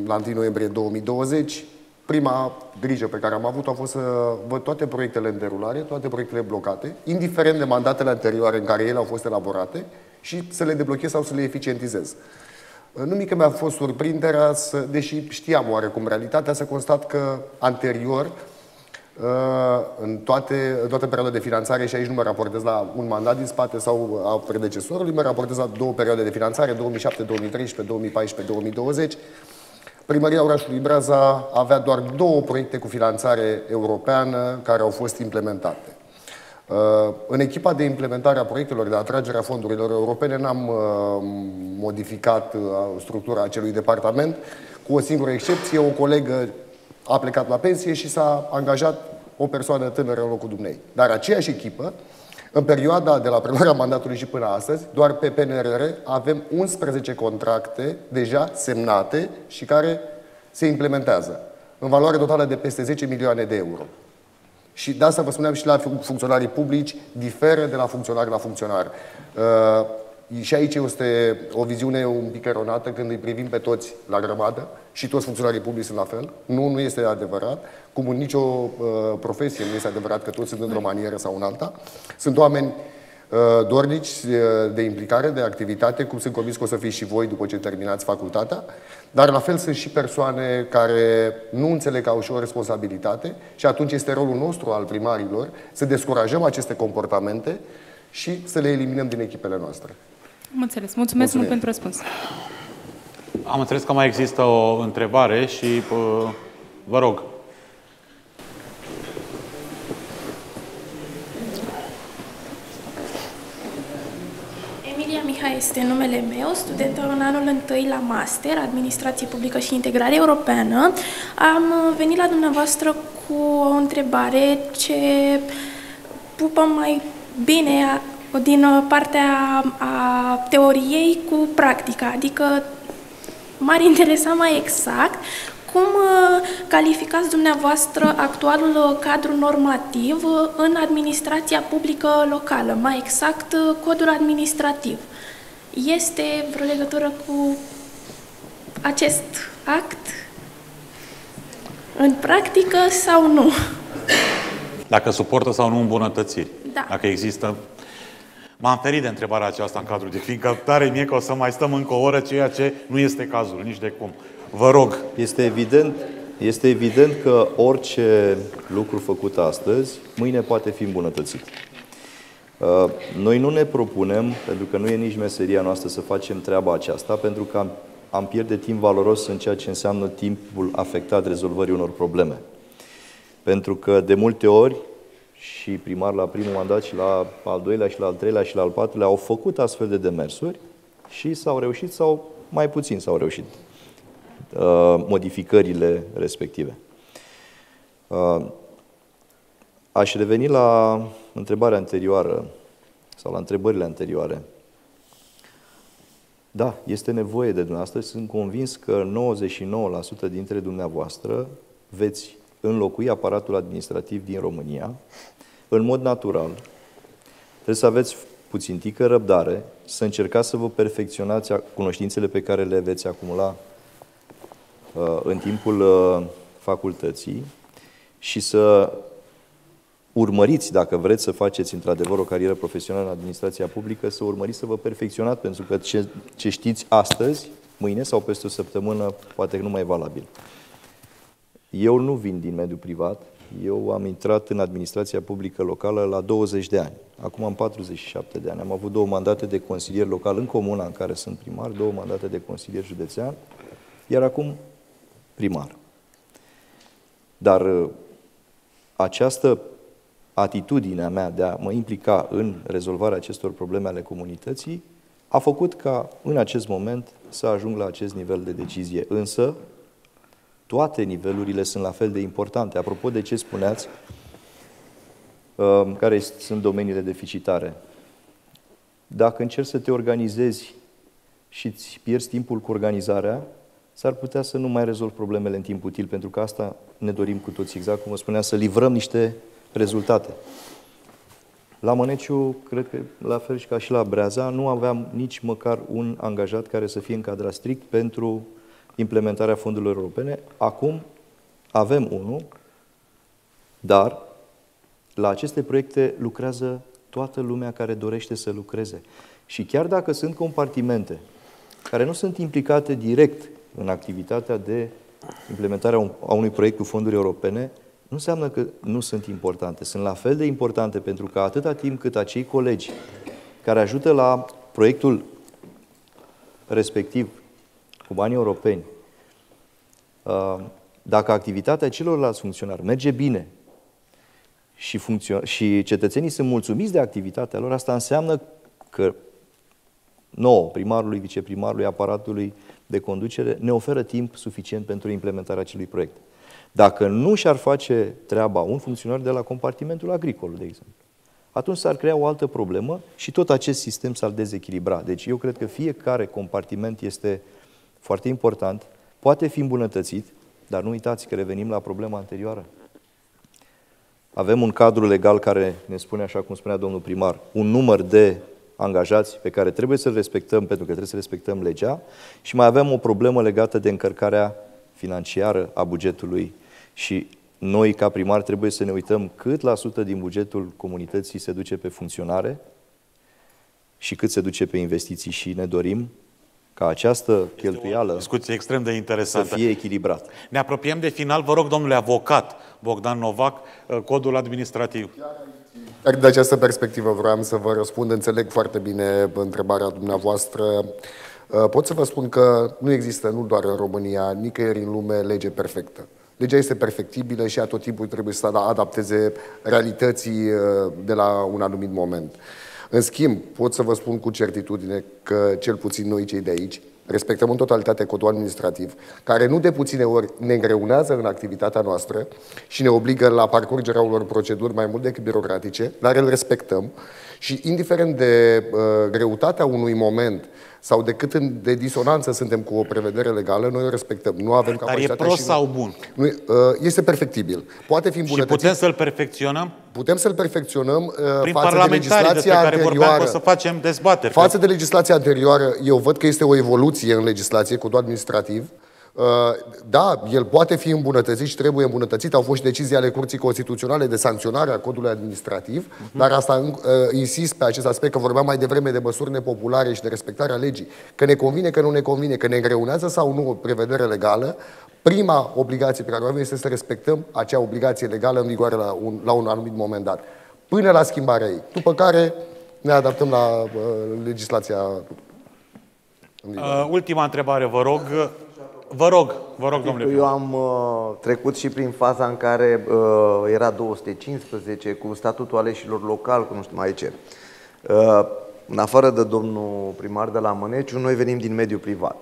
la 1 noiembrie 2020, prima grijă pe care am avut-o a fost să văd toate proiectele în derulare, toate proiectele blocate, indiferent de mandatele anterioare în care ele au fost elaborate, și să le deblochez sau să le eficientizez. Nu mică mi-a fost surprinderea, să, deși știam oarecum realitatea, să constat că anterior, uh, în toate, toată perioada de finanțare, și aici nu mă raportez la un mandat din spate sau a predecesorului, mă raportez la două perioade de finanțare, 2007-2013, 2014-2020, Primăria orașului Braza avea doar două proiecte cu finanțare europeană care au fost implementate. Uh, în echipa de implementare a proiectelor de atragere a fondurilor europene n-am uh, modificat uh, structura acelui departament, cu o singură excepție, o colegă a plecat la pensie și s-a angajat o persoană tânără în locul dumnei. Dar aceeași echipă, în perioada de la preluarea mandatului și până astăzi, doar pe PNRR avem 11 contracte deja semnate și care se implementează, în valoare totală de peste 10 milioane de euro. Și de asta vă spuneam și la funcționarii publici, diferă de la funcționar la funcționar. Uh, și aici este o viziune un pic eronată când îi privim pe toți la grămadă și toți funcționarii publici sunt la fel. Nu, nu este adevărat. Cum în nicio uh, profesie nu este adevărat că toți sunt într-o manieră sau în alta. Sunt oameni uh, dornici uh, de implicare, de activitate, cum sunt convins că o să fiți și voi după ce terminați facultatea. Dar la fel sunt și persoane care nu înțeleg că au și o responsabilitate și atunci este rolul nostru al primarilor să descurajăm aceste comportamente și să le eliminăm din echipele noastre. Am înțeles. Mulțumesc mult pentru răspuns. Am înțeles că mai există o întrebare și uh, vă rog. Mihai este numele meu, studentă în anul întâi la master, Administrație Publică și Integrare Europeană. Am venit la dumneavoastră cu o întrebare ce pupă mai bine din partea a teoriei cu practica, adică m-ar interesa mai exact cum calificați dumneavoastră actualul cadru normativ în administrația publică locală, mai exact codul administrativ? Este vreo legătură cu acest act în practică sau nu? Dacă suportă sau nu îmbunătățiri. Da. Dacă există... M-am ferit de întrebarea aceasta în cadrul de fiindcă tare mie că o să mai stăm încă o oră, ceea ce nu este cazul, nici de cum. Vă rog. Este evident, este evident că orice lucru făcut astăzi, mâine poate fi îmbunătățit. Uh, noi nu ne propunem, pentru că nu e nici meseria noastră să facem treaba aceasta, pentru că am, am pierde timp valoros în ceea ce înseamnă timpul afectat rezolvării unor probleme. Pentru că de multe ori și primar la primul mandat și la al doilea și la al treilea și la al patrulea au făcut astfel de demersuri și s-au reușit sau mai puțin s-au reușit uh, modificările respective. Uh, aș reveni la întrebarea anterioară sau la întrebările anterioare. Da, este nevoie de dumneavoastră. Sunt convins că 99% dintre dumneavoastră veți înlocui aparatul administrativ din România în mod natural. Trebuie să aveți puțin tică răbdare, să încercați să vă perfecționați cunoștințele pe care le veți acumula uh, în timpul uh, facultății și să urmăriți, dacă vreți să faceți într-adevăr o carieră profesională în administrația publică, să urmăriți să vă perfecționați, pentru că ce, ce știți astăzi, mâine sau peste o săptămână, poate că nu mai e valabil. Eu nu vin din mediul privat, eu am intrat în administrația publică locală la 20 de ani. Acum am 47 de ani. Am avut două mandate de consilier local în comuna în care sunt primar, două mandate de consilier județean, iar acum primar. Dar uh, această atitudinea mea de a mă implica în rezolvarea acestor probleme ale comunității a făcut ca în acest moment să ajung la acest nivel de decizie. Însă, toate nivelurile sunt la fel de importante. Apropo de ce spuneați, uh, care sunt domeniile deficitare. Dacă încerci să te organizezi și îți pierzi timpul cu organizarea, s-ar putea să nu mai rezolvi problemele în timp util, pentru că asta ne dorim cu toți, exact cum vă spuneam, să livrăm niște rezultate. La Măneciu, cred că la fel și ca și la Breaza, nu aveam nici măcar un angajat care să fie încadrat strict pentru implementarea fondurilor europene. Acum avem unul, dar la aceste proiecte lucrează toată lumea care dorește să lucreze. Și chiar dacă sunt compartimente care nu sunt implicate direct în activitatea de implementare a unui proiect cu fonduri europene, nu înseamnă că nu sunt importante. Sunt la fel de importante pentru că atâta timp cât acei colegi care ajută la proiectul respectiv cu banii europeni, uh, dacă activitatea celorlalți funcționari merge bine și, și cetățenii sunt mulțumiți de activitatea lor, asta înseamnă că nouă, primarului, viceprimarului, aparatului de conducere, ne oferă timp suficient pentru implementarea acelui proiect. Dacă nu și-ar face treaba un funcționar de la compartimentul agricol, de exemplu, atunci s-ar crea o altă problemă și tot acest sistem s-ar dezechilibra. Deci eu cred că fiecare compartiment este foarte important, poate fi îmbunătățit, dar nu uitați că revenim la problema anterioară. Avem un cadru legal care ne spune, așa cum spunea domnul primar, un număr de angajați pe care trebuie să-l respectăm pentru că trebuie să respectăm legea și mai avem o problemă legată de încărcarea financiară a bugetului și noi, ca primar, trebuie să ne uităm cât la sută din bugetul comunității se duce pe funcționare și cât se duce pe investiții și ne dorim ca această cheltuială discuție extrem de interesantă. să fie echilibrată. Ne apropiem de final. Vă rog, domnule avocat Bogdan Novac, codul administrativ. Chiar de această perspectivă vreau să vă răspund. Înțeleg foarte bine întrebarea dumneavoastră. Pot să vă spun că nu există, nu doar în România, nicăieri în lume, lege perfectă. Legea este perfectibilă și a tot timpul trebuie să adapteze realității uh, de la un anumit moment. În schimb, pot să vă spun cu certitudine că cel puțin noi cei de aici respectăm în totalitate codul administrativ, care nu de puține ori ne îngreunează în activitatea noastră și ne obligă la parcurgerea unor proceduri mai mult decât birocratice, dar îl respectăm și indiferent de uh, greutatea unui moment sau de cât de disonanță suntem cu o prevedere legală, noi o respectăm. Nu avem capacitatea Dar e prost și sau bun? Nu, uh, este perfectibil. Poate fi îmbunătățit. Și putem să-l perfecționăm? Putem să-l perfecționăm uh, Prin față de legislația care anterioară. Vorbeam, o să facem dezbateri. Față de legislația anterioară, eu văd că este o evoluție în legislație, cu administrativ. Uh, da, el poate fi îmbunătățit și trebuie îmbunătățit. Au fost și decizii ale Curții Constituționale de sancționare a codului administrativ, uh-huh. dar asta uh, insist pe acest aspect, că vorbeam mai devreme de măsuri nepopulare și de respectarea legii. Că ne convine, că nu ne convine, că ne îngreunează sau nu o prevedere legală, prima obligație pe care o avem este să respectăm acea obligație legală în vigoare la un, la un anumit moment dat, până la schimbarea ei. După care ne adaptăm la uh, legislația. Uh, ultima întrebare, vă rog. Vă rog, vă rog, domnule. Eu am uh, trecut și prin faza în care uh, era 215 cu statutul aleșilor local, cu nu știu mai ce. Uh, în afară de domnul primar de la Măneciu, noi venim din mediul privat.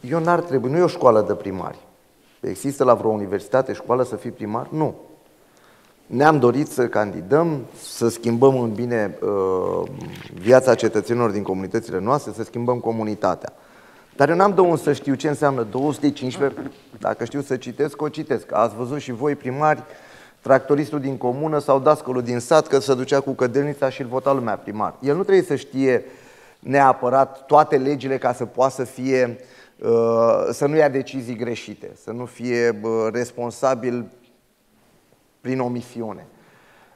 eu n-ar trebui, nu e o școală de primari. Există la vreo universitate școală să fii primar? Nu. Ne-am dorit să candidăm, să schimbăm în bine uh, viața cetățenilor din comunitățile noastre, să schimbăm comunitatea. Dar eu n-am de unde să știu ce înseamnă 215, dacă știu să citesc, o citesc. Ați văzut și voi primari, tractoristul din comună sau dascălul din sat că se ducea cu cădelnița și îl vota lumea primar. El nu trebuie să știe neapărat toate legile ca să poată să fie, uh, să nu ia decizii greșite, să nu fie responsabil prin omisiune.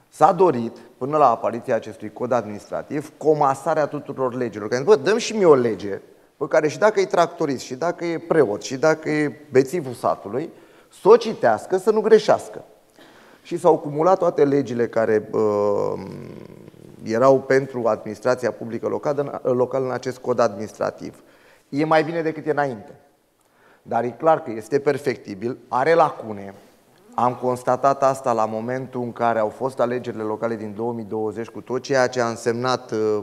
S-a dorit, până la apariția acestui cod administrativ, comasarea tuturor legilor. Că bă, dăm și mie o lege pe care și dacă e tractorist, și dacă e preot, și dacă e bețivul satului, să o citească, să nu greșească. Și s-au cumulat toate legile care uh, erau pentru administrația publică locală, locală în acest cod administrativ. E mai bine decât e înainte. Dar e clar că este perfectibil, are lacune, am constatat asta la momentul în care au fost alegerile locale din 2020 cu tot ceea ce a însemnat uh,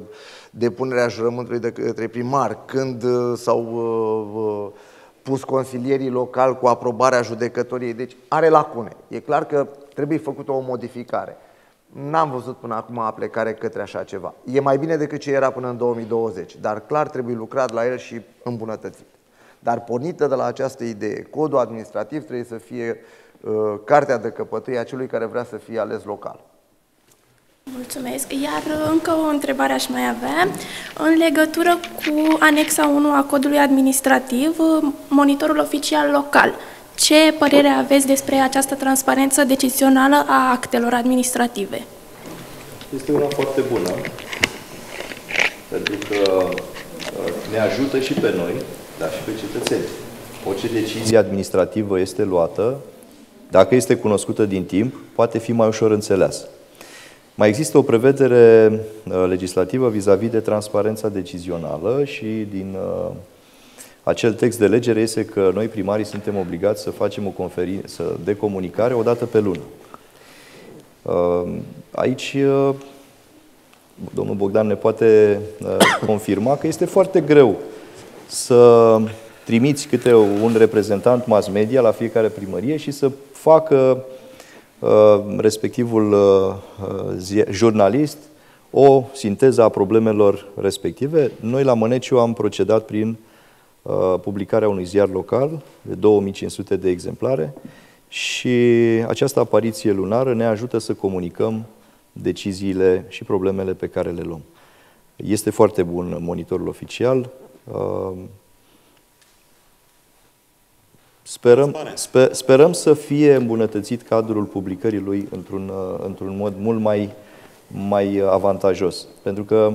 depunerea jurământului de către primar, când uh, s-au uh, pus consilierii locali cu aprobarea judecătoriei. Deci are lacune. E clar că trebuie făcută o modificare. N-am văzut până acum aplecare către așa ceva. E mai bine decât ce era până în 2020, dar clar trebuie lucrat la el și îmbunătățit. Dar pornită de la această idee, codul administrativ trebuie să fie Uh, cartea de căpătâi a celui care vrea să fie ales local. Mulțumesc. Iar uh, încă o întrebare aș mai avea. În legătură cu anexa 1 a codului administrativ, uh, monitorul oficial local, ce părere aveți despre această transparență decizională a actelor administrative? Este una foarte bună, pentru că ne ajută și pe noi, dar și pe cetățeni. Orice decizie administrativă este luată, dacă este cunoscută din timp, poate fi mai ușor înțeleasă. Mai există o prevedere uh, legislativă vis-a-vis -vis de transparența decizională și din uh, acel text de legere este că noi primarii suntem obligați să facem o conferință de comunicare o dată pe lună. Uh, aici domnul Bogdan ne poate confirma că este foarte greu să trimiți câte un reprezentant mass media la fiecare primărie și să facă uh, respectivul uh, jurnalist o sinteză a problemelor respective. Noi la Măneciu am procedat prin uh, publicarea unui ziar local de 2500 de exemplare și această apariție lunară ne ajută să comunicăm deciziile și problemele pe care le luăm. Este foarte bun monitorul oficial. Sperăm, sper, sperăm să fie îmbunătățit cadrul publicării lui într-un, uh, într-un mod mult mai, mai avantajos. Pentru că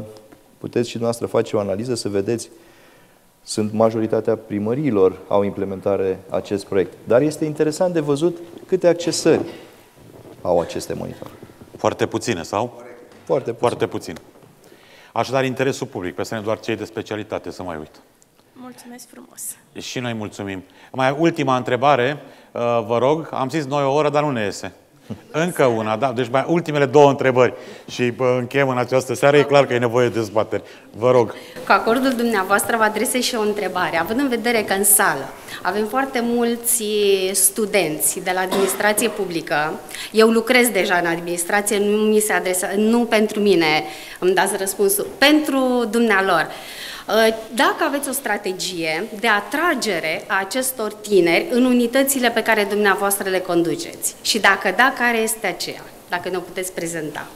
puteți și dumneavoastră face o analiză să vedeți sunt majoritatea primăriilor au implementare acest proiect. Dar este interesant de văzut câte accesări au aceste monitoare. Foarte puține, sau? Foarte puțin. Foarte puțin. Așadar, interesul public, pe să ne doar cei de specialitate să mai uită. Mulțumesc frumos! Și noi mulțumim. Mai ultima întrebare, uh, vă rog. Am zis noi o oră, dar nu ne iese. Încă una, da. Deci mai ultimele două întrebări și bă, încheiem în această seară. E clar că e nevoie de dezbateri. Vă rog. Cu acordul dumneavoastră vă adresez și o întrebare. Având în vedere că în sală avem foarte mulți studenți de la administrație publică, eu lucrez deja în administrație, nu mi se adresează, nu pentru mine îmi dați răspunsul, pentru dumnealor. Uh, dacă aveți o strategie de atragere a acestor tineri în unitățile pe care dumneavoastră le conduceți și dacă da, care este aceea? Dacă ne-o puteți prezenta.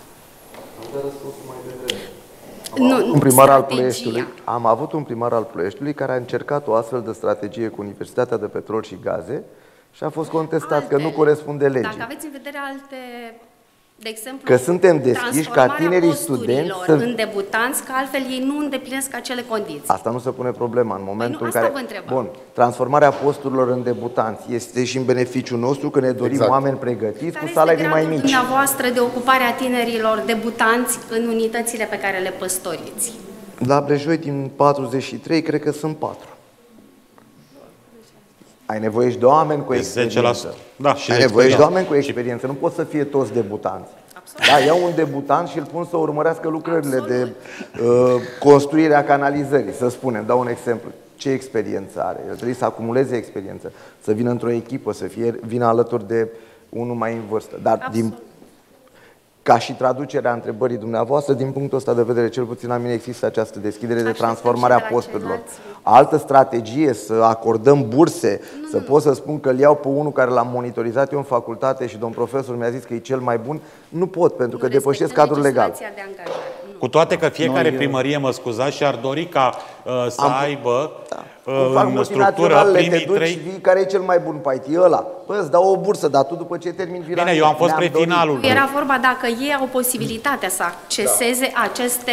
Am nu, avut un primar al Ploieștiului, am avut un primar al Ploieștiului care a încercat o astfel de strategie cu Universitatea de Petrol și Gaze și a fost contestat Altele. că nu corespunde legii. Dacă aveți în vedere alte de exemplu, că suntem deschiși ca tinerii studenți să... în debutanți, că altfel ei nu îndeplinesc acele condiții. Asta nu se pune problema în păi momentul păi nu, în care... Bun, transformarea posturilor în debutanți este și în beneficiul nostru că ne dorim exact. oameni pregătiți care cu salarii mai mici. dumneavoastră de ocupare a tinerilor debutanți în unitățile pe care le păstoriți? La Brejoi din 43 cred că sunt 4. Ai nevoie și de oameni cu experiență. Da, și Ai nevoie și de oameni cu experiență. Nu pot să fie toți debutanți. Absolut. Da, iau un debutant și îl pun să urmărească lucrările Absolut. de uh, construire a canalizării, să spunem, dau un exemplu. ce experiență are. El trebuie să acumuleze experiență, să vină într-o echipă, să fie, vină alături de unul mai în vârstă. Dar Absolut. din ca și traducerea întrebării dumneavoastră, din punctul ăsta de vedere, cel puțin la mine există această deschidere de transformare a posturilor. Altă strategie, să acordăm burse, nu, să nu. pot să spun că îl iau pe unul care l-am monitorizat eu în facultate și domn profesor mi-a zis că e cel mai bun, nu pot, pentru că depășesc cadrul legal. De Cu toate că fiecare primărie, mă scuzați, și-ar dori ca uh, să Am, aibă da în structură primii te trei... vii, care e cel mai bun pe IT? Ăla. Păi îți dau o bursă, dar tu după ce termin vii Bine, eu am fost pre finalul. Era vorba dacă ei au posibilitatea să acceseze da. aceste,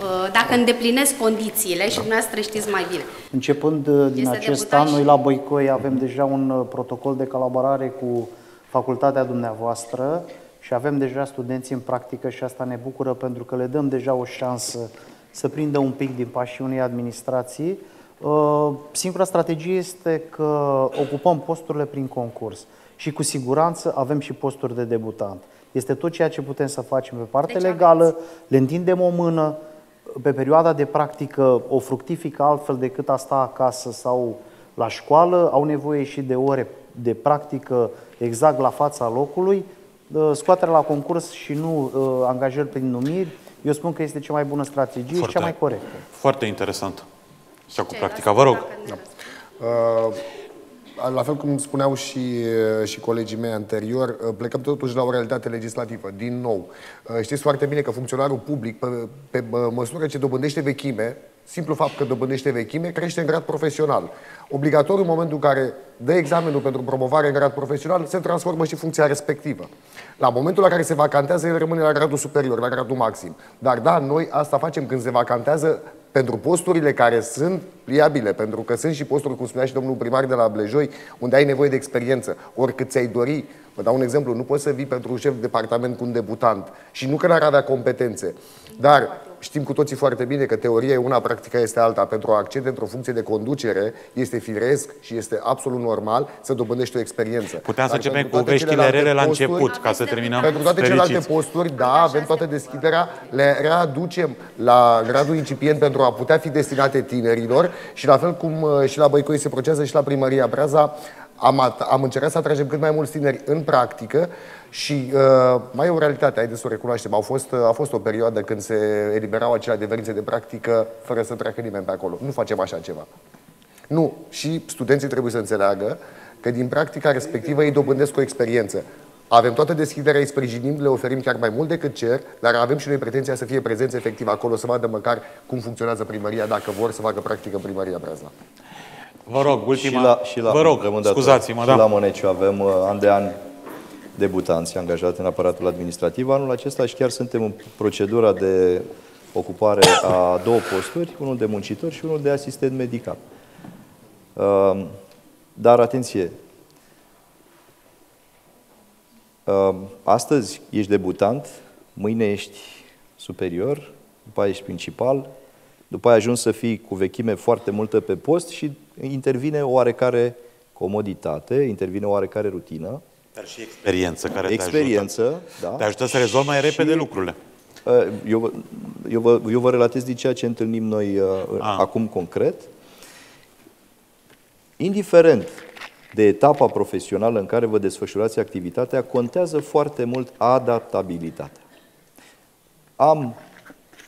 uh, dacă îndeplinesc condițiile și dumneavoastră știți mai bine. Începând uh, din este acest an, noi la Băicoi avem deja un uh, protocol de colaborare cu facultatea dumneavoastră și avem deja studenți în practică și asta ne bucură pentru că le dăm deja o șansă să prindă un pic din pașii unei administrații Uh, singura strategie este că ocupăm posturile prin concurs și cu siguranță avem și posturi de debutant. Este tot ceea ce putem să facem pe partea deci legală, aveți. le întindem o mână, pe perioada de practică o fructifică altfel decât a sta acasă sau la școală, au nevoie și de ore de practică exact la fața locului, uh, scoaterea la concurs și nu uh, angajări prin numiri, eu spun că este cea mai bună strategie foarte, și cea mai corectă. Foarte interesant sau cu practica. Vă rog. Da. Uh, la fel cum spuneau și, uh, și colegii mei anterior, uh, plecăm totuși la o realitate legislativă. Din nou, știți foarte bine că funcționarul public, pe, pe măsură ce dobândește vechime, simplu fapt că dobândește vechime, crește în grad profesional. Obligatoriu, în momentul în care dă examenul pentru promovare în grad profesional, se transformă și funcția respectivă. La momentul la care se vacantează, el rămâne la gradul superior, la gradul maxim. Dar da, noi asta facem când se vacantează pentru posturile care sunt pliabile, pentru că sunt și posturi, cum spunea și domnul primar de la Blejoi, unde ai nevoie de experiență, oricât ți-ai dori. Vă dau un exemplu, nu poți să vii pentru un șef de departament cu un debutant și nu că n-ar avea competențe, dar știm cu toții foarte bine că teoria e una, practica este alta. Pentru a accede într-o funcție de conducere, este firesc și este absolut normal să dobândești o experiență. Puteam să începem cu veștile rele la început, ca să terminăm Pentru toate fericiți. celelalte posturi, da, avem toată deschiderea, le readucem la gradul incipient pentru a putea fi destinate tinerilor și la fel cum uh, și la Băicoi se procesează și la Primăria Breaza, am, am încercat să atragem cât mai mulți tineri în practică și uh, mai e o realitate, haideți să o recunoaștem. Au fost, uh, a fost o perioadă când se eliberau acele adeverințe de practică fără să treacă nimeni pe acolo. Nu facem așa ceva. Nu. Și studenții trebuie să înțeleagă că din practica respectivă ei dobândesc o experiență. Avem toată deschiderea, îi sprijinim, le oferim chiar mai mult decât cer, dar avem și noi pretenția să fie prezenți efectiv acolo, să vadă măcar cum funcționează primăria, dacă vor să facă practică în primăria Brazna. Vă rog, ultima... Și la, și la, Vă rog, scuzați-mă, da. la Măneciu avem uh, an de an debutanți angajați în aparatul administrativ. Anul acesta și chiar suntem în procedura de ocupare a două posturi, unul de muncitor și unul de asistent medical. Uh, dar atenție, uh, astăzi ești debutant, mâine ești superior, după aia ești principal, după aia ajungi să fii cu vechime foarte multă pe post și intervine oarecare comoditate, intervine oarecare rutină. Dar și experiență care experiență, te ajută, da. te ajută să rezolvi mai repede și, lucrurile. Uh, eu, eu, vă, eu vă relatez din ceea ce întâlnim noi uh, A. acum concret. Indiferent de etapa profesională în care vă desfășurați activitatea, contează foarte mult adaptabilitatea. Am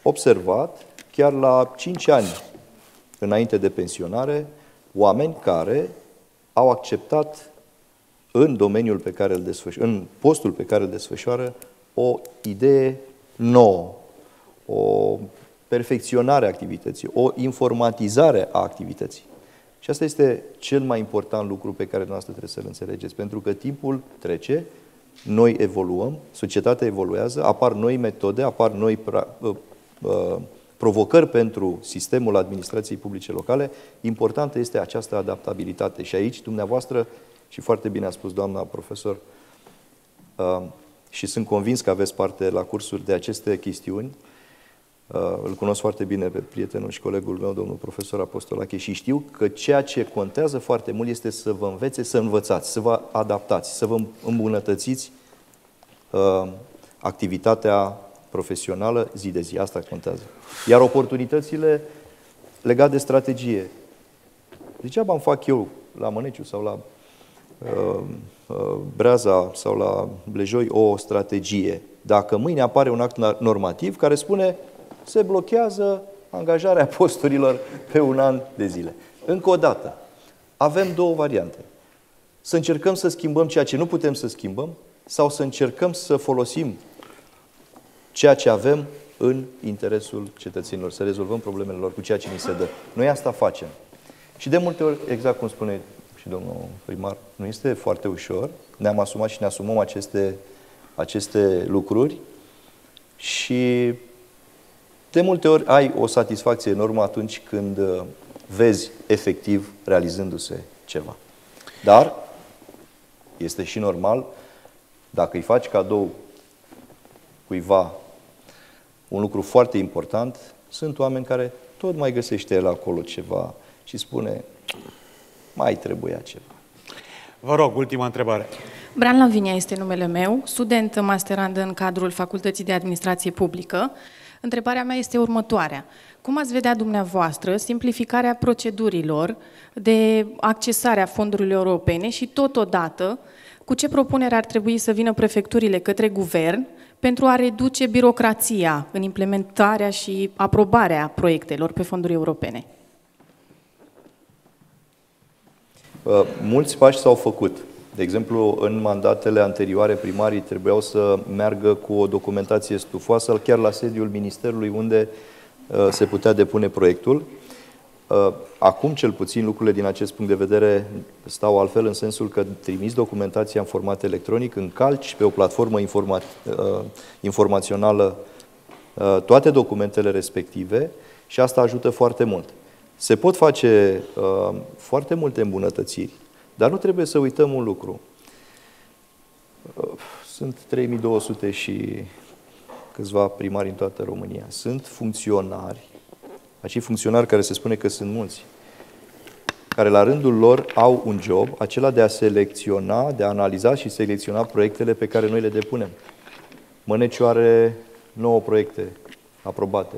observat, chiar la 5 ani înainte de pensionare, oameni care au acceptat în domeniul pe care îl desfășoară, în postul pe care îl desfășoară, o idee nouă, o perfecționare a activității, o informatizare a activității. Și asta este cel mai important lucru pe care noastră trebuie să-l înțelegeți, pentru că timpul trece, noi evoluăm, societatea evoluează, apar noi metode, apar noi pra, uh, uh, provocări pentru sistemul administrației publice locale, importantă este această adaptabilitate. Și aici, dumneavoastră, și foarte bine a spus doamna profesor, uh, și sunt convins că aveți parte la cursuri de aceste chestiuni, uh, îl cunosc foarte bine pe prietenul și colegul meu, domnul profesor Apostolache, și știu că ceea ce contează foarte mult este să vă învețe să învățați, să vă adaptați, să vă îmbunătățiți uh, activitatea profesională zi de zi. Asta contează. Iar oportunitățile legate de strategie. Degeaba îmi fac eu la Măneciu sau la uh, uh, Breaza sau la Blejoi o strategie. Dacă mâine apare un act normativ care spune se blochează angajarea [LAUGHS] posturilor pe un an de zile. Încă o dată, avem două variante. Să încercăm să schimbăm ceea ce nu putem să schimbăm sau să încercăm să folosim ceea ce avem în interesul cetățenilor, să rezolvăm problemele lor cu ceea ce ni se dă. Noi asta facem. Și de multe ori, exact cum spune și domnul primar, nu este foarte ușor. Ne-am asumat și ne asumăm aceste, aceste lucruri și de multe ori ai o satisfacție enormă atunci când uh, vezi efectiv realizându-se ceva. Dar este și normal, dacă îi faci cadou cuiva un lucru foarte important, sunt oameni care tot mai găsește el acolo ceva și spune, mai trebuia ceva. Vă rog, ultima întrebare. Bran Lavinia este numele meu, student masterand în cadrul Facultății de Administrație Publică. Întrebarea mea este următoarea. Cum ați vedea dumneavoastră simplificarea procedurilor de accesare a fondurilor europene și totodată cu ce propunere ar trebui să vină prefecturile către guvern pentru a reduce birocrația în implementarea și aprobarea proiectelor pe fonduri europene? Uh, mulți pași s-au făcut. De exemplu, în mandatele anterioare, primarii trebuiau să meargă cu o documentație stufoasă chiar la sediul Ministerului unde uh, se putea depune proiectul. Uh, acum, cel puțin, lucrurile din acest punct de vedere stau altfel în sensul că trimiți documentația în format electronic, încalci pe o platformă informa informațională toate documentele respective și asta ajută foarte mult. Se pot face uh, foarte multe îmbunătățiri, dar nu trebuie să uităm un lucru. Uh, sunt 3200 și câțiva primari în toată România. Sunt funcționari, acei funcționari care se spune că sunt mulți, care la rândul lor au un job, acela de a selecționa, de a analiza și selecționa proiectele pe care noi le depunem. Măneciu are 9 proiecte aprobate.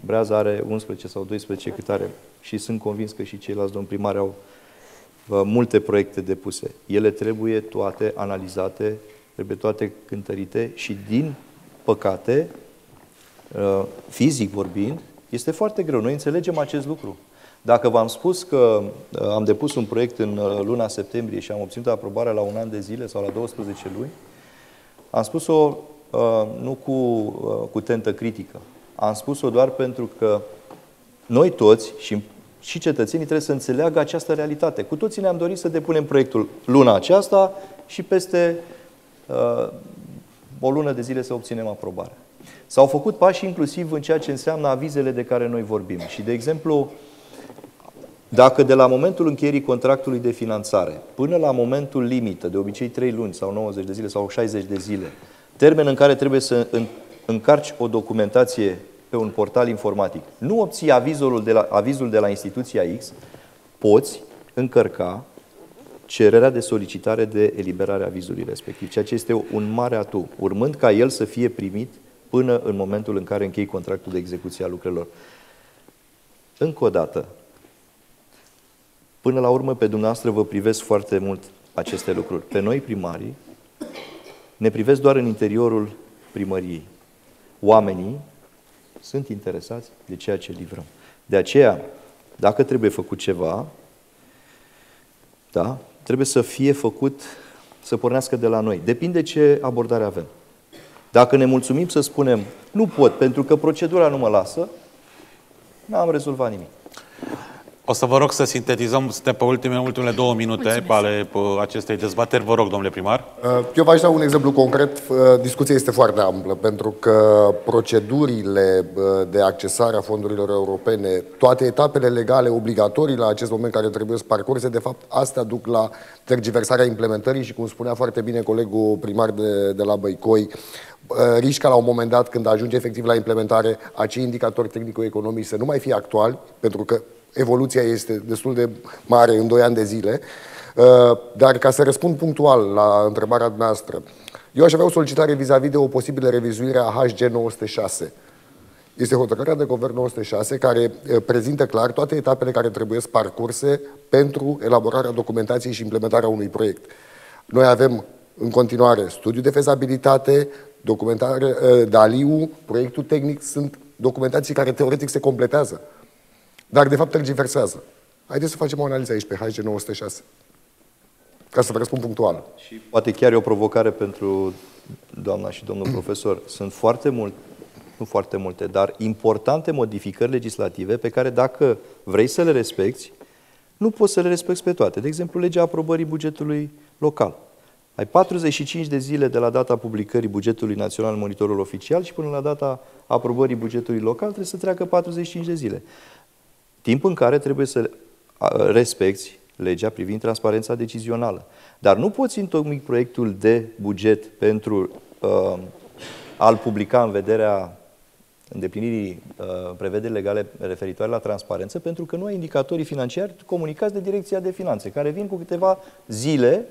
Breaza are 11 sau 12 cât are și sunt convins că și ceilalți domn primari au uh, multe proiecte depuse. Ele trebuie toate analizate, trebuie toate cântărite și din păcate, uh, fizic vorbind, este foarte greu. Noi înțelegem acest lucru. Dacă v-am spus că uh, am depus un proiect în luna septembrie și am obținut aprobarea la un an de zile sau la 12 luni, am spus-o nu cu, cu tentă critică. Am spus-o doar pentru că noi toți și, și cetățenii trebuie să înțeleagă această realitate. Cu toții ne-am dorit să depunem proiectul luna aceasta și peste uh, o lună de zile să obținem aprobarea. S-au făcut pași inclusiv în ceea ce înseamnă avizele de care noi vorbim. Și, de exemplu, dacă de la momentul încheierii contractului de finanțare până la momentul limită, de obicei 3 luni sau 90 de zile sau 60 de zile, termen în care trebuie să încarci o documentație pe un portal informatic, nu obții avizul de la, avizul de la instituția X, poți încărca cererea de solicitare de eliberare a avizului respectiv, ceea ce este un mare atu, urmând ca el să fie primit până în momentul în care închei contractul de execuție a lucrelor. Încă o dată, până la urmă pe dumneavoastră vă privesc foarte mult aceste lucruri. Pe noi, primarii, ne privesc doar în interiorul primăriei. Oamenii sunt interesați de ceea ce livrăm. De aceea, dacă trebuie făcut ceva, da, trebuie să fie făcut, să pornească de la noi. Depinde ce abordare avem. Dacă ne mulțumim să spunem, nu pot, pentru că procedura nu mă lasă, n-am rezolvat nimic. O să vă rog să sintetizăm, suntem pe ultimele, ultimele două minute Mulțumesc. ale acestei dezbateri. Vă rog, domnule primar. Uh, eu v-aș da un exemplu concret. Uh, discuția este foarte amplă, pentru că procedurile uh, de accesare a fondurilor europene, toate etapele legale obligatorii la acest moment care trebuie să parcurse, de fapt, astea duc la tergiversarea implementării și, cum spunea foarte bine colegul primar de, de la Băicoi, risca la un moment dat, când ajunge efectiv la implementare, acei indicatori tehnico-economici să nu mai fie actuali, pentru că evoluția este destul de mare în 2 ani de zile. Uh, dar ca să răspund punctual la întrebarea noastră, eu aș avea o solicitare vis-a-vis -vis de o posibilă revizuire a HG 906. Este hotărârea de guvern 906 care prezintă clar toate etapele care trebuie parcurse pentru elaborarea documentației și implementarea unui proiect. Noi avem în continuare studiu de fezabilitate, documentare, DALIU, proiectul tehnic, sunt documentații care teoretic se completează, dar de fapt tergiversează. Haideți să facem o analiză aici pe HG 906. Ca să vă răspund punctual. Și poate chiar e o provocare pentru doamna și domnul [CLEARS THROAT] profesor. Sunt foarte mult, nu foarte multe, dar importante modificări legislative pe care dacă vrei să le respecti, nu poți să le respecti pe toate. De exemplu, legea aprobării bugetului local. Ai 45 de zile de la data publicării bugetului național în monitorul oficial și până la data aprobării bugetului local trebuie să treacă 45 de zile. Timp în care trebuie să respecti legea privind transparența decizională. Dar nu poți întocmi proiectul de buget pentru uh, a-l publica în vederea îndeplinirii uh, prevederii legale referitoare la transparență, pentru că nu ai indicatorii financiari comunicați de Direcția de Finanțe, care vin cu câteva zile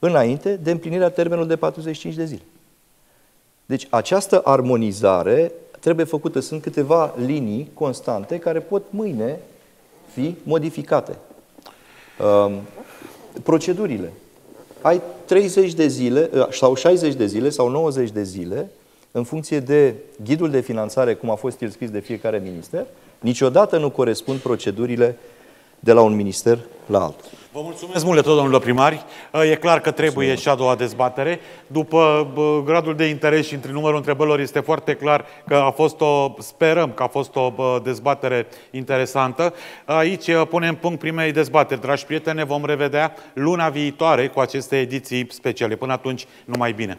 înainte de împlinirea termenului de 45 de zile. Deci această armonizare trebuie făcută. Sunt câteva linii constante care pot mâine fi modificate. Um, procedurile. Ai 30 de zile, uh, sau 60 de zile, sau 90 de zile, în funcție de ghidul de finanțare, cum a fost el scris de fiecare minister, niciodată nu corespund procedurile de la un minister la altul. Vă mulțumesc mult tot, domnule primari. E clar că trebuie mulțumesc. și a doua dezbatere. După gradul de interes și între numărul întrebărilor este foarte clar că a fost o, sperăm că a fost o dezbatere interesantă. Aici punem punct primei dezbateri. Dragi prieteni, vom revedea luna viitoare cu aceste ediții speciale. Până atunci, numai bine!